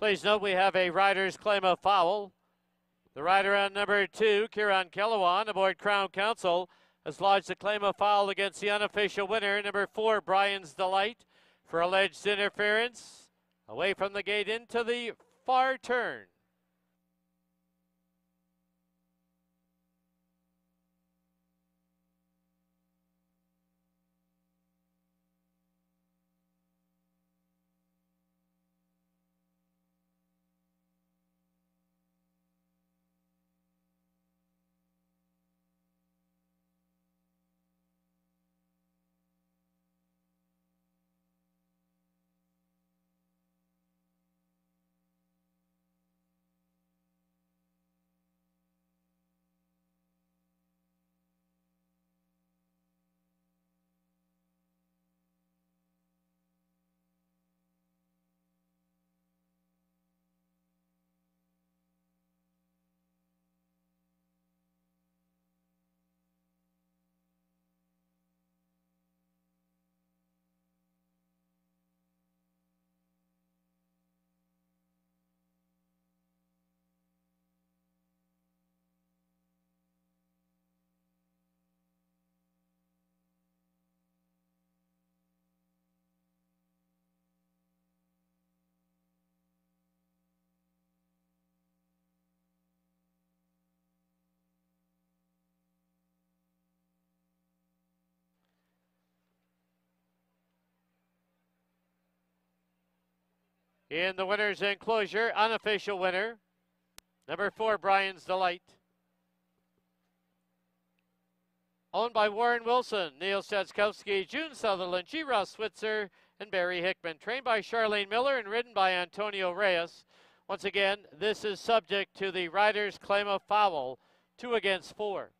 Please note we have a rider's claim of foul. The rider on number two, Kieran Kellowan, aboard Crown Council, has lodged a claim of foul against the unofficial winner, number four, Brian's Delight, for alleged interference away from the gate into the far turn. In the winner's enclosure, unofficial winner, number four, Brian's Delight. Owned by Warren Wilson, Neil Stadskowski, June Sutherland, G. Ross Switzer, and Barry Hickman. Trained by Charlene Miller and ridden by Antonio Reyes. Once again, this is subject to the rider's claim of foul, two against four.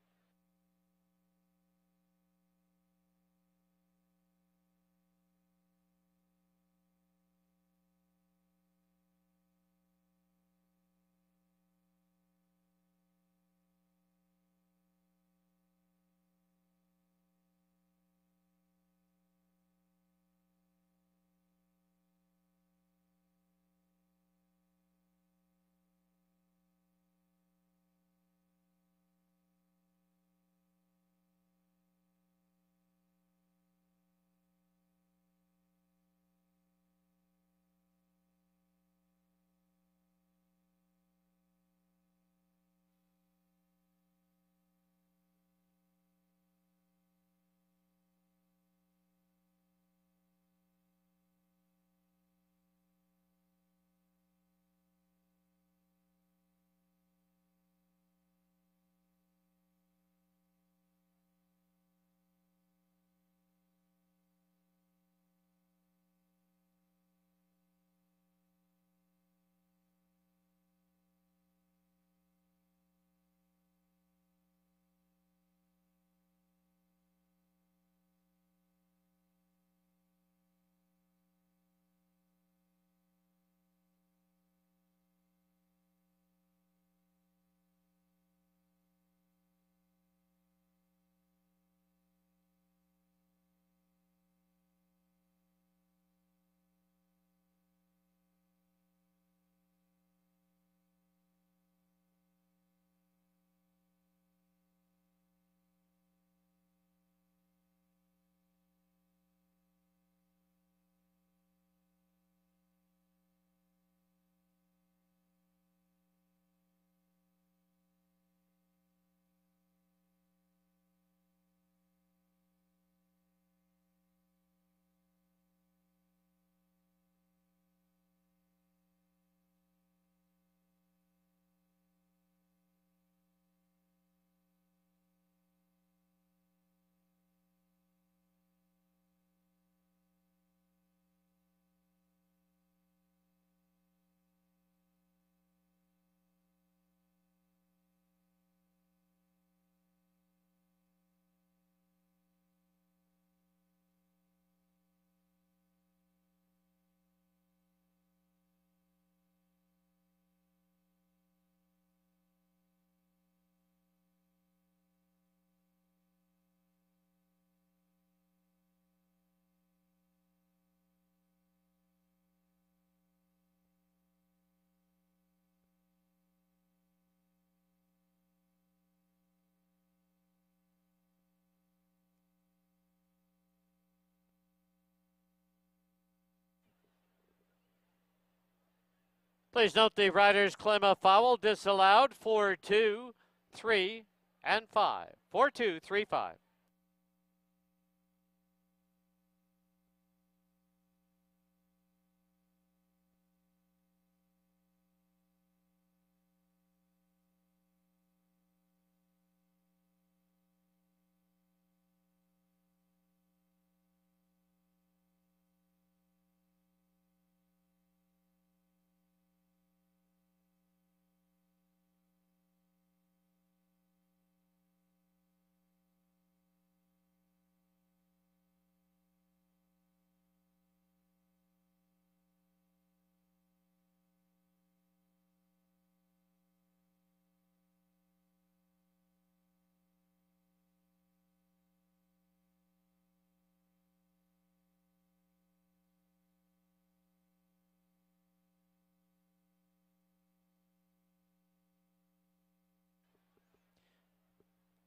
Please note the riders claim a foul disallowed 4 2, 3, and 5. 4 2, 3, 5.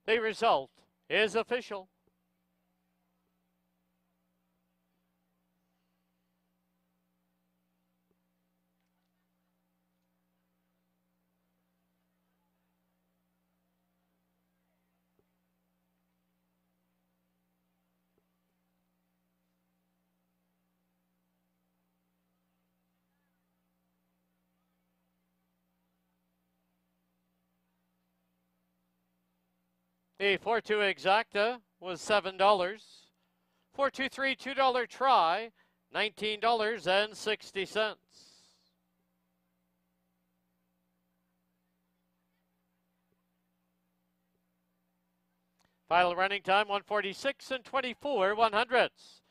The result is official. The 4 2 exacta was $7. 423 $2 try, $19.60. Final running time 146 and 24 one hundredths.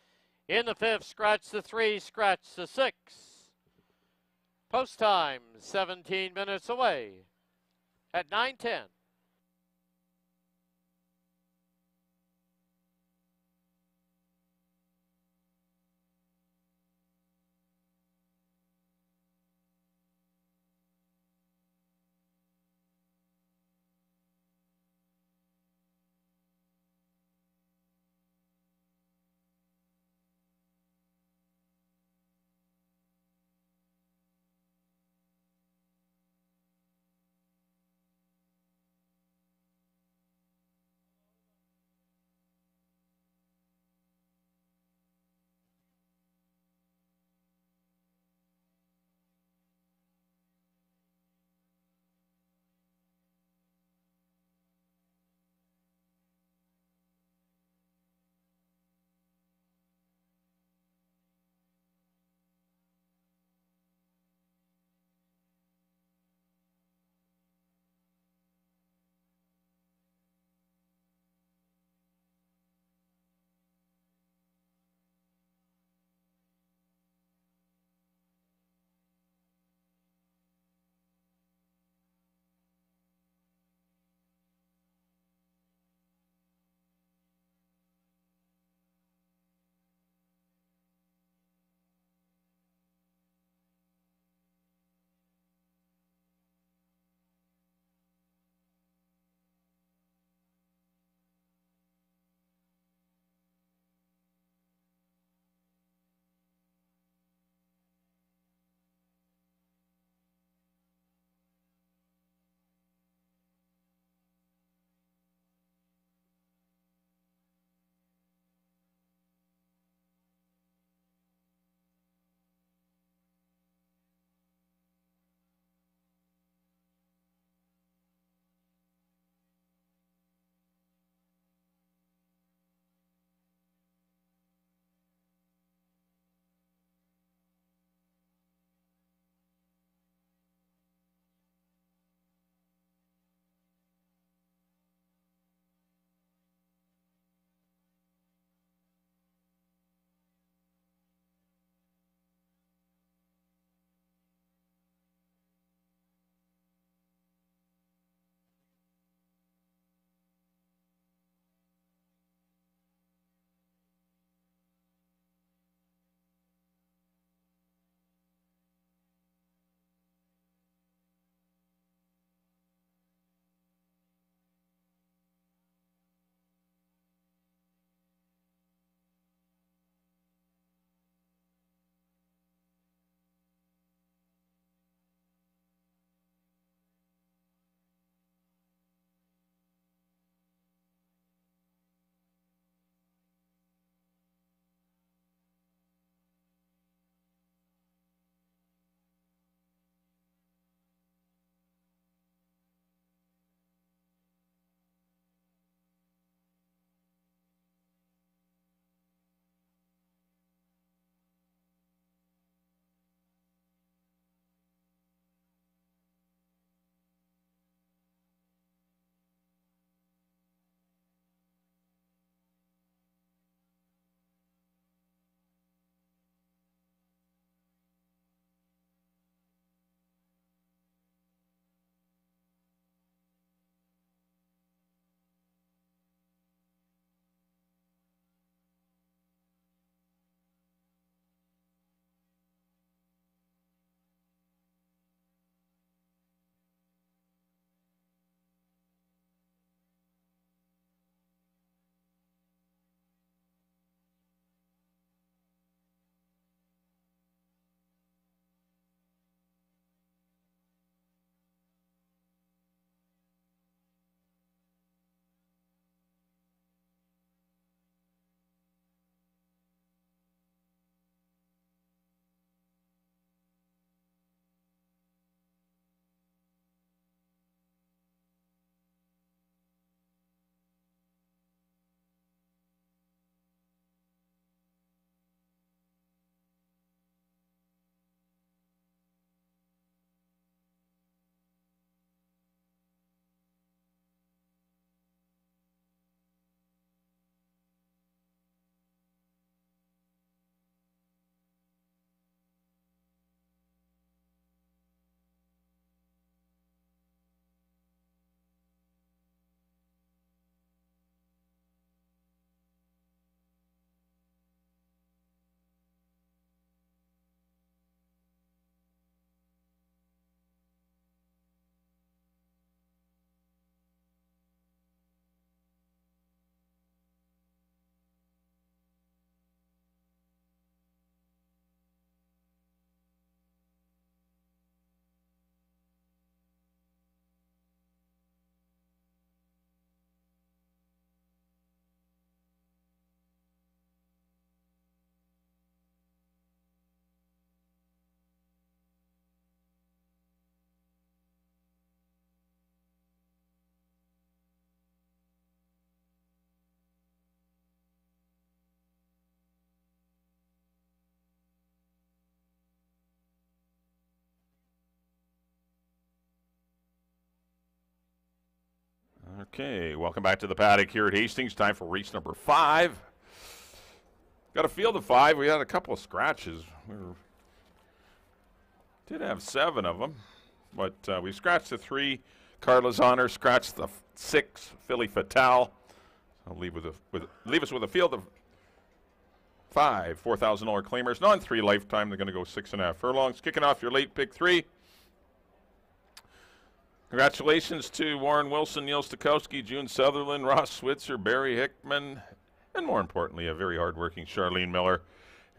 In the fifth, scratch the three, scratch the six. Post time 17 minutes away at 910. Okay, welcome back to the paddock here at Hastings. Time for race number five. Got a field of five. We had a couple of scratches. We were, did have seven of them, but uh, we scratched the three. Carla's Honor scratched the six. Philly Fatale. I'll leave with a with leave us with a field of five four thousand dollar claimers. Non three lifetime. They're going to go six and a half furlongs. Kicking off your late pick three. Congratulations to Warren Wilson, Neil Stokowski, June Sutherland, Ross Switzer, Barry Hickman, and more importantly, a very hardworking Charlene Miller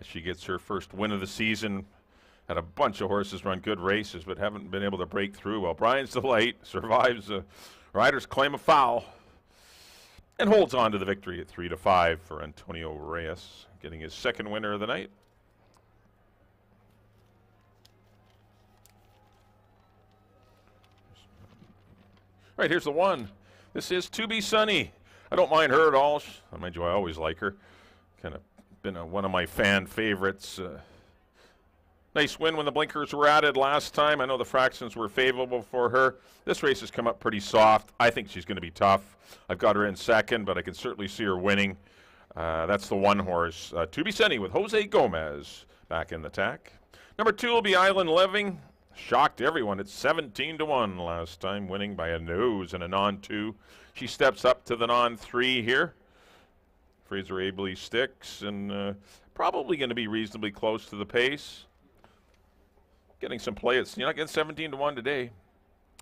as she gets her first win of the season. Had a bunch of horses run good races, but haven't been able to break through. Well, Brian's Delight (laughs) survives a rider's claim of foul and holds on to the victory at three to five for Antonio Reyes, getting his second winner of the night. Right, here's the one. This is To Be Sunny. I don't mind her at all. Sh- Mind you, I always like her. Kind of been a, one of my fan favorites. Uh, nice win when the blinkers were added last time. I know the fractions were favorable for her. This race has come up pretty soft. I think she's going to be tough. I've got her in second, but I can certainly see her winning. Uh, that's the one horse. Uh, to be Sunny with Jose Gomez back in the tack. Number two will be Island Living. Shocked everyone. It's 17 to 1 last time, winning by a nose and a non 2. She steps up to the non 3 here. Fraser Aebly sticks and uh, probably going to be reasonably close to the pace. Getting some play. It's you're not getting 17 to 1 today.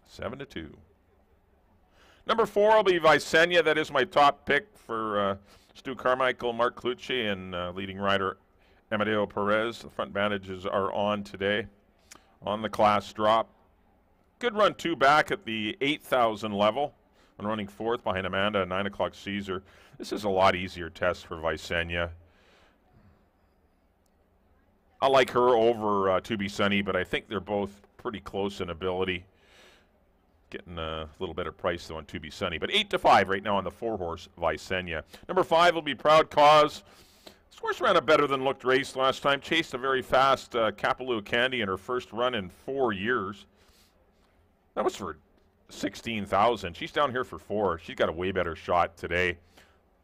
7 to 2. Number four will be Visenya. That is my top pick for uh, Stu Carmichael, Mark Clucci, and uh, leading rider Amadeo Perez. The front bandages are on today on the class drop. Good run two back at the 8,000 level and running fourth behind Amanda, 9 o'clock Caesar. This is a lot easier test for Visenya. I like her over uh, To Be Sunny, but I think they're both pretty close in ability. Getting a little better price though on To Be Sunny. But 8 to 5 right now on the four horse Visenya. Number 5 will be Proud Cause. Horse ran a better than looked race last time. Chased a very fast uh, Candy in her first run in four years. That was for 16,000. She's down here for four. She's got a way better shot today.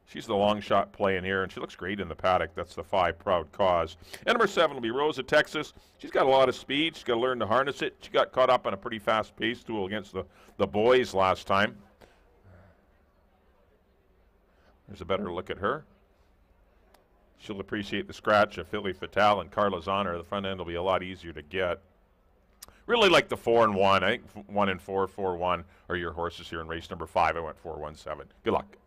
She's the long shot play in here, and she looks great in the paddock. That's the five proud cause. And number seven will be Rose of Texas. She's got a lot of speed. She's got to learn to harness it. She got caught up on a pretty fast pace duel against the, the boys last time. There's a better look at her. She'll appreciate the scratch of Philly Fatale and Carla's Honor. The front end will be a lot easier to get. Really like the four and one. I think one and four, four one are your horses here in race number five. I went four one seven. Good luck.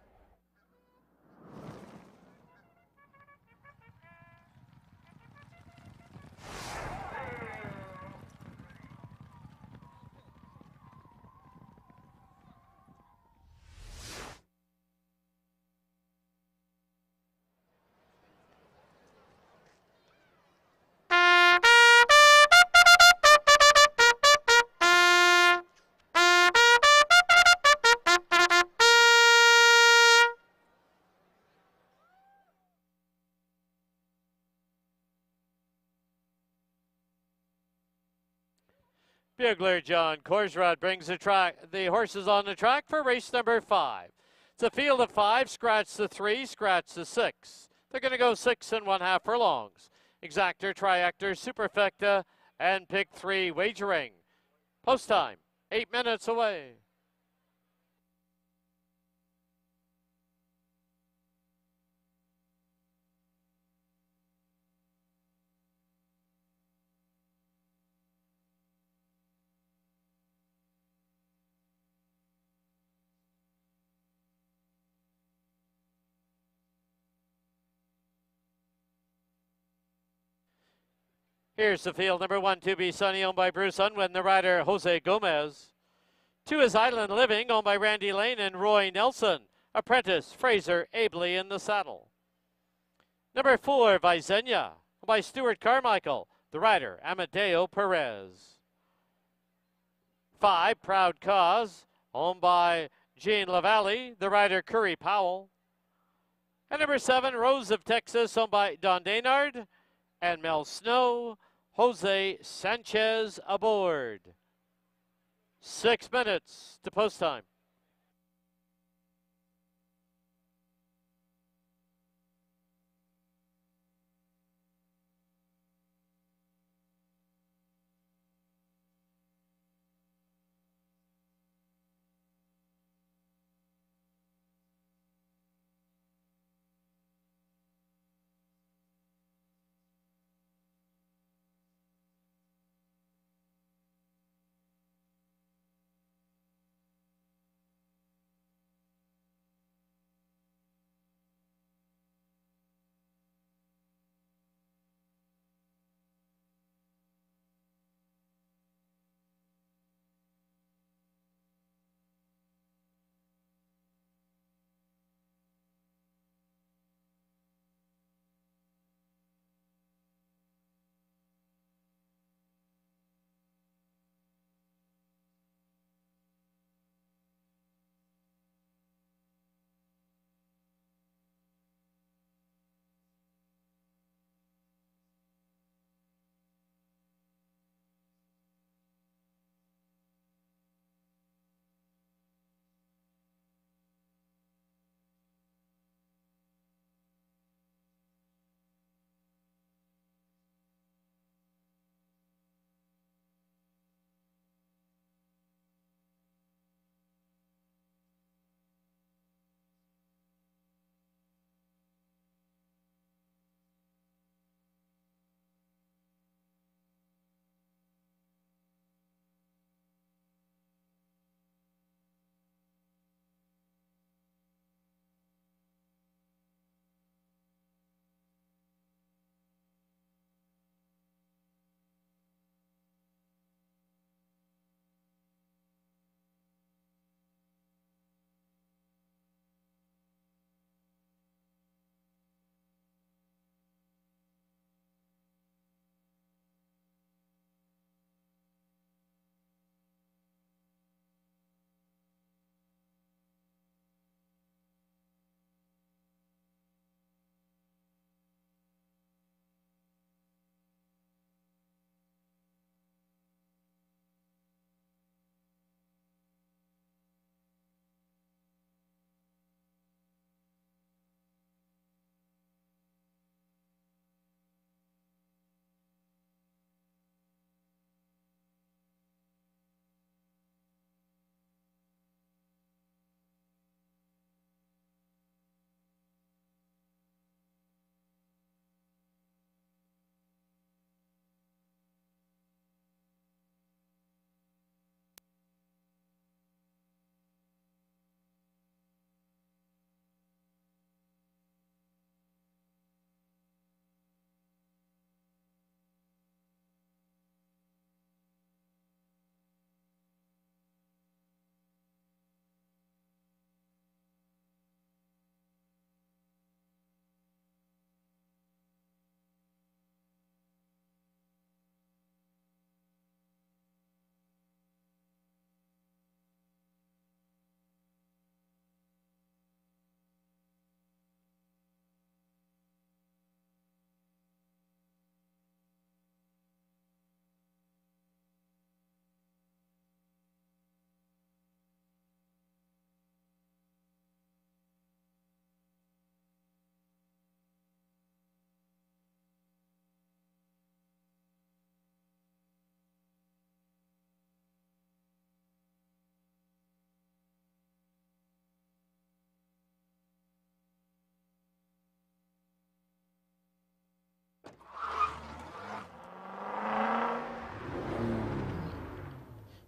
Bugler John Korsrod brings the track the horses on the track for race number five. It's a field of five, scratch the three, scratch the six. They're going to go six and one half furlongs. Exactor, Triactor, Superfecta, and pick three wagering. Post time, eight minutes away. Here's the field. Number one, to be Sunny, owned by Bruce Unwin, the rider Jose Gomez. Two is Island Living, owned by Randy Lane and Roy Nelson. Apprentice Fraser Aebly in the saddle. Number four, owned by Stuart Carmichael, the rider Amadeo Perez. Five, Proud Cause, owned by Jean Lavalle, the rider Curry Powell. And number seven, Rose of Texas, owned by Don Daynard and Mel Snow. Jose Sanchez aboard. Six minutes to post time.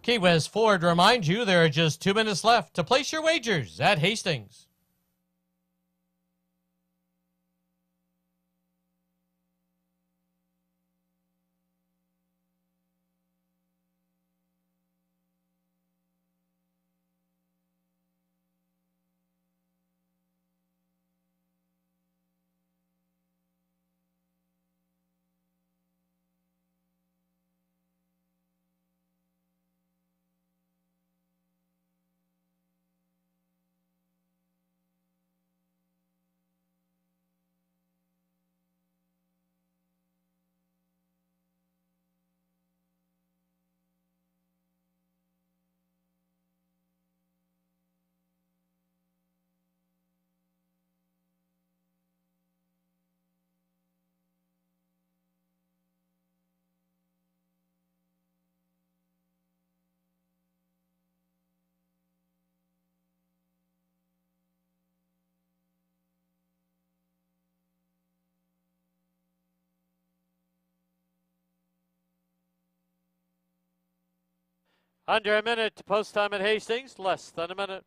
Key West Ford reminds you there are just two minutes left to place your wagers at Hastings. Under a minute to post time at Hastings, less than a minute.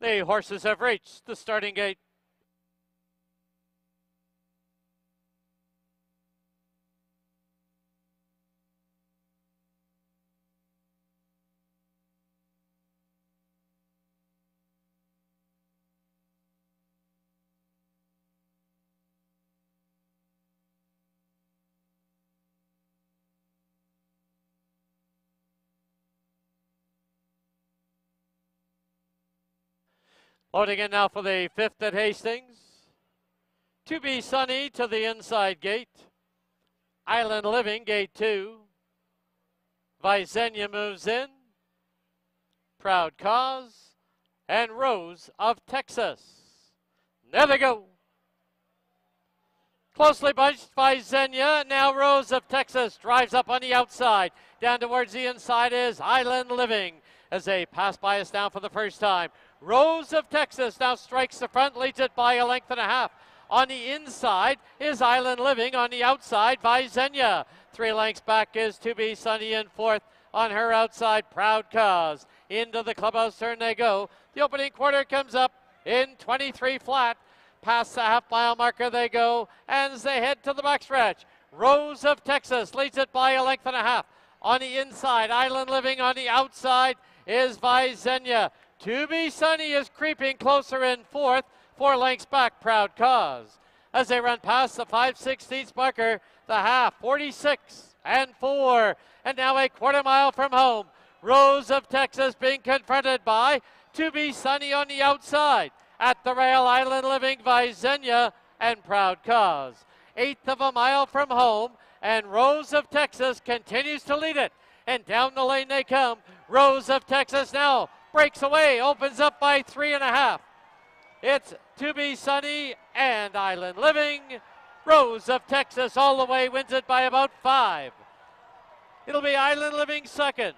The horses have reached the starting gate. Loading in now for the fifth at Hastings. To be sunny to the inside gate. Island Living, gate two. Visenya moves in. Proud Cause. and Rose of Texas. There they go. Closely bunched Visenya. Now Rose of Texas drives up on the outside. Down towards the inside is Island Living as they pass by us now for the first time. Rose of Texas now strikes the front, leads it by a length and a half. On the inside is Island Living. On the outside Visenya. Three lengths back is To Be Sunny in fourth. On her outside, Proud Cause. Into the clubhouse turn they go. The opening quarter comes up in 23 flat. Past the half mile marker they go as they head to the backstretch. Rose of Texas leads it by a length and a half. On the inside, Island Living on the outside is Visenya. To Be Sunny is creeping closer in fourth. Four lengths back, Proud Cause. As they run past the 5 16th marker, the half, 46 and 4. And now a quarter mile from home. Rose of Texas being confronted by To Be Sunny on the outside. At the rail, Island Living, Visenya, and Proud Cause. Eighth of a mile from home, and Rose of Texas continues to lead it. And down the lane they come. Rose of Texas now breaks away, opens up by three and a half. It's To Be Sunny and Island Living. Rose of Texas all the way wins it by about five. It'll be Island Living second.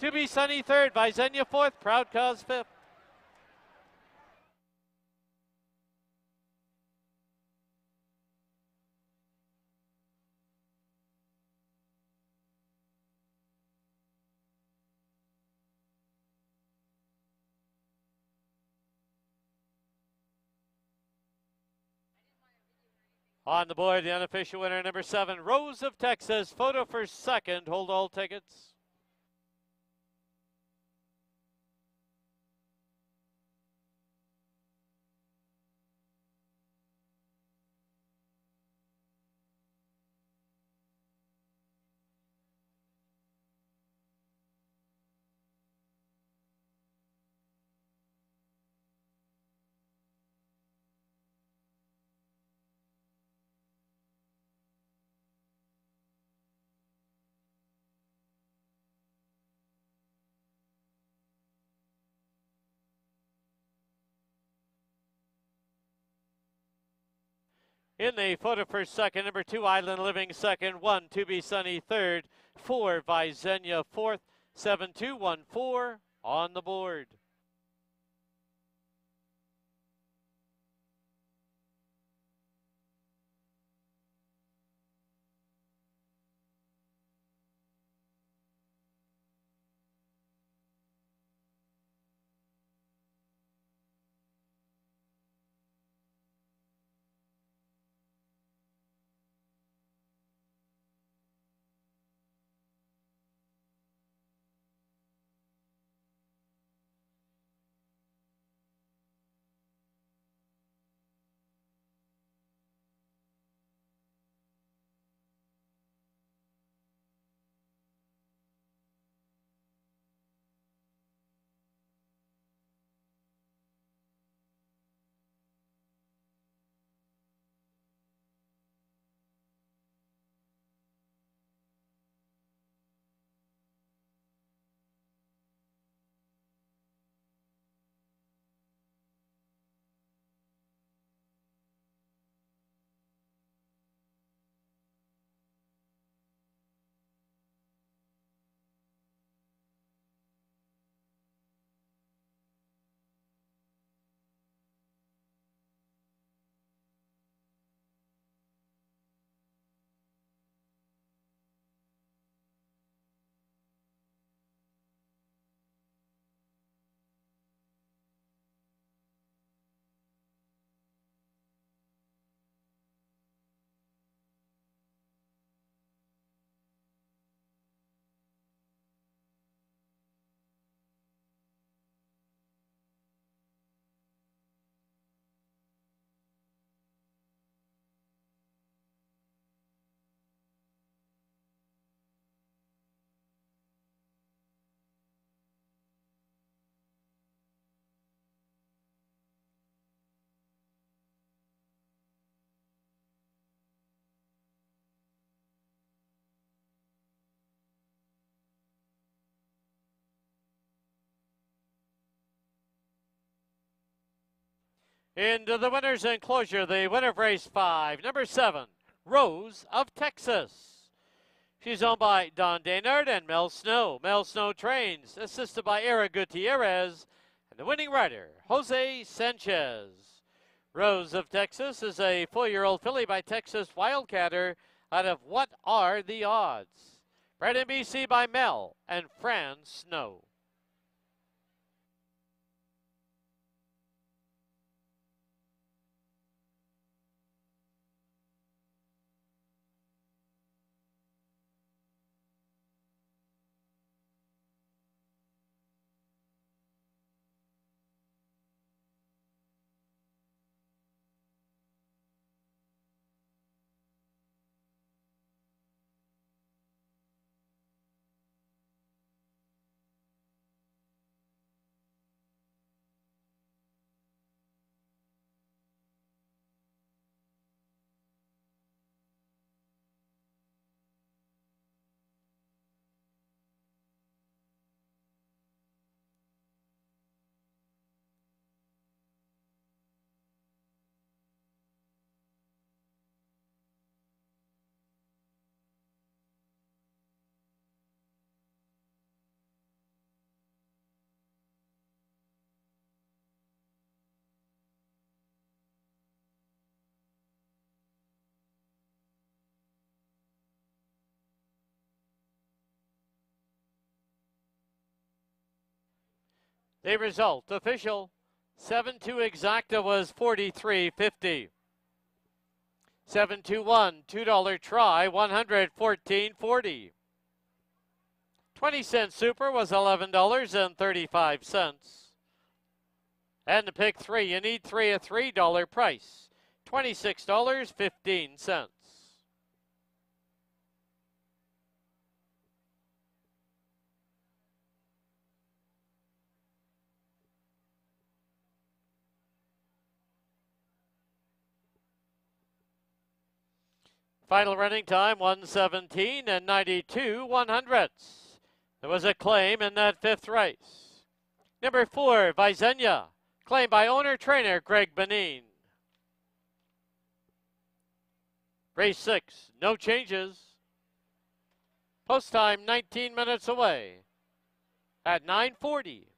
To Be Sunny third. Visenya fourth. Proud Cause fifth. On the board, the unofficial winner, number seven, Rose of Texas. Photo for second. Hold all tickets. In the photo for second, number two, Island Living second, one, To Be Sunny third, four, Visenya fourth, seven, two, one, four on the board. Into the winner's enclosure, the winner of race five, number seven, Rose of Texas. She's owned by Don Daynard and Mel Snow. Mel Snow trains, assisted by Era Gutierrez, and the winning rider, Jose Sanchez. Rose of Texas is a four-year-old filly by Texas Wildcatter out of What Are the Odds? Bred in BC by Mel and Fran Snow. The result official 7 2 exacta was 43.50. 7 2 1 $2 try 114.40. 20 cent super was $11.35. And the pick three, you need three a $3 price. $26.15. Final running time 117 and 92 one hundredths. There was a claim in that fifth race. Number four, Visenya, claimed by owner trainer Greg Benin. Race six, no changes. Post time 19 minutes away at 940.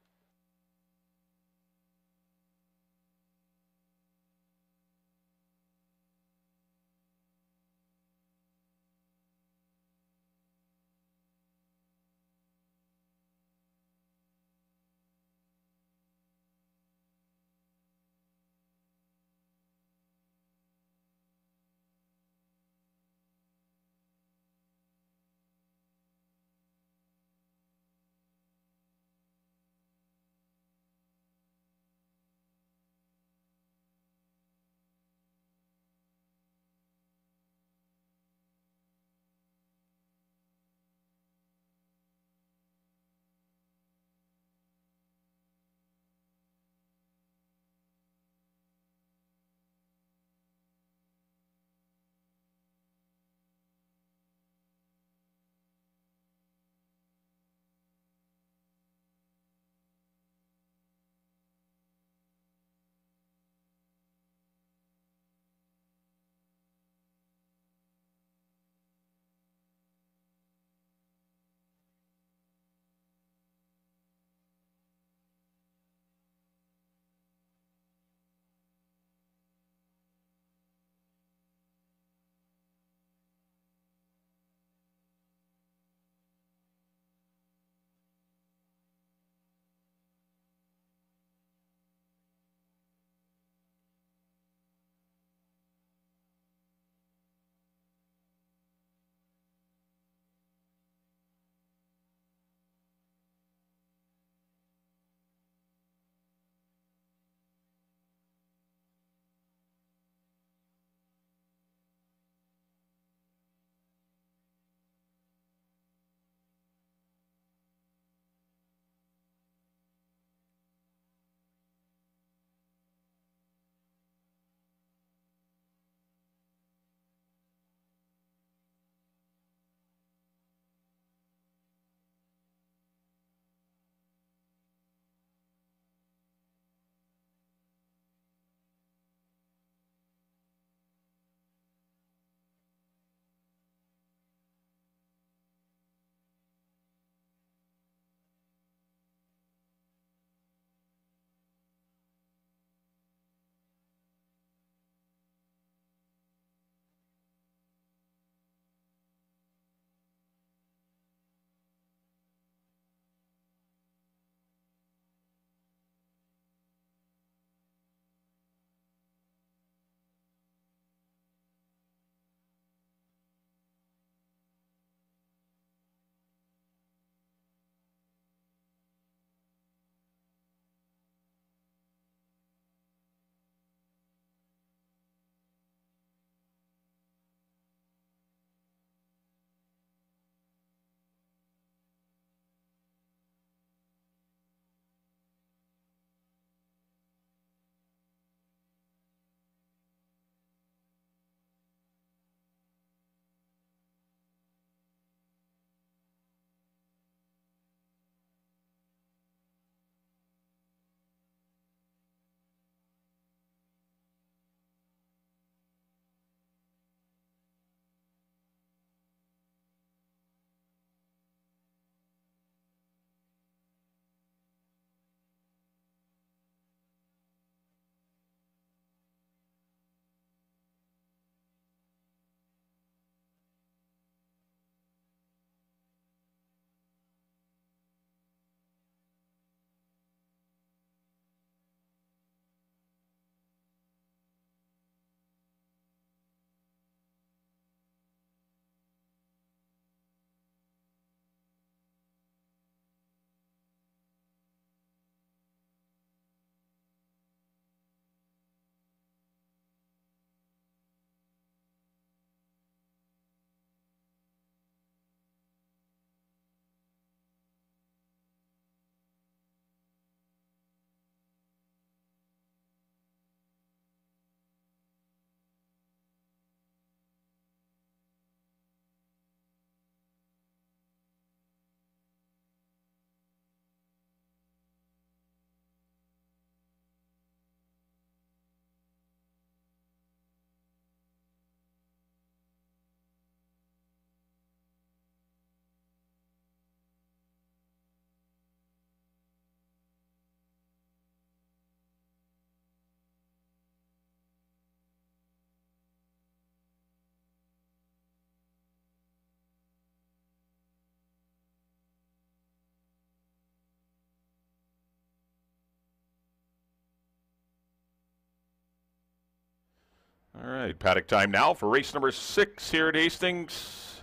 Right, paddock time now for race number six here at Hastings.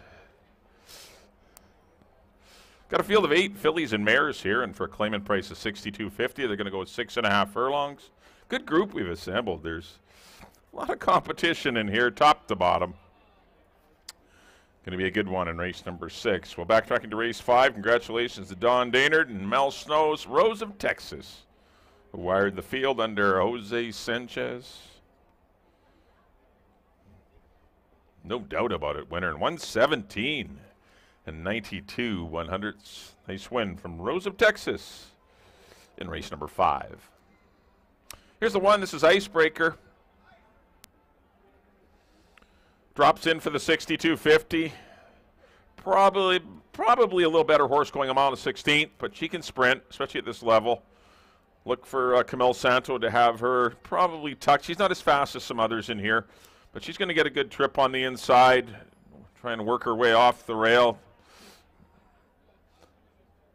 Got a field of eight fillies and mares here, and for a claimant price of sixty-two fifty, they're going to go six and a half furlongs. Good group we've assembled. There's a lot of competition in here, top to bottom. Going to be a good one in race number six. Well, backtracking to race five, congratulations to Don Daynard and Mel Snows, Rose of Texas, who wired the field under Jose Sanchez. No doubt about it. Winner in 117 and 92 one hundredths. Nice win from Rose of Texas in race number five. Here's the one. This is Icebreaker. Drops in for the 62.50. Probably, probably a little better horse going a mile and 16th, but she can sprint, especially at this level. Look for uh, Camille Santo to have her probably tucked. She's not as fast as some others in here, but she's going to get a good trip on the inside, trying to work her way off the rail.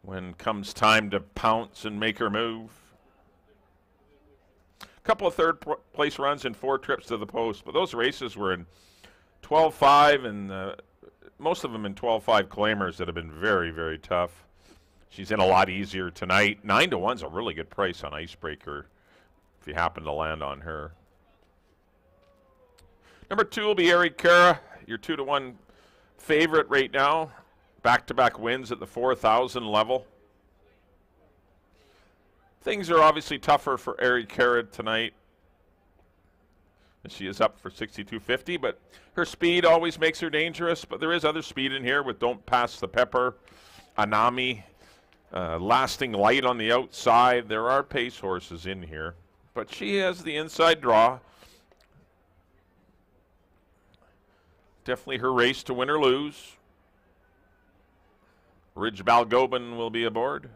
When comes time to pounce and make her move. A couple of third place runs and four trips to the post, but those races were in 12-5 and uh, most of them in 12-5 claimers that have been very, very tough. She's in a lot easier tonight. Nine to one's a really good price on Icebreaker if you happen to land on her. Number two will be Eric Kara, your two to one favorite right now. Back-to-back wins at the 4,000 level. Things are obviously tougher for Eric Kara tonight. She is up for 62.50, but her speed always makes her dangerous. But there is other speed in here with Don't Pass the Pepper, Anami, uh, Lasting Light on the outside. There are pace horses in here, but she has the inside draw. Definitely her race to win or lose. Rich Balgobin will be aboard.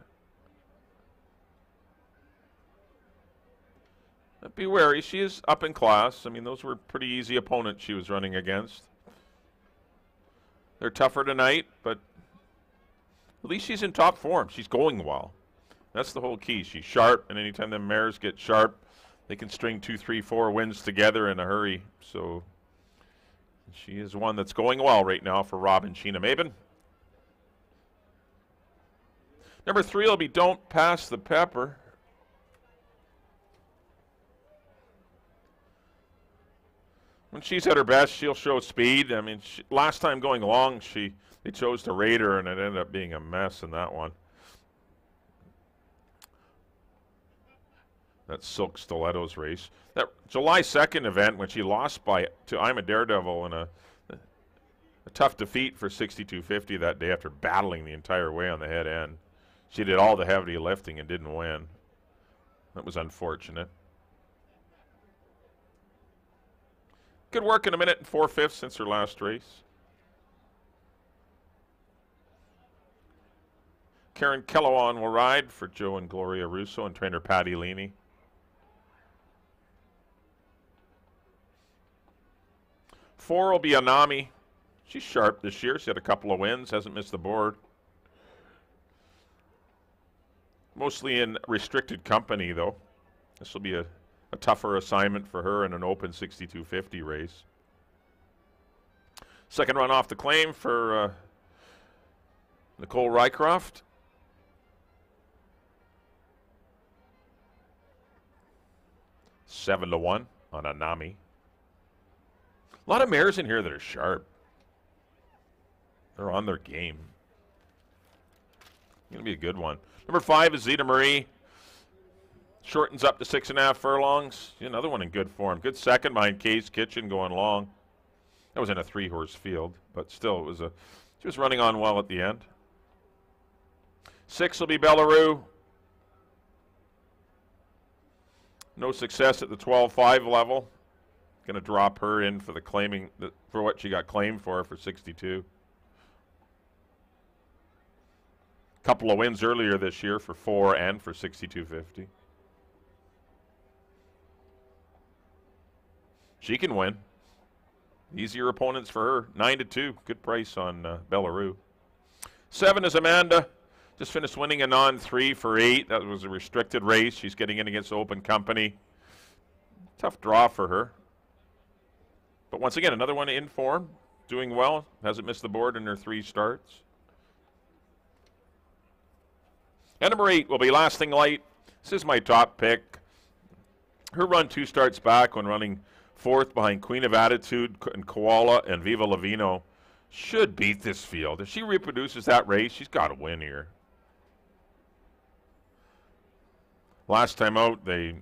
But be wary. She is up in class. I mean, those were pretty easy opponents she was running against. They're tougher tonight, but at least she's in top form. She's going well. That's the whole key. She's sharp, and anytime the mares get sharp, they can string two, three, four wins together in a hurry. So she is one that's going well right now for Robin Sheena Maben. Number three will be Don't Pass the Pepper. when she's at her best, she'll show speed. I mean, she, last time going long, she they chose to raid her, and it ended up being a mess in that one. That Silk Stilettos race. That July 2nd event when she lost by to I'm a Daredevil in a, a tough defeat for 62.50 that day after battling the entire way on the head end. She did all the heavy lifting and didn't win. That was unfortunate. Good work in a minute and four fifths since her last race. Karen Kellowan will ride for Joe and Gloria Russo and trainer Patty Leaney. Four will be Anami. She's sharp this year. She had a couple of wins, hasn't missed the board. Mostly in restricted company, though. This will be a a tougher assignment for her in an open 6250 race. Second run off the claim for uh, Nicole Rycroft. Seven to one on Anami. A lot of mares in here that are sharp. They're on their game. Gonna be a good one. Number five is Zeta Marie. Shortens up to six and a half furlongs. Another one in good form. Good second behind Case Kitchen going long. That was in a three horse field, but still it was a she was running on well at the end. Six will be Bellaroo. No success at the 12-5 level. Going to drop her in for the claiming for what she got claimed for for 62. Couple of wins earlier this year for four and for 62.50. She can win. Easier opponents for her. Nine to two. Good price on uh. Seven is Amanda. Just finished winning a non three for eight. That was a restricted race. She's getting in against open company. Tough draw for her. But once again, another one in form, doing well, hasn't missed the board in her three starts. And number eight will be Lasting Light. This is my top pick. Her run two starts back when running fourth behind Queen of Attitude and Koala and Viva Lavino should beat this field. If she reproduces that race, she's got to win here. Last time out, they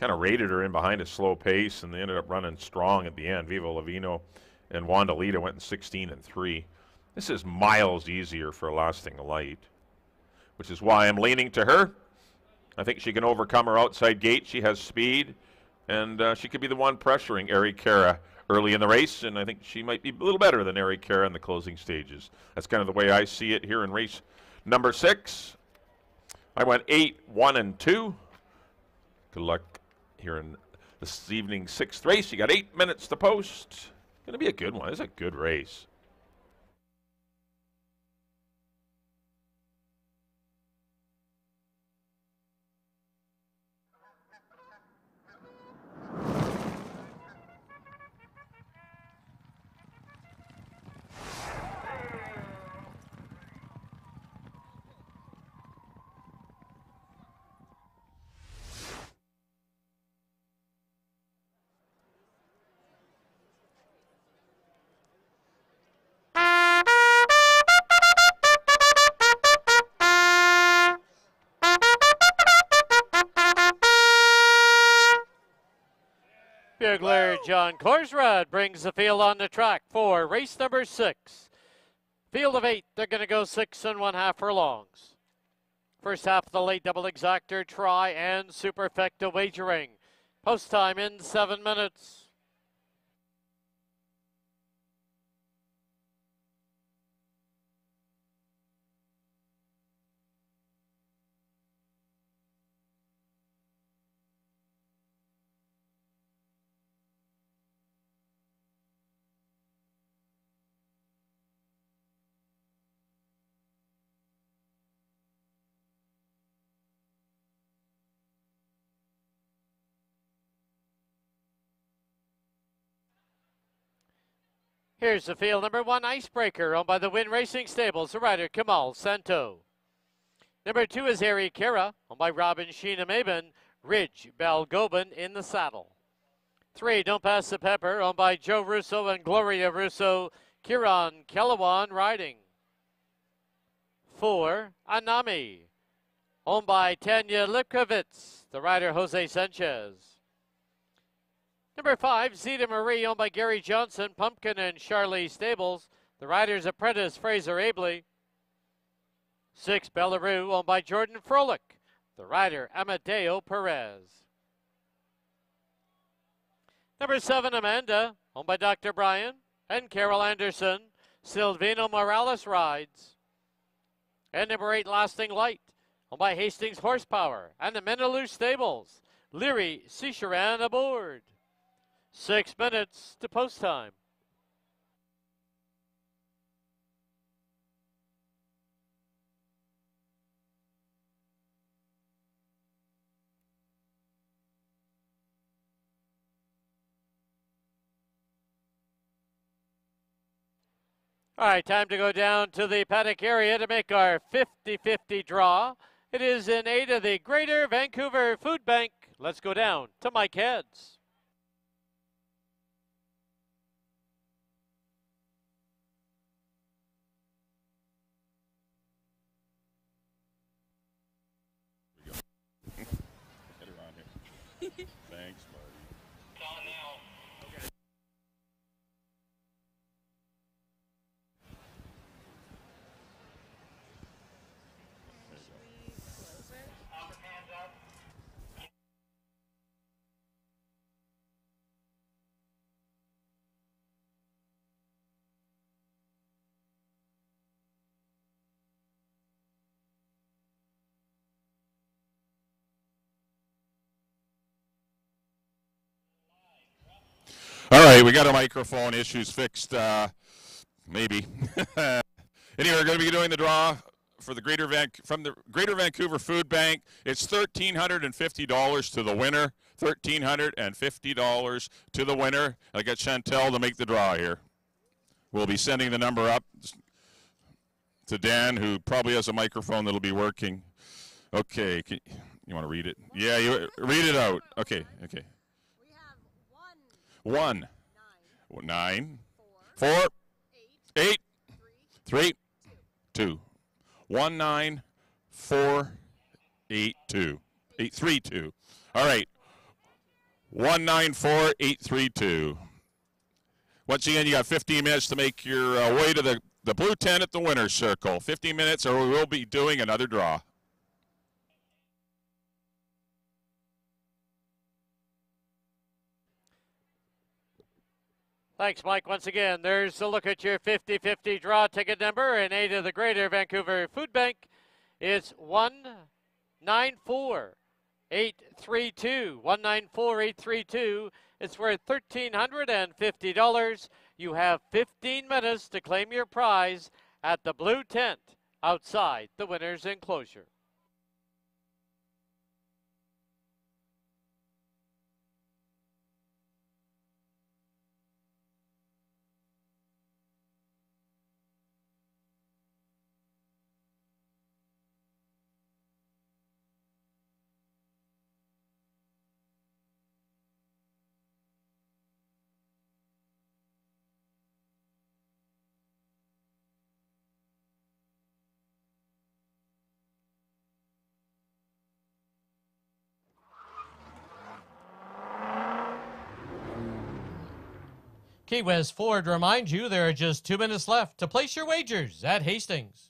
kind of raided her in behind a slow pace, and they ended up running strong at the end. Viva Lavino and Wanda Lita went in 16 and 3. This is miles easier for a Lasting Light, which is why I'm leaning to her. I think she can overcome her outside gate. She has speed, and uh, she could be the one pressuring Ari Kara early in the race, and I think she might be a little better than Ari Kara in the closing stages. That's kind of the way I see it here in race number six. I went eight, one, and two. Good luck here in this evening's sixth race. You got eight minutes to post. Going to be a good one. It's a good race. John Korsrud brings the field on the track for race number six. Field of eight, they're going to go six and one half furlongs. First half of the late double exactor try and superfecta wagering. Post time in seven minutes. Here's the field number one icebreaker owned by the Win Racing Stables, the rider Kamal Santo. Number two is Harry Kara, owned by Robin Sheena Maben, Rich Balgobin in the saddle. Three, Don't Pass the Pepper, owned by Joe Russo and Gloria Russo, Kiran Kellawan riding. Four, Anami, owned by Tanya Lipkovitz, the rider Jose Sanchez. Number five, Zeta Marie, owned by Gary Johnson, Pumpkin and Charlie Stables. The rider's apprentice, Fraser Aebly. Six, Bellaroo, owned by Jordan Frolick. The rider, Amadeo Perez. Number seven, Amanda, owned by Dr. Brian and Carol Anderson. Silvino Morales rides. And number eight, Lasting Light, owned by Hastings Horsepower and the Menelou Stables. Leary Sisharan aboard. Six minutes to post time. All right, time to go down to the paddock area to make our 50-50 draw. It is in aid of the Greater Vancouver Food Bank. Let's go down to Mike Heads. Thanks, buddy. All right, we got our microphone issues fixed. Uh, maybe. (laughs) anyway, we're going to be doing the draw for the Greater Van from the Greater Vancouver Food Bank. It's thirteen hundred and fifty dollars to the winner. Thirteen hundred and fifty dollars to the winner. I got Chantel to make the draw here. We'll be sending the number up to Dan, who probably has a microphone that'll be working. Okay, can, you want to read it? Yeah, you read it out. Okay, okay. One, nine, nine, four, four, eight, eight, three, three, two, one, nine, four, eight, two, eight, three, two. All right, one, nine, four, eight, three, two. Once again, you got 15 minutes to make your uh, way to the, the blue tent at the winner's circle. 15 minutes, or we will be doing another draw. Thanks, Mike. Once again, there's a look at your 50 50 draw ticket number in aid of the Greater Vancouver Food Bank. It's 194832. 194832. It's worth $1,350. You have 15 minutes to claim your prize at the blue tent outside the winner's enclosure. Key West Ford reminds you there are just two minutes left to place your wagers at Hastings.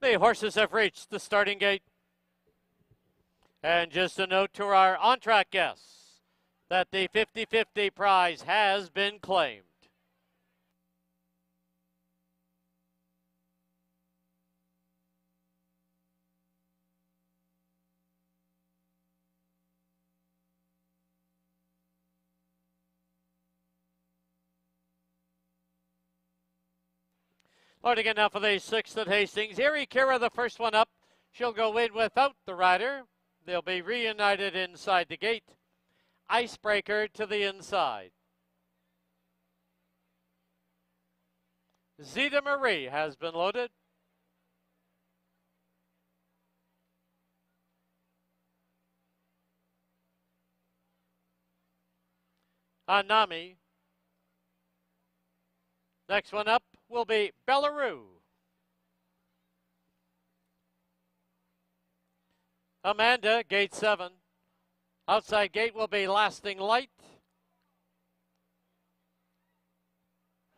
The horses have reached the starting gate. And just a note to our on track guests that the 50 50 prize has been claimed. Loading in now for the sixth at Hastings. Erie Kira, the first one up. She'll go in without the rider. They'll be reunited inside the gate. Icebreaker to the inside. Zita Marie has been loaded. Anami. Next one up will be Belarus. Amanda, gate seven. Outside gate will be Lasting Light.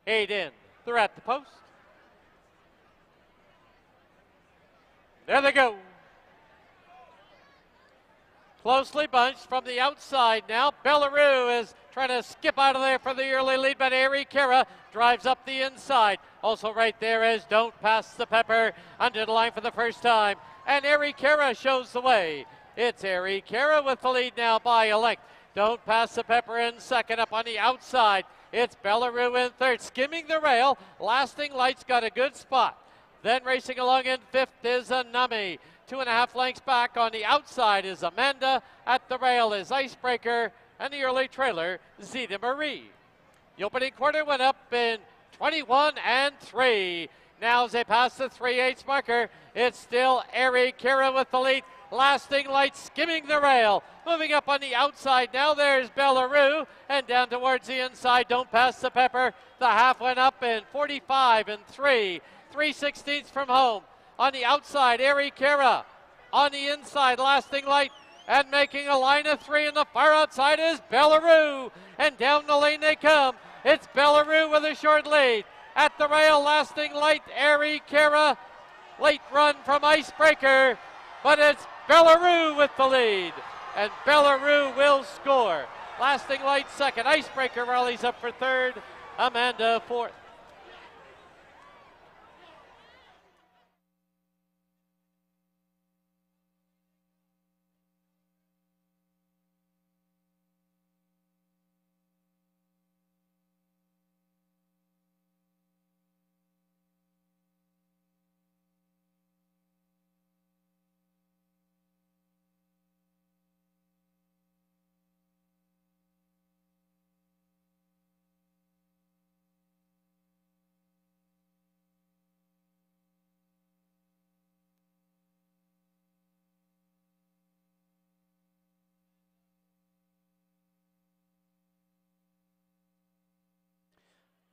Eight in. They're at the post. There they go. Closely bunched from the outside now. Belarus is trying to skip out of there for the early lead, but Ari Kara drives up the inside. Also right there is Don't Pass the Pepper under the line for the first time. And Ari Kara shows the way. It's Ari Kara with the lead now by elect. Don't Pass the Pepper in second up on the outside. It's Belarus in third, skimming the rail. Lasting Light's got a good spot. Then racing along in fifth is a Anami. Two and a half lengths back on the outside is Amanda. At the rail is Icebreaker. And the early trailer, Zita Marie. The opening quarter went up in 21 and 3. Now as they pass the 3 8 marker, it's still Ari Kira with the lead. Lasting light skimming the rail. Moving up on the outside. Now there's Belarus. And down towards the inside. Don't pass the pepper. The half went up in 45 and 3. 3 16ths from home. On the outside, Ari Kira. On the inside, Lasting Light. And making a line of three in the far outside is Belarus. And down the lane they come. It's Belarus with a short lead. At the rail, Lasting Light, Ari Kira. Late run from Icebreaker. But it's Belarus with the lead. And Belarus will score. Lasting Light second. Icebreaker rallies up for third. Amanda fourth.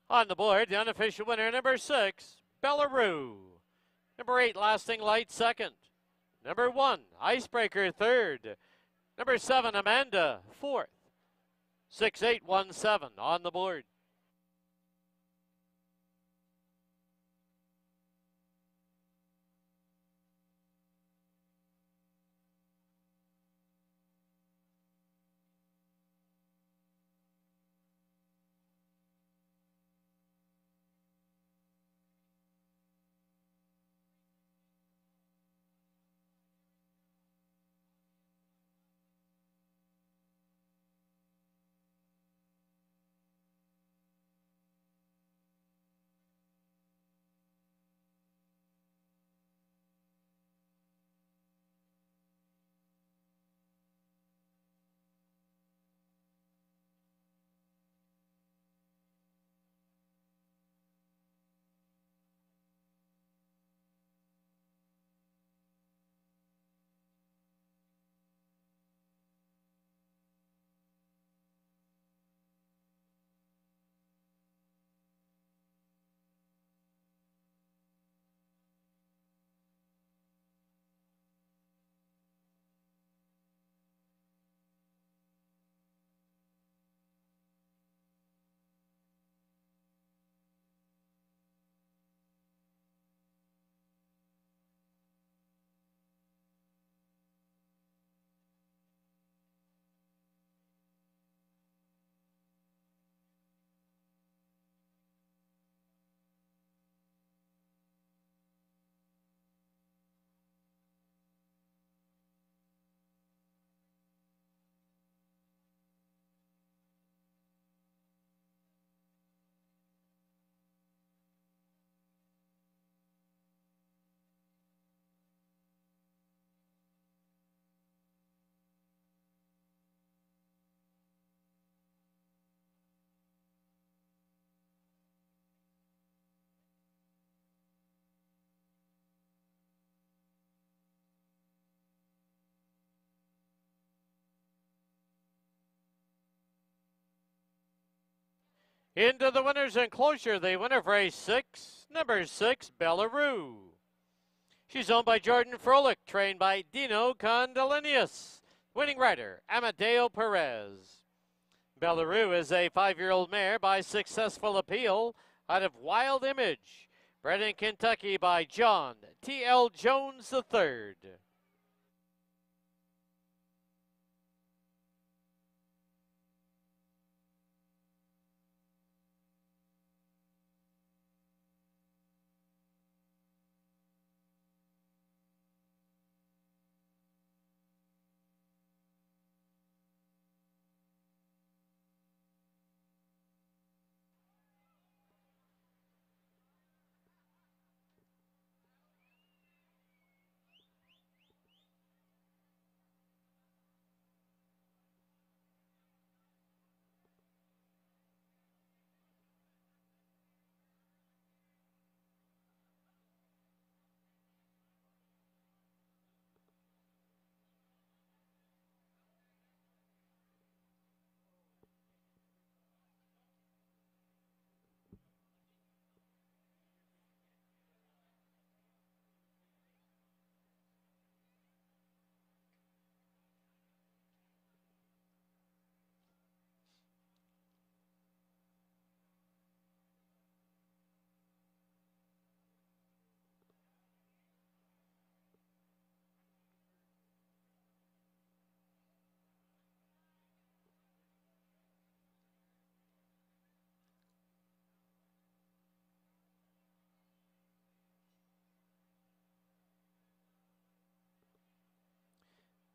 On the board, the unofficial winner, number six, Belarus. Number eight, Lasting Light, second. Number one, Icebreaker, third. Number seven, Amanda, fourth. Six, eight, one, seven on the board. Into the winner's enclosure, the winner for race six, number six, Bellaroo. She's owned by Jordan Froelich, trained by Dino Condilenios. Winning rider, Amadeo Perez. Bellaroo is a five-year-old mare by successful appeal out of Wild Image, bred in Kentucky by John T.L. Jones III.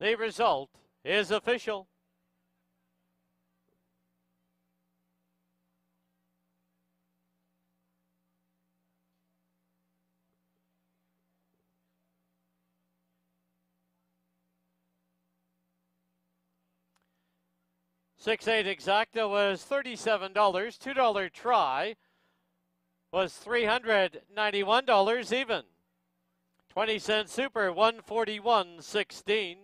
The result is official. Six eight exacta was thirty-seven dollars. Two dollar try was three hundred ninety-one dollars even. Twenty cent super one forty-one sixteen.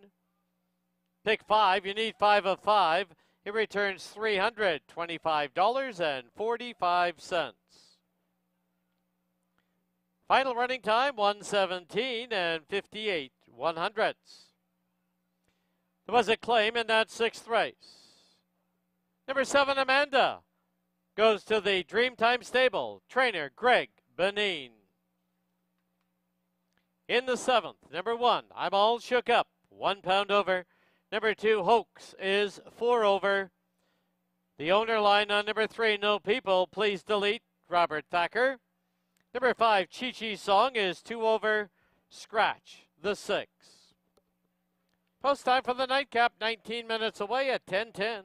Pick five. You need five of five. It returns three hundred twenty-five dollars and forty-five cents. Final running time one seventeen and fifty-eight one hundredths. There was a claim in that sixth race. Number seven, Amanda, goes to the Dreamtime Stable. Trainer Greg Benin. In the seventh, number one, I'm all shook up. One pound over. Number two, Hoax, is four over. The owner line on number three, No People, please delete. Robert Thacker. Number five, Chi Chi Song, is two over. Scratch, the six. Post time for the nightcap, 19 minutes away at 10:10.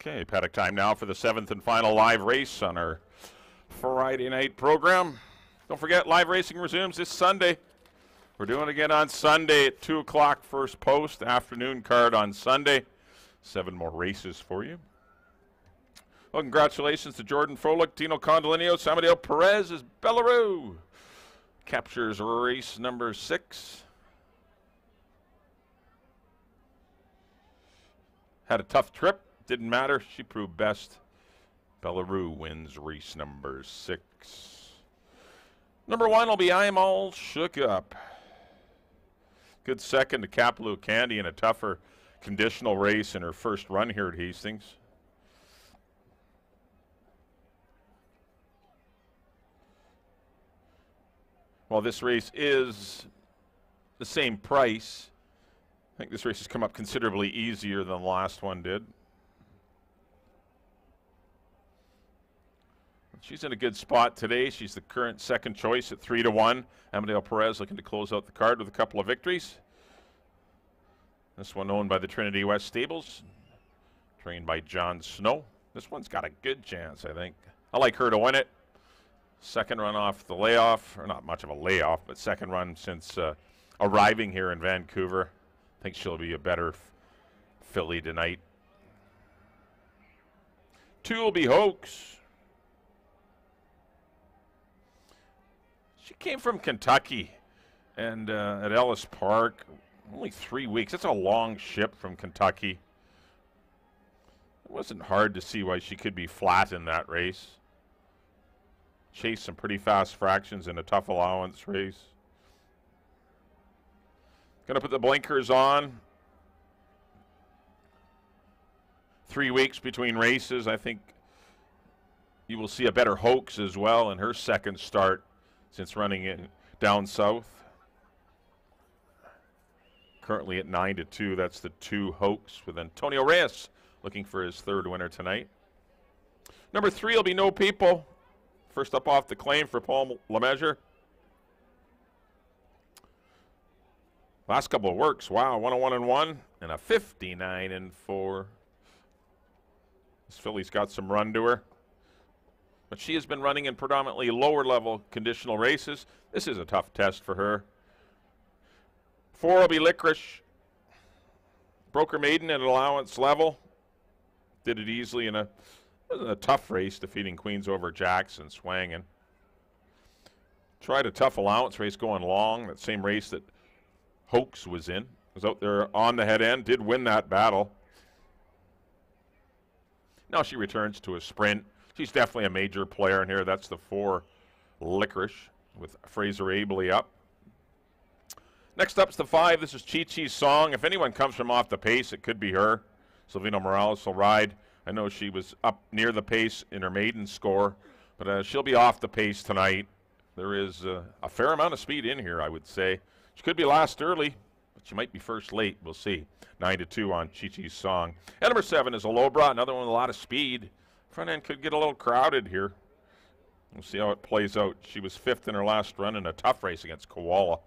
Okay, paddock time now for the seventh and final live race on our Friday night program. Don't forget, live racing resumes this Sunday. We're doing it again on Sunday at 2 o'clock, first post, afternoon card on Sunday. Seven more races for you. Well, congratulations to Jordan Froelich, Tino Condilenios, Samadeo Perez as Bellaroo captures race number six. Had a tough trip, didn't matter. She proved best. Bellaroo wins race number six. Number one will be I'm All Shook Up. Good second to Kapaloo Candy in a tougher conditional race in her first run here at Hastings. While this race is the same price, I think this race has come up considerably easier than the last one did. She's in a good spot today. She's the current second choice at three to one. Amadeo Perez looking to close out the card with a couple of victories. This one owned by the Trinity West Stables, trained by John Snow. This one's got a good chance, I think. I like her to win it. Second run off the layoff, or not much of a layoff, but second run since uh, arriving here in Vancouver. I think she'll be a better filly tonight. Two will be Hoax. She came from Kentucky and uh, at Ellis Park, only three weeks. That's a long ship from Kentucky. It wasn't hard to see why she could be flat in that race. Chased some pretty fast fractions in a tough allowance race. Going to put the blinkers on. Three weeks between races. I think you will see a better hoax as well in her second start since running in down south. Currently at 9 to 2. That's the two hoax with Antonio Reyes looking for his third winner tonight. Number three will be No People. First up off the claim for Paul LeMessurier. Last couple of works, wow, 101 and 1 and a 59 and 4. This filly's got some run to her. But she has been running in predominantly lower level conditional races. This is a tough test for her. Four will be Licorice. Broker Maiden at allowance level. Did it easily in a, a tough race, defeating Queens over Jackson, swanging. Tried a tough allowance race going long, that same race that Hoax was in. Was out there on the head end, did win that battle. Now she returns to a sprint. She's definitely a major player in here. That's the four licorice with Fraser Aebly up. Next up's the five. This is Chi Chi's song. If anyone comes from off the pace, it could be her. Silvino Morales will ride. I know she was up near the pace in her maiden score, but uh, she'll be off the pace tonight. There is uh, a fair amount of speed in here, I would say. She could be last early, but she might be first late. We'll see. 9 to 2 on Chi Chi's song. And number 7 is Alobra, another one with a lot of speed. Front end could get a little crowded here. We'll see how it plays out. She was fifth in her last run in a tough race against Koala.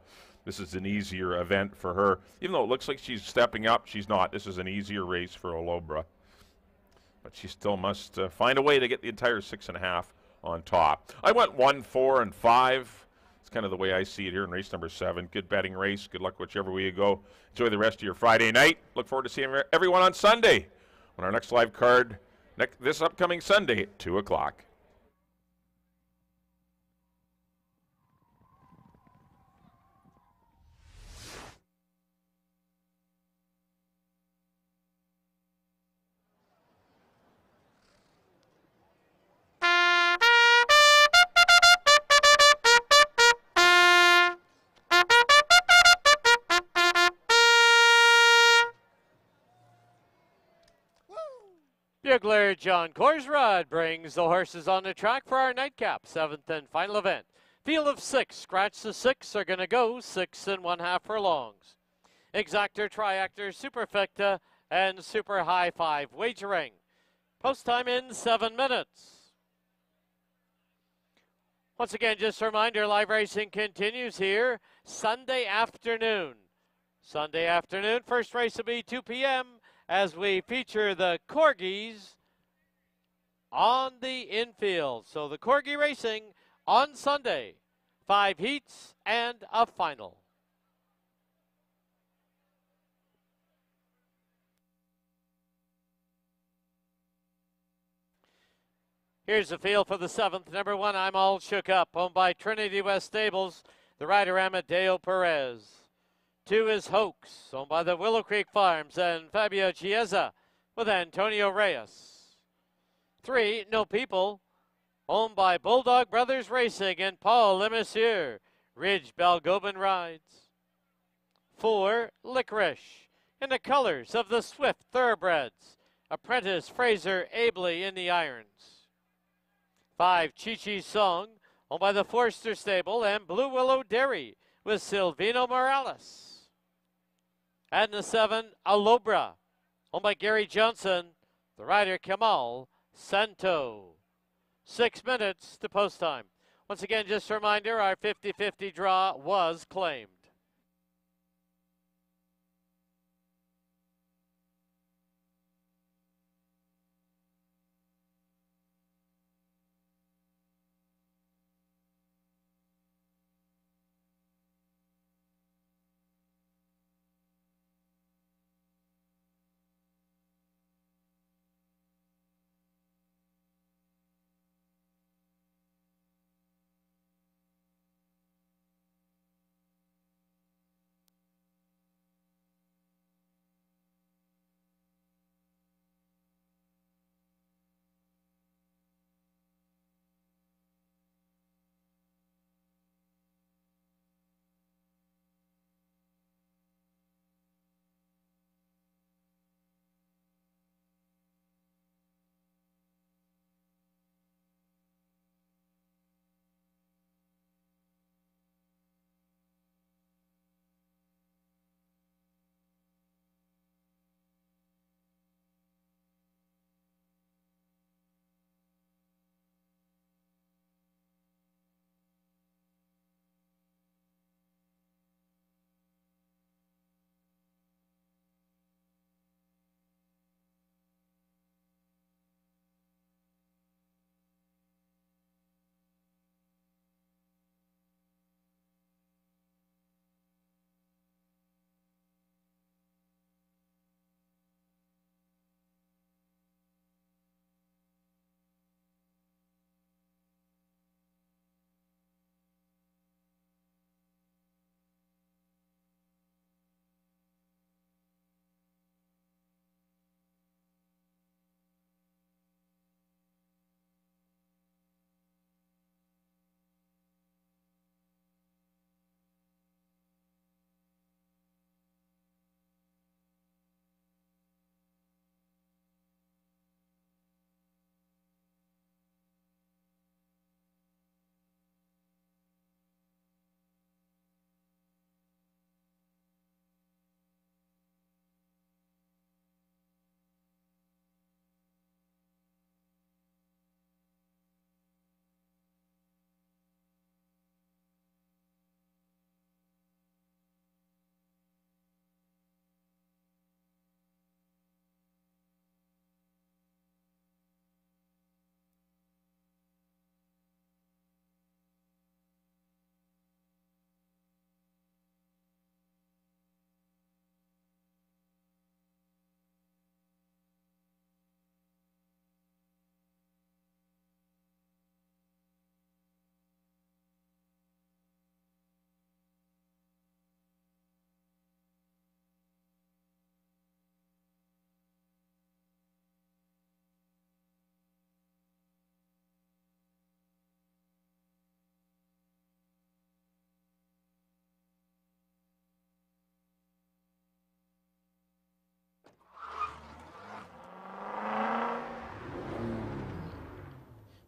This is an easier event for her. Even though it looks like she's stepping up, she's not. This is an easier race for Alobra. But she still must uh, find a way to get the entire six and a half on top. I went one, four, and five. It's kind of the way I see it here in race number seven. Good betting race. Good luck whichever way you go. Enjoy the rest of your Friday night. Look forward to seeing everyone on Sunday on our next live card next, this upcoming Sunday at 2 o'clock. Bugler John Korsrod brings the horses on the track for our nightcap, seventh and final event. Field of six, scratch the six, are going to go six and one half furlongs. Exactor, Triactor, Superfecta, and Super High Five wagering. Post time in seven minutes. Once again, just a reminder, live racing continues here Sunday afternoon. Sunday afternoon, first race will be 2 p.m. as we feature the Corgis on the infield. So the Corgi Racing on Sunday, five heats and a final. Here's the field for the seventh. Number one, I'm all shook up, owned by Trinity West Stables, the rider Amadeo Perez. Two is Hoax, owned by the Willow Creek Farms, and Fabio Chiesa with Antonio Reyes. Three, No People, owned by Bulldog Brothers Racing and Paul LeMessurier, Rich Balgobin Rides. Four, Licorice, in the colors of the Swift Thoroughbreds, apprentice Fraser Aebly in the irons. Five, Chi Chi's Song, owned by the Forster Stable and Blue Willow Dairy with Silvino Morales. And the seven, Alobra, owned by Gary Johnson, the rider Kamal Santo. Six minutes to post time. Once again, just a reminder, our 50-50 draw was claimed.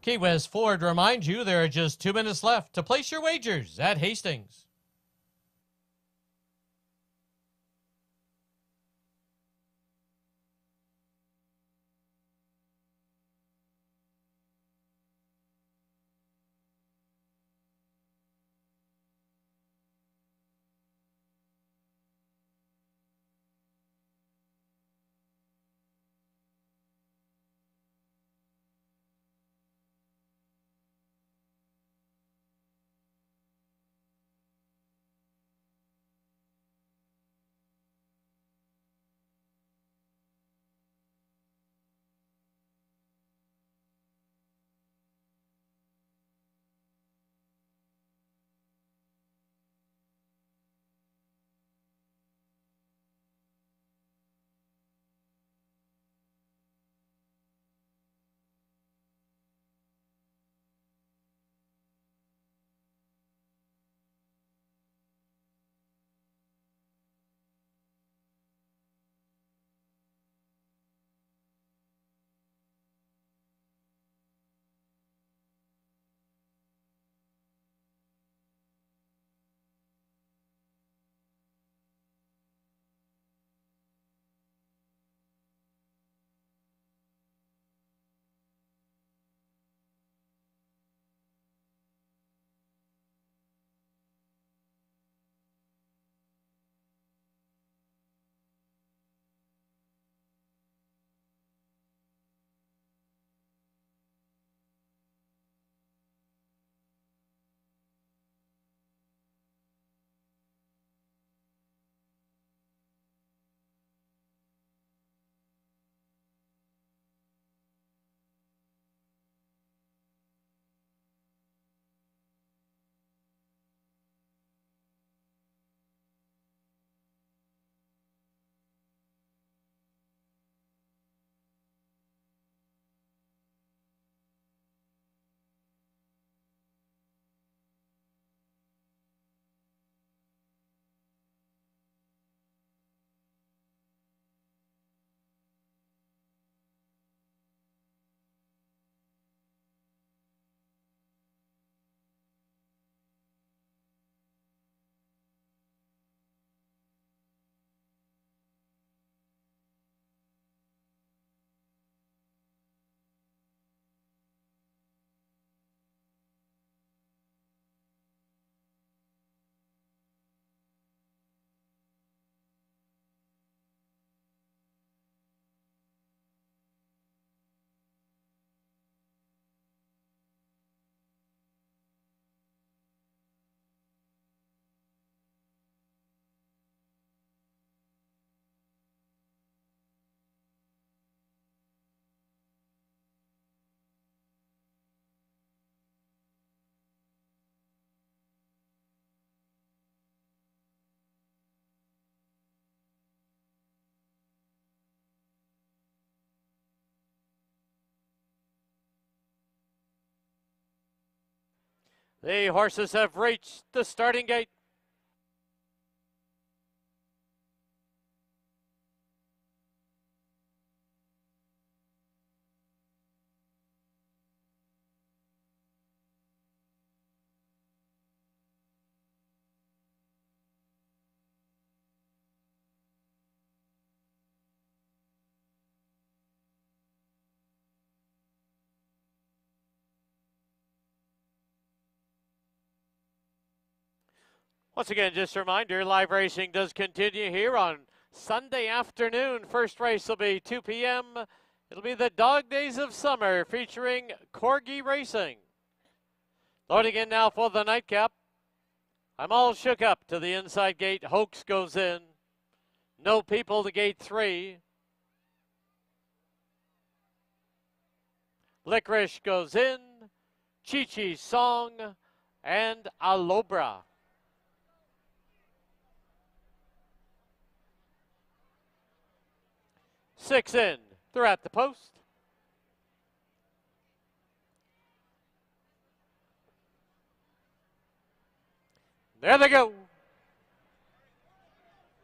Key Ford reminds you there are just two minutes left to place your wagers at Hastings. The horses have reached the starting gate. Once again, just a reminder live racing does continue here on Sunday afternoon. First race will be 2 p.m. It'll be the Dog Days of Summer featuring Corgi Racing. Loading in now for the nightcap. I'm all shook up to the inside gate. Hoax goes in. No people to gate three. Licorice goes in. Chi Chi Song and Alobra. Six in. They're at the post. There they go.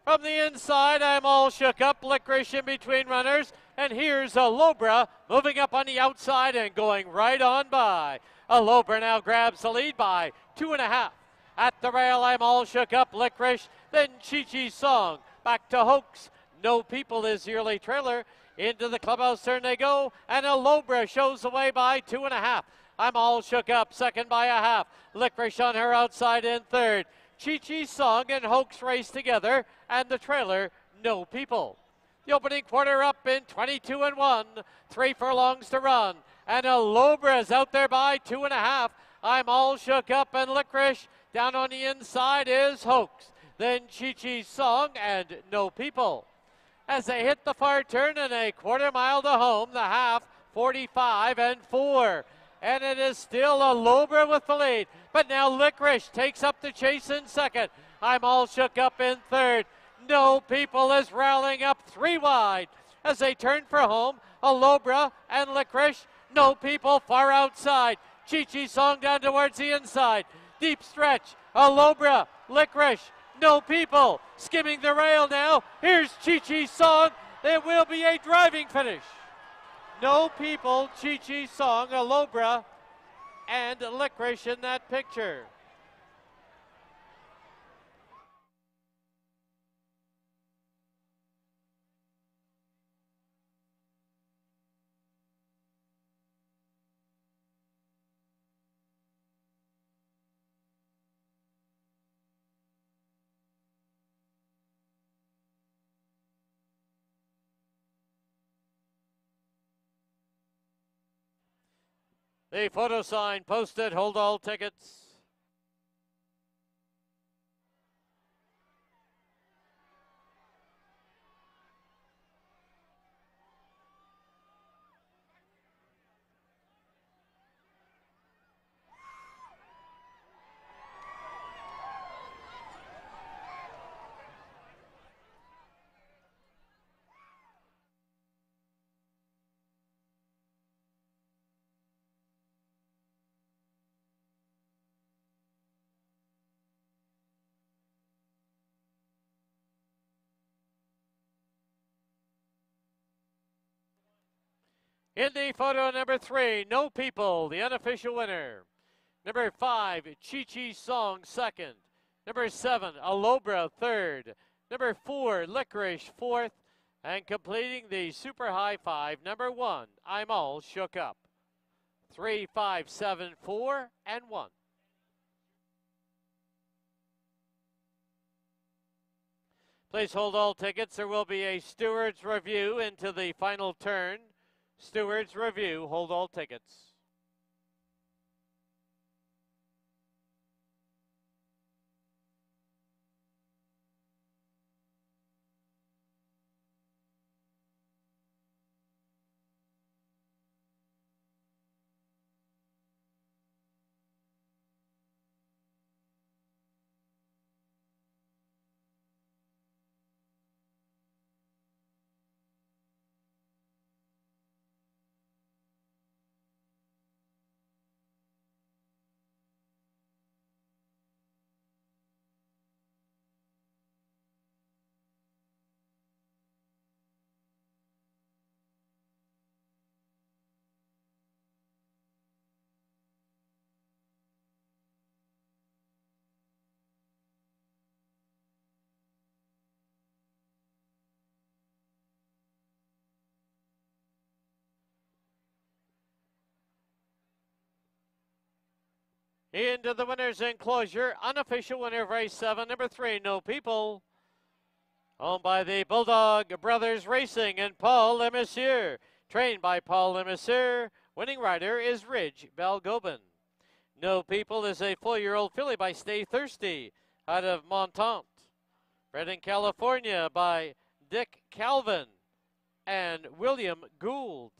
From the inside, I'm all shook up. Licorice in between runners. And here's Alobra moving up on the outside and going right on by. Alobra now grabs the lead by two and a half. At the rail, I'm all shook up. Licorice, then Chi Chi Song. Back to Hoax. No People is the early trailer. Into the clubhouse turn they go. And Alobra shows the way by two and a half. I'm all shook up. Second by a half. Licorice on her outside in third. Chi Song and Hoax race together. And the trailer, No People. The opening quarter up in 22 and 1. Three furlongs to run. And Alobra is out there by two and a half. I'm all shook up and licorice. Down on the inside is Hoax. Then Chi Song and No People. As they hit the far turn and a quarter mile to home, the half 45 and 4. And it is still a Alobra with the lead. But now Licorice takes up the chase in second. I'm all shook up in third. No People is rallying up three wide. As they turn for home, Alobra and Licorice. No People far outside. Chi Chi Song down towards the inside. Deep stretch. Alobra, Licorice, no people. Skimming the rail now. Here's Chi Chi Song. There will be a driving finish. No people, Chi Chi Song, Alobra, and Licorice in that picture. The photo sign posted. Hold all tickets. In the photo number three, No People, the unofficial winner. Number five, Chi Chi Song, second. Number seven, Alobra, third. Number four, Licorice, fourth. And completing the super high five, number one, I'm all shook up. Three, five, seven, four, and one. Please hold all tickets. There will be a steward's review into the final turn. Stewards review. Hold all tickets. Into the winner's enclosure, unofficial winner of race seven, number three, No People. Owned by the Bulldog Brothers Racing and Paul Lemieux. Trained by Paul Lemieux. Winning rider is Rich Balgobin. No People is a four-year-old filly by Stay Thirsty out of Montant. Bred in California by Dick Calvin and William Gould.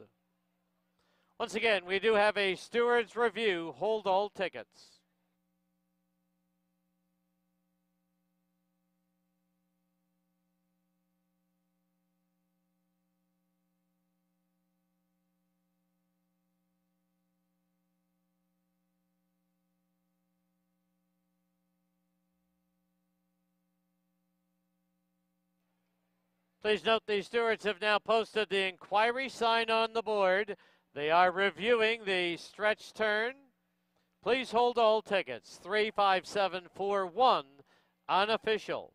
Once again, we do have a steward's review. Hold all tickets. Please note the stewards have now posted the inquiry sign on the board. They are reviewing the stretch turn. Please hold all tickets. 35741 unofficial.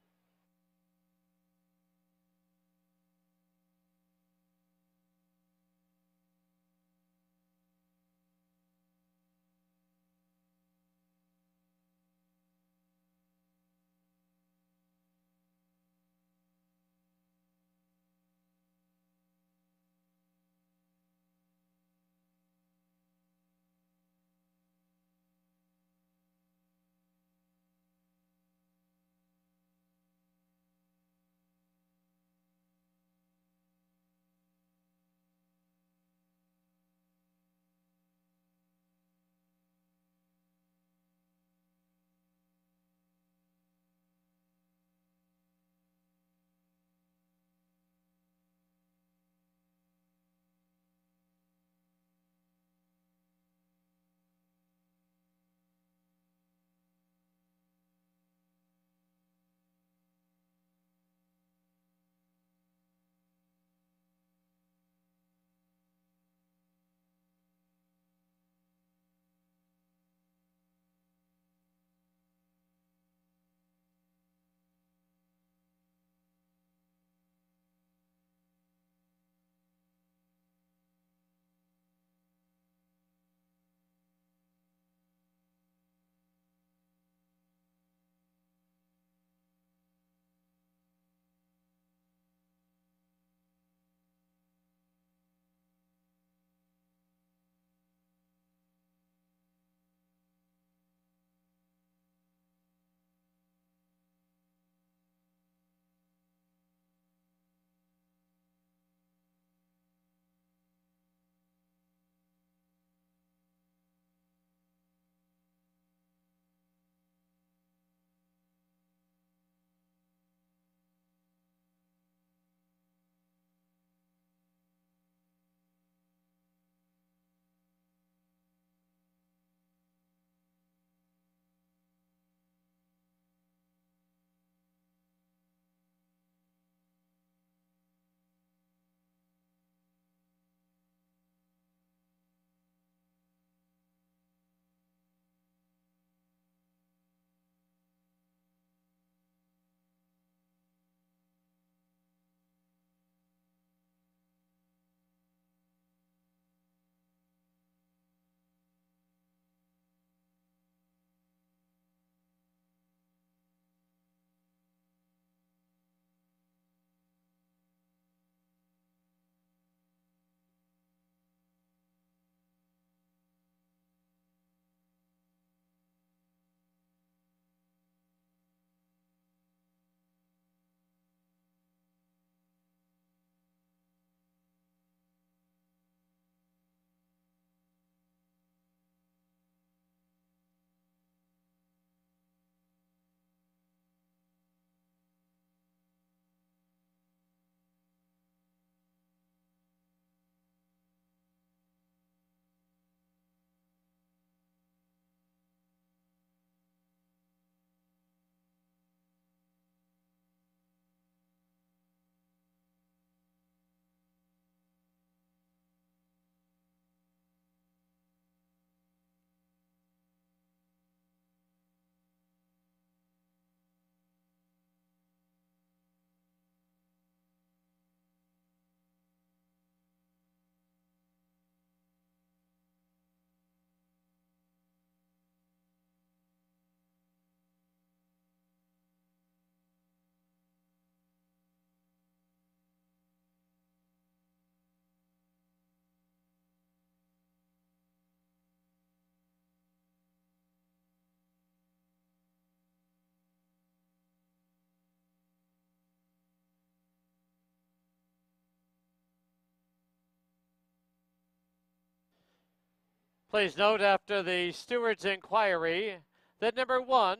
Please note after the steward's inquiry that number one,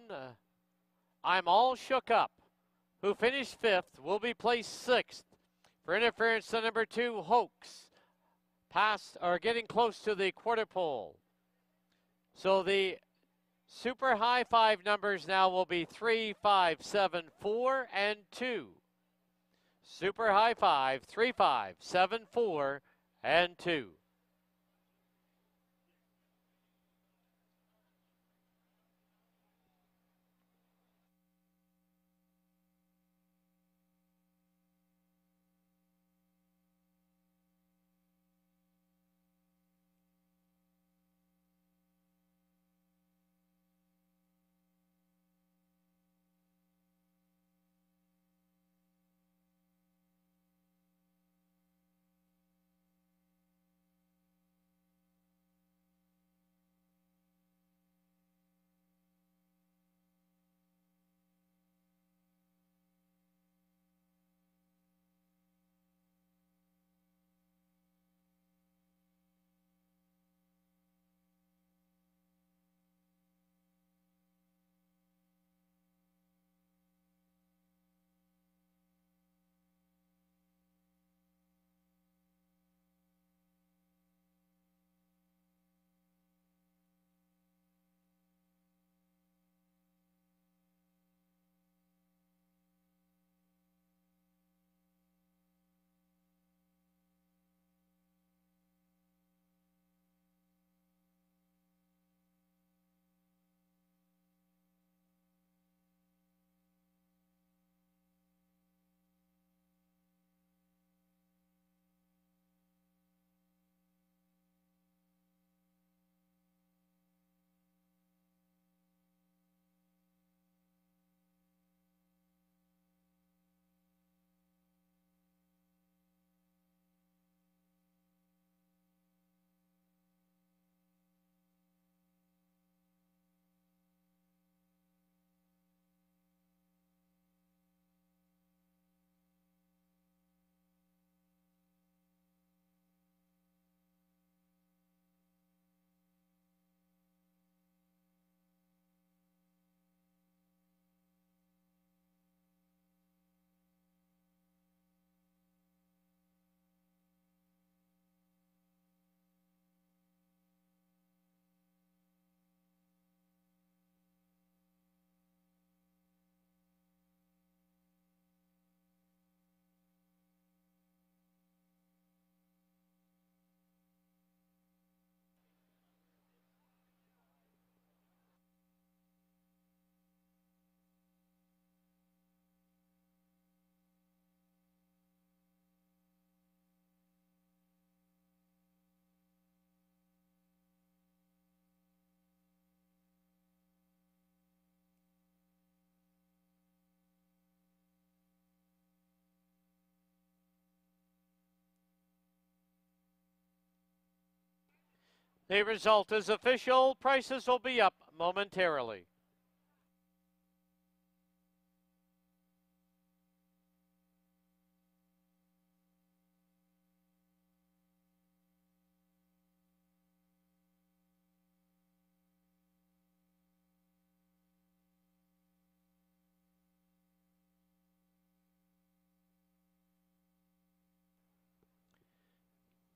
I'm all shook up, who finished fifth, will be placed sixth for interference to number two, Hoax, past or getting close to the quarter pole. So the super high five numbers now will be three, five, seven, four, and two. Super high five, three, five, seven, four, and two. The result is official. Prices will be up momentarily.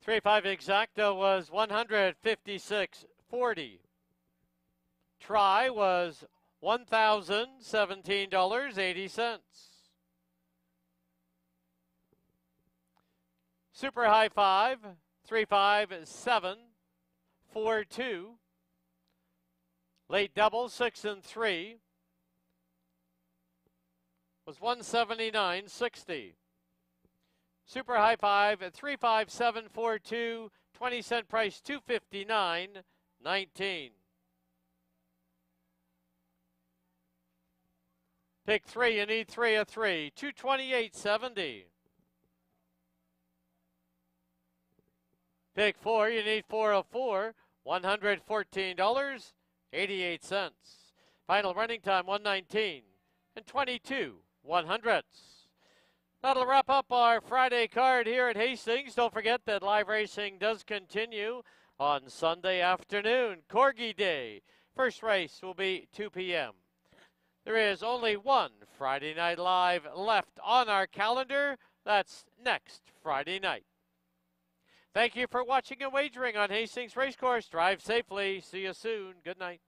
Three five exacta was one hundred fifty six forty. Try was one thousand seventeen dollars eighty cents. Super high five three five seven four two. Late double six and three was one seventy nine sixty. Super high five at 35742, 20 cent price 259.19. Pick three, you need three of three, 228.70. Pick four, you need four of four, $114.88. Final running time 119 and 22 one hundredths. That'll wrap up our Friday card here at Hastings. Don't forget that live racing does continue On Sunday afternoon, Corgi Day. First race will be 2 p.m. There is only one Friday Night Live left on our calendar. That's next Friday night. Thank you for watching and wagering on Hastings Racecourse. Drive safely. See you soon. Good night.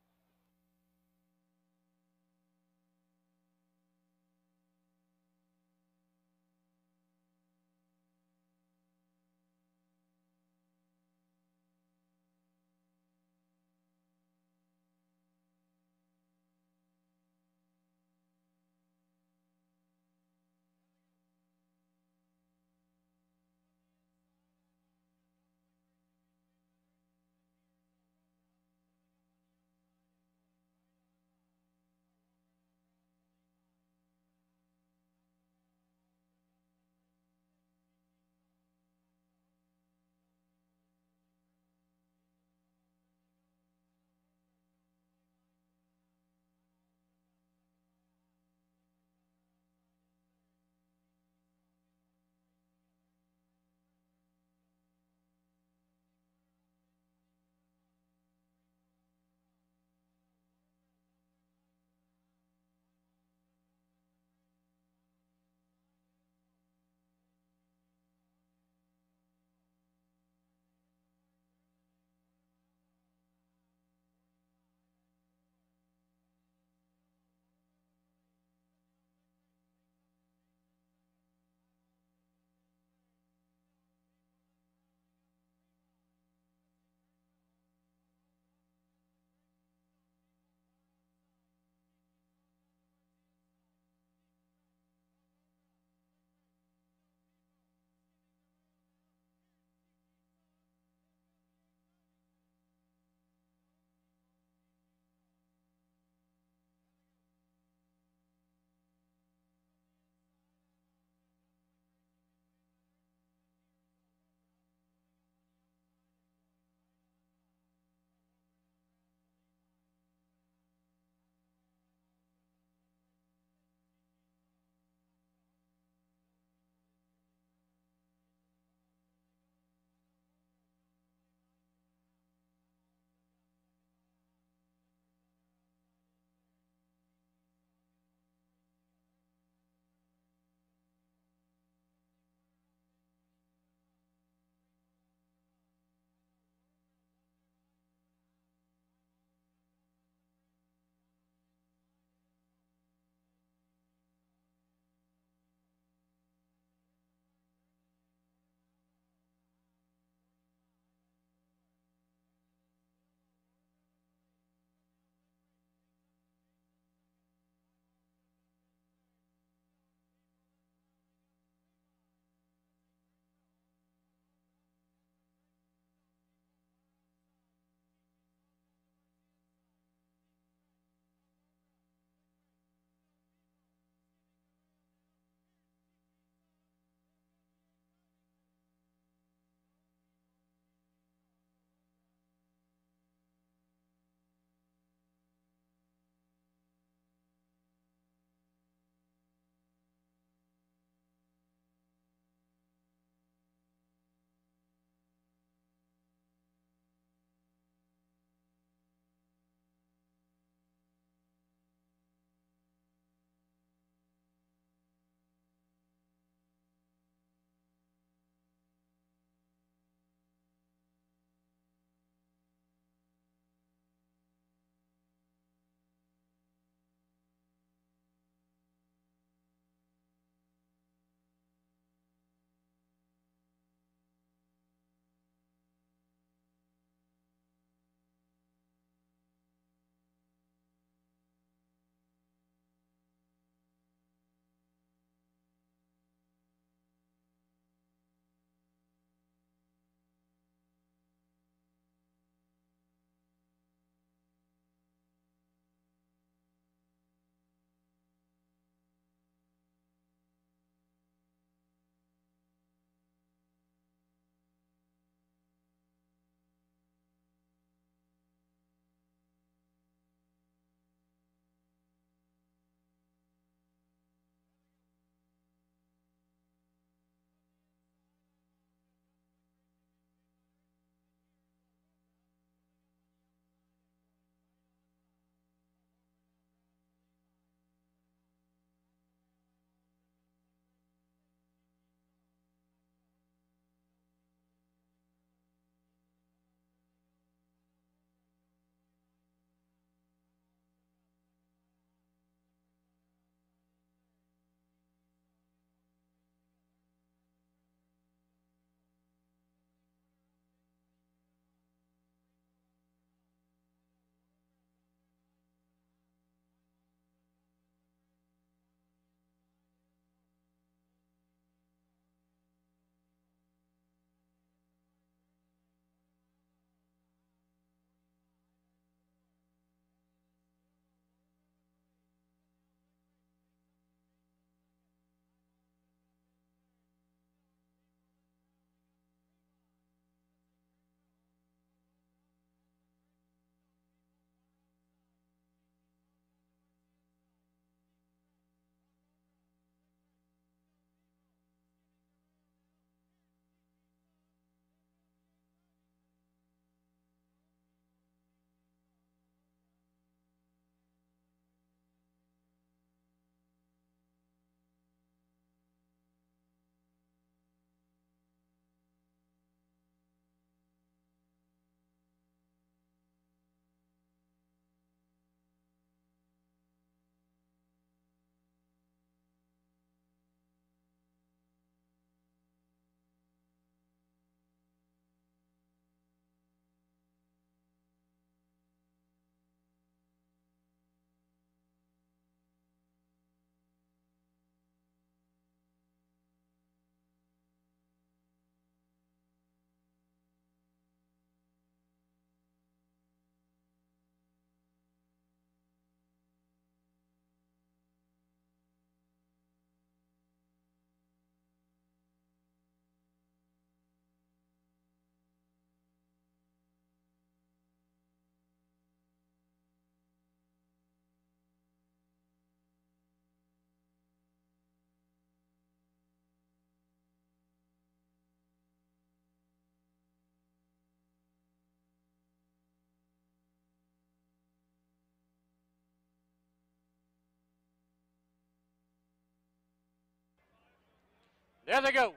There they go.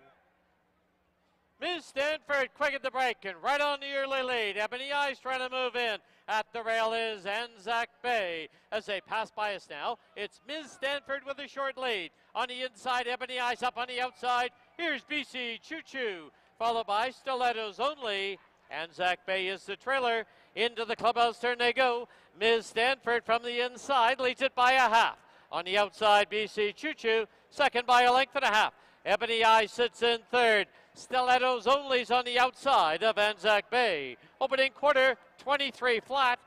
Ms. Stanford quick at the break and right on the early lead. Ebony Eyes trying to move in. At the rail is Anzac Bay as they pass by us now. It's Ms. Stanford with a short lead. On the inside, Ebony Eyes up on the outside. Here's BC Choo Choo, followed by Stilettos Only. Anzac Bay is the trailer. Into the clubhouse turn they go. Ms. Stanford from the inside leads it by a half. On the outside, BC Choo Choo, second by a length and a half. Ebony Eye sits in third. Stilettos Only's on the outside of Anzac Bay. Opening quarter, 23 flat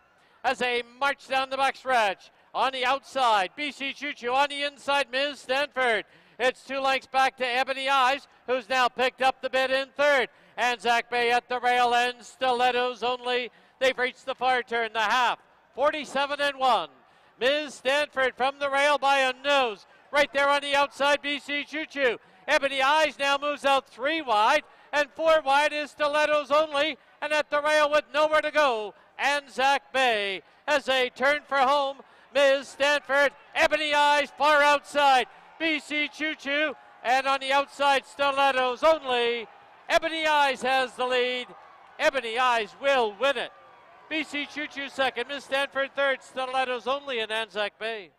as they march down the backstretch. On the outside, BC Choo Choo. On the inside, Ms. Stanford. It's two lengths back to Ebony Eyes, who's now picked up the bid in third. Anzac Bay at the rail end. Stilettos Only. They've reached the far turn, the half. 47 and 1. Ms. Stanford from the rail by a nose. Right there on the outside, BC Choo Choo. Ebony Eyes now moves out three wide, and four wide is Stilettos only, and at the rail with nowhere to go, Anzac Bay as they turn for home. Ms. Stanford, Ebony Eyes far outside, BC Choo Choo, and on the outside, Stilettos only. Ebony Eyes has the lead. Ebony Eyes will win it. BC Choo Choo second, Ms. Stanford third, Stilettos only in Anzac Bay.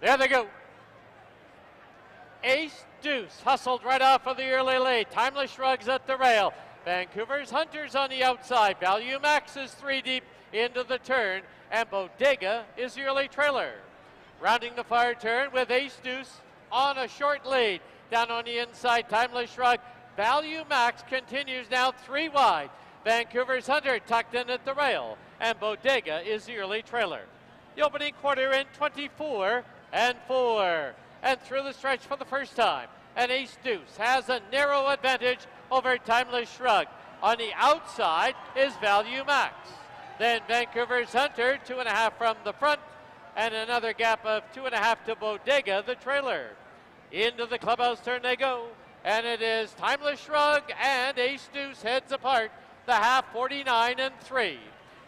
There they go. Ace Deuce hustled right off of the early lead. Timeless Shrugs at the rail. Vancouver's Hunters on the outside. Value Max is three deep into the turn, and Bodega is the early trailer. Rounding the far turn with Ace Deuce on a short lead. Down on the inside, Timeless Shrug. Value Max continues now three wide. Vancouver's Hunter tucked in at the rail, and Bodega is the early trailer. The opening quarter in 24 and 4. And through the stretch for the first time, and Ace Deuce has a narrow advantage over Timeless Shrug. On the outside is Value Max. Then Vancouver's Hunter, two and a half from the front, and another gap of two and a half to Bodega, the trailer. Into the clubhouse turn they go, and it is Timeless Shrug and Ace Deuce heads apart, the half 49 and 3.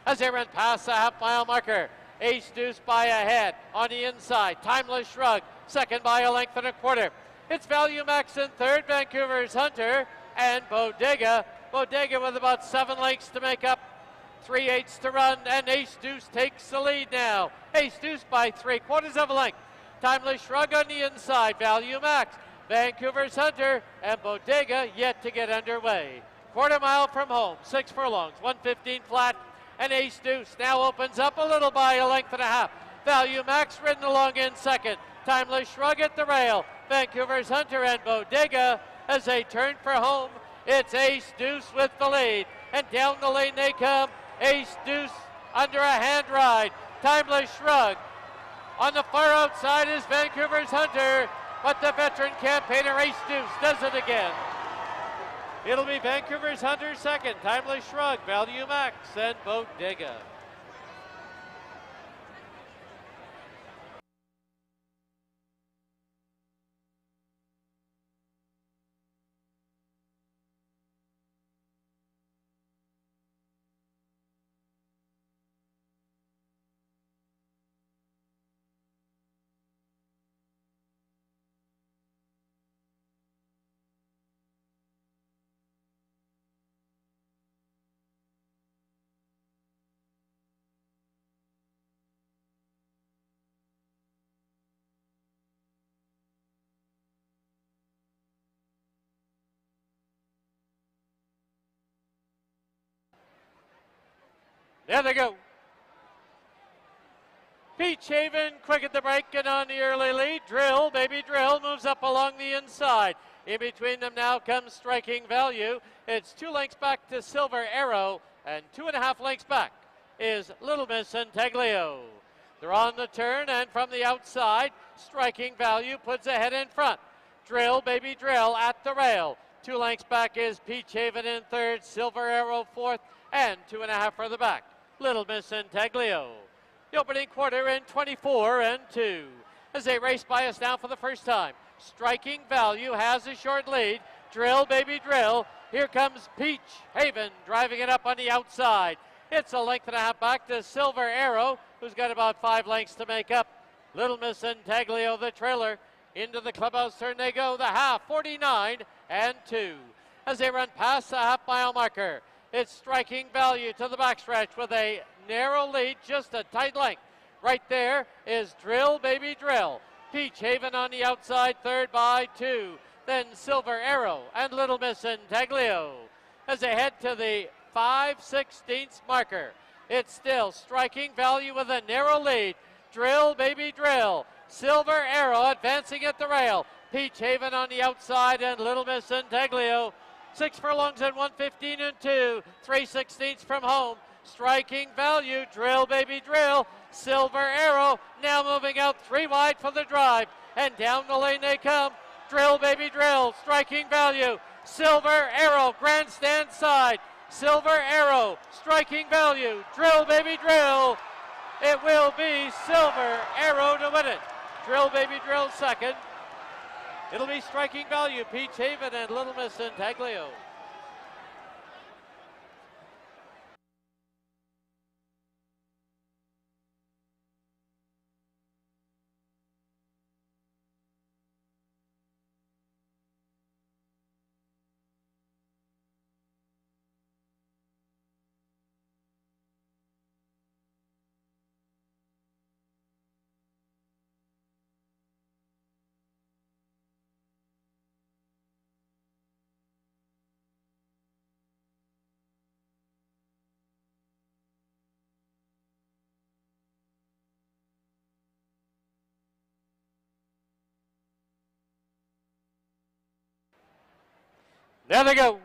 As they run past the half mile marker, Ace Deuce by a head on the inside. Timeless Shrug, second by a length and a quarter. It's Value Max in third, Vancouver's Hunter, and Bodega. Bodega with about seven lengths to make up, three eighths to run, and Ace Deuce takes the lead now. Ace Deuce by three quarters of a length. Timeless Shrug on the inside, Value Max. Vancouver's Hunter and Bodega yet to get underway. Quarter mile from home, six furlongs, 115 flat, and Ace Deuce now opens up a little by a length and a half. Value Max ridden along in second. Timeless Shrug at the rail. Vancouver's Hunter and Bodega as they turn for home. It's Ace Deuce with the lead. And down the lane they come. Ace Deuce under a hand ride. Timeless Shrug. On the far outside is Vancouver's Hunter, but the veteran campaigner Ace Deuce does it again. It'll be Vancouver's Hunter second, Timeless Shrug, Value Max, and Bodega. There they go. Peach Haven quick at the break and on the early lead. Drill, baby drill, moves up along the inside. In between them now comes striking value. It's two lengths back to Silver Arrow, and two and a half lengths back is Little Miss Intaglio. They're on the turn, and from the outside, striking value puts ahead in front. Drill, baby drill at the rail. Two lengths back is Peach Haven in third, Silver Arrow fourth, and two and a half further back. Little Miss Intaglio. The opening quarter in 24 and 2. As they race by us now for the first time. Striking value has a short lead. Drill, baby, drill. Here comes Peach Haven driving it up on the outside. It's a length and a half back to Silver Arrow, who's got about five lengths to make up. Little Miss Intaglio, the trailer. Into the clubhouse turn they go. The half, 49 and 2. As they run past the half mile marker. It's striking value to the backstretch with a narrow lead, just a tight length. Right there is Drill Baby Drill. Peach Haven on the outside, third by two. Then Silver Arrow and Little Miss Intaglio. As they head to the 5 16th marker, it's still striking value with a narrow lead. Drill Baby Drill. Silver Arrow advancing at the rail. Peach Haven on the outside and Little Miss Intaglio Six furlongs and 115 and two. Three sixteenths from home. Striking value. Drill, baby, drill. Silver arrow. Now moving out three wide for the drive. And down the lane they come. Drill, baby, drill. Striking value. Silver arrow. Grandstand side. Silver arrow. Striking value. Drill, baby, drill. It will be Silver arrow to win it. Drill, baby, drill second. It'll be striking value. Peach Haven and Little Miss Intaglio. There they go.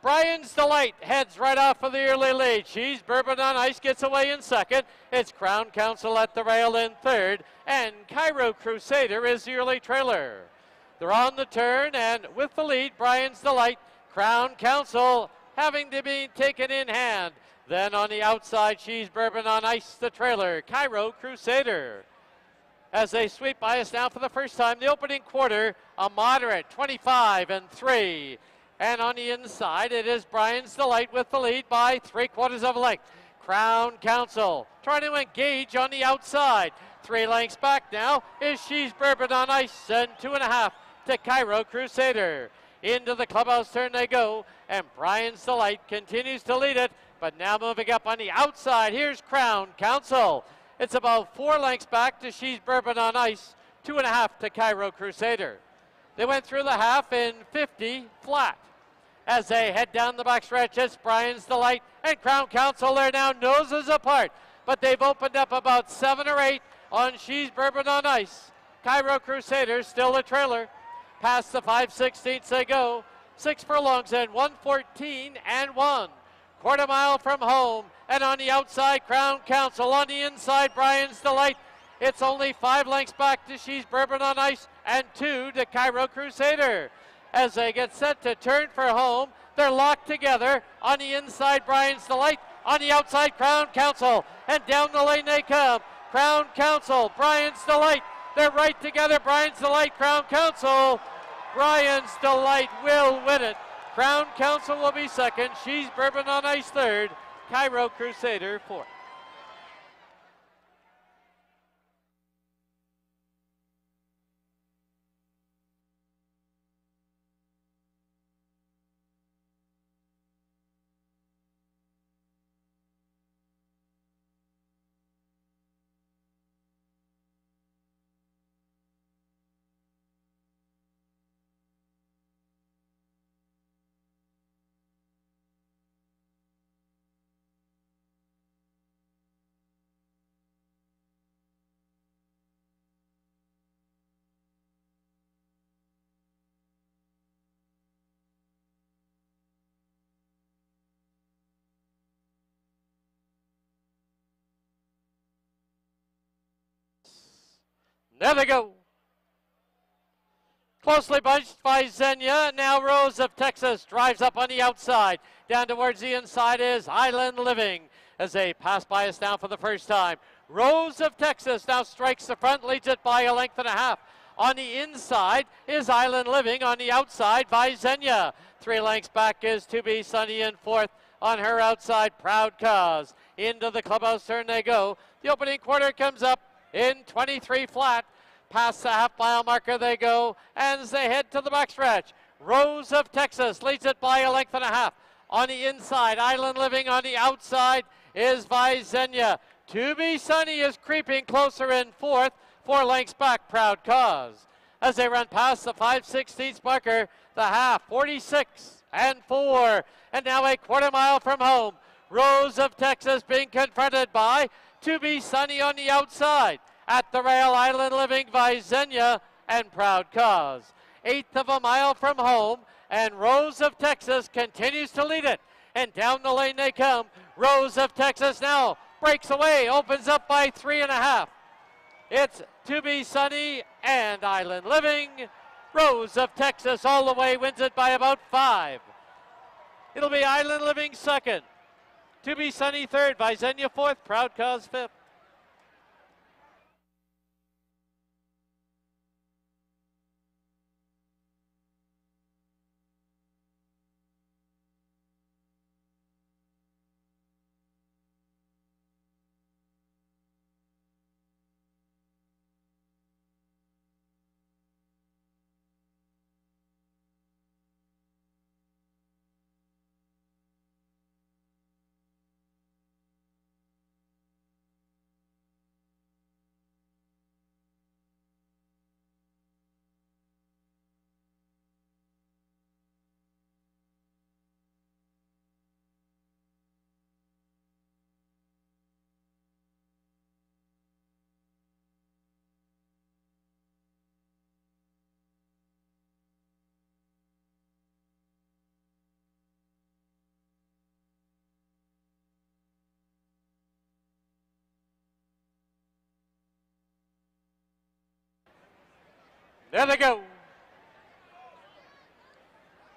Brian's Delight heads right off for the early lead. She's Bourbon on Ice gets away in second. It's Crown Council at the rail in third. And Cairo Crusader is the early trailer. They're on the turn and with the lead, Brian's Delight, Crown Council having to be taken in hand. Then on the outside, she's Bourbon on Ice, the trailer, Cairo Crusader as they sweep by us now for the first time. The opening quarter, a moderate 25 and 3. And on the inside, it is Brian's Delight with the lead by three quarters of a length. Crown Council trying to engage on the outside. Three lengths back now is She's Bourbon on Ice and two and a half to Cairo Crusader. Into the clubhouse turn they go, and Brian's Delight continues to lead it, but now moving up on the outside. Here's Crown Council. It's about four lengths back to She's Bourbon on Ice, two and a half to Cairo Crusader. They went through the half in 50 flat. As they head down the backstretch, it's Brian's Delight and Crown Council. They're now noses apart, but they've opened up about seven or eight on She's Bourbon on Ice. Cairo Crusader still the trailer. Past the 5 16ths they go. Six furlongs and 114 and one. Quarter mile from home. And on the outside, Crown Council. On the inside, Brian's Delight. It's only five lengths back to She's Bourbon on Ice and two to Cairo Crusader. As they get set to turn for home, they're locked together. On the inside, Brian's Delight. On the outside, Crown Council. And down the lane they come. Crown Council, Brian's Delight. They're right together. Brian's Delight, Crown Council. Brian's Delight will win it. Crown Council will be second. She's Bourbon on Ice third. Cairo Crusader fourth. There they go. Closely bunched Visenya. Now Rose of Texas drives up on the outside. Down towards the inside is Island Living as they pass by us now for the first time. Rose of Texas now strikes the front, leads it by a length and a half. On the inside is Island Living. On the outside Visenya. Three lengths back is To Be Sunny in fourth. On her outside, Proud Cause. Into the clubhouse turn they go. The opening quarter comes up in 23 flat. Past the half mile marker they go as they head to the backstretch. Rose of Texas leads it by a length and a half. On the inside, Island Living on the outside is Visenya. To be Sunny is creeping closer in fourth. Four lengths back, Proud Cause. As they run past the 5 16th marker, the half 46 and 4. And now a quarter mile from home. Rose of Texas being confronted by To Be Sunny on the outside. At the rail, Island Living, Visenya, and Proud Cause. Eighth of a mile from home, and Rose of Texas continues to lead it. And down the lane they come. Rose of Texas now breaks away, opens up by three and a half. It's To Be Sunny and Island Living. Rose of Texas all the way wins it by about five. It'll be Island Living second. To Be Sunny third. Visenya fourth. Proud Cause fifth. There they go.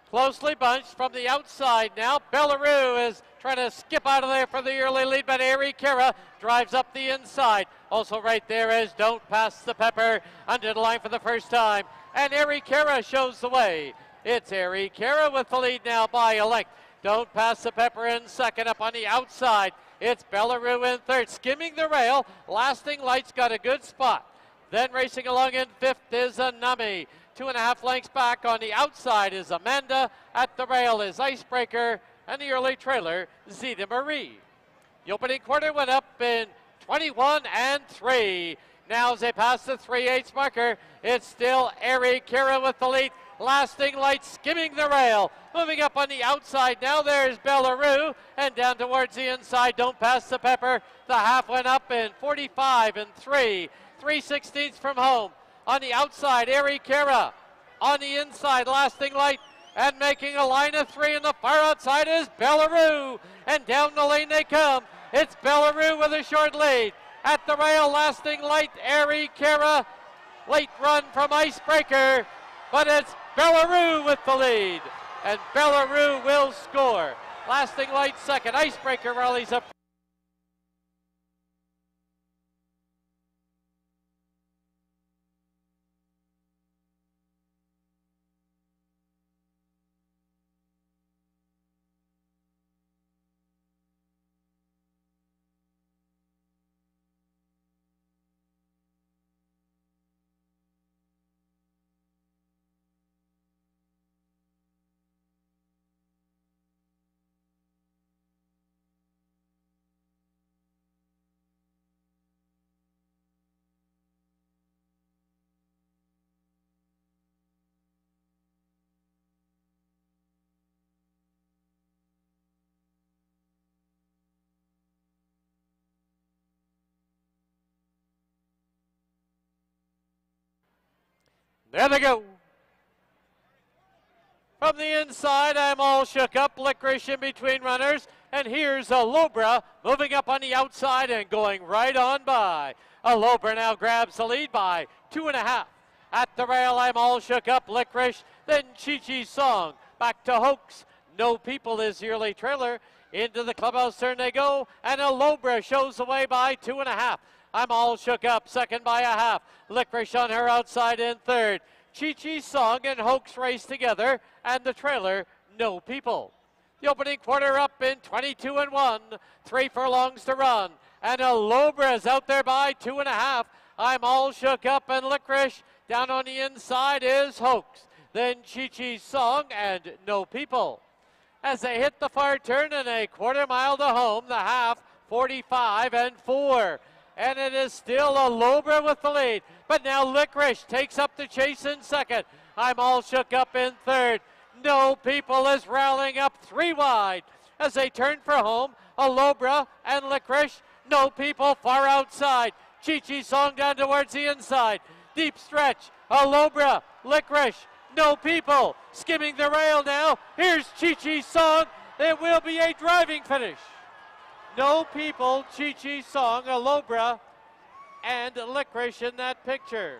Closely bunched from the outside now. Bellaroo is trying to skip out of there for the early lead, but Ari Kara drives up the inside. Also right there is Don't Pass the Pepper under the line for the first time. And Ari Kara shows the way. It's Ari Kara with the lead now by a length. Don't Pass the Pepper in second up on the outside. It's Bellaroo in third, skimming the rail. Lasting Lights got a good spot. Then racing along in fifth is Anami. Two and a half lengths back on the outside is Amanda. At the rail is Icebreaker. And the early trailer, Zita Marie. The opening quarter went up in 21 and 3. Now as they pass the 3 8 marker, it's still Ari Kara with the lead. Lasting light skimming the rail. Moving up on the outside. Now there's Bellaroo. And down towards the inside. Don't pass the pepper. The half went up in 45 and 3. 3 16ths from home. On the outside, Ari Kara. On the inside, Lasting Light. And making a line of three, and the far outside is Bellaroo. And down the lane they come. It's Bellaroo with a short lead. At the rail, Lasting Light, Ari Kara. Late run from Icebreaker. But it's Bellaroo with the lead. And Bellaroo will score. Lasting Light second. Icebreaker rallies up. There they go. From the inside, I'm all shook up. Licorice in between runners. And here's Alobra moving up on the outside and going right on by. Alobra now grabs the lead by two and a half. At the rail, I'm all shook up. Licorice, then Chi Chi's song. Back to Hoax. No People is the early trailer. Into the clubhouse turn they go, and Alobra shows the way by two and a half. I'm all shook up, second by a half. Licorice on her outside in third. Chi Chi's song and Hoax race together, and the trailer, No People. The opening quarter up in 22 and 1. Three furlongs to run. And Alobra is out there by two and a half. I'm all shook up and licorice. Down on the inside is Hoax. Then Chi song and No People. As they hit the far turn and a quarter mile to home, the half 45 and 4. And it is still a Alobra with the lead. But now Licorice takes up the chase in second. I'm all shook up in third. No People is rallying up three wide. As they turn for home, Alobra and Licorice. No People far outside. Chi Chi song down towards the inside. Deep stretch. Alobra, Licorice, no people. Skimming the rail now. Here's Chi Chi's song. It will be a driving finish. No people, Chi Chi's song, Alobra, and Licorice in that picture.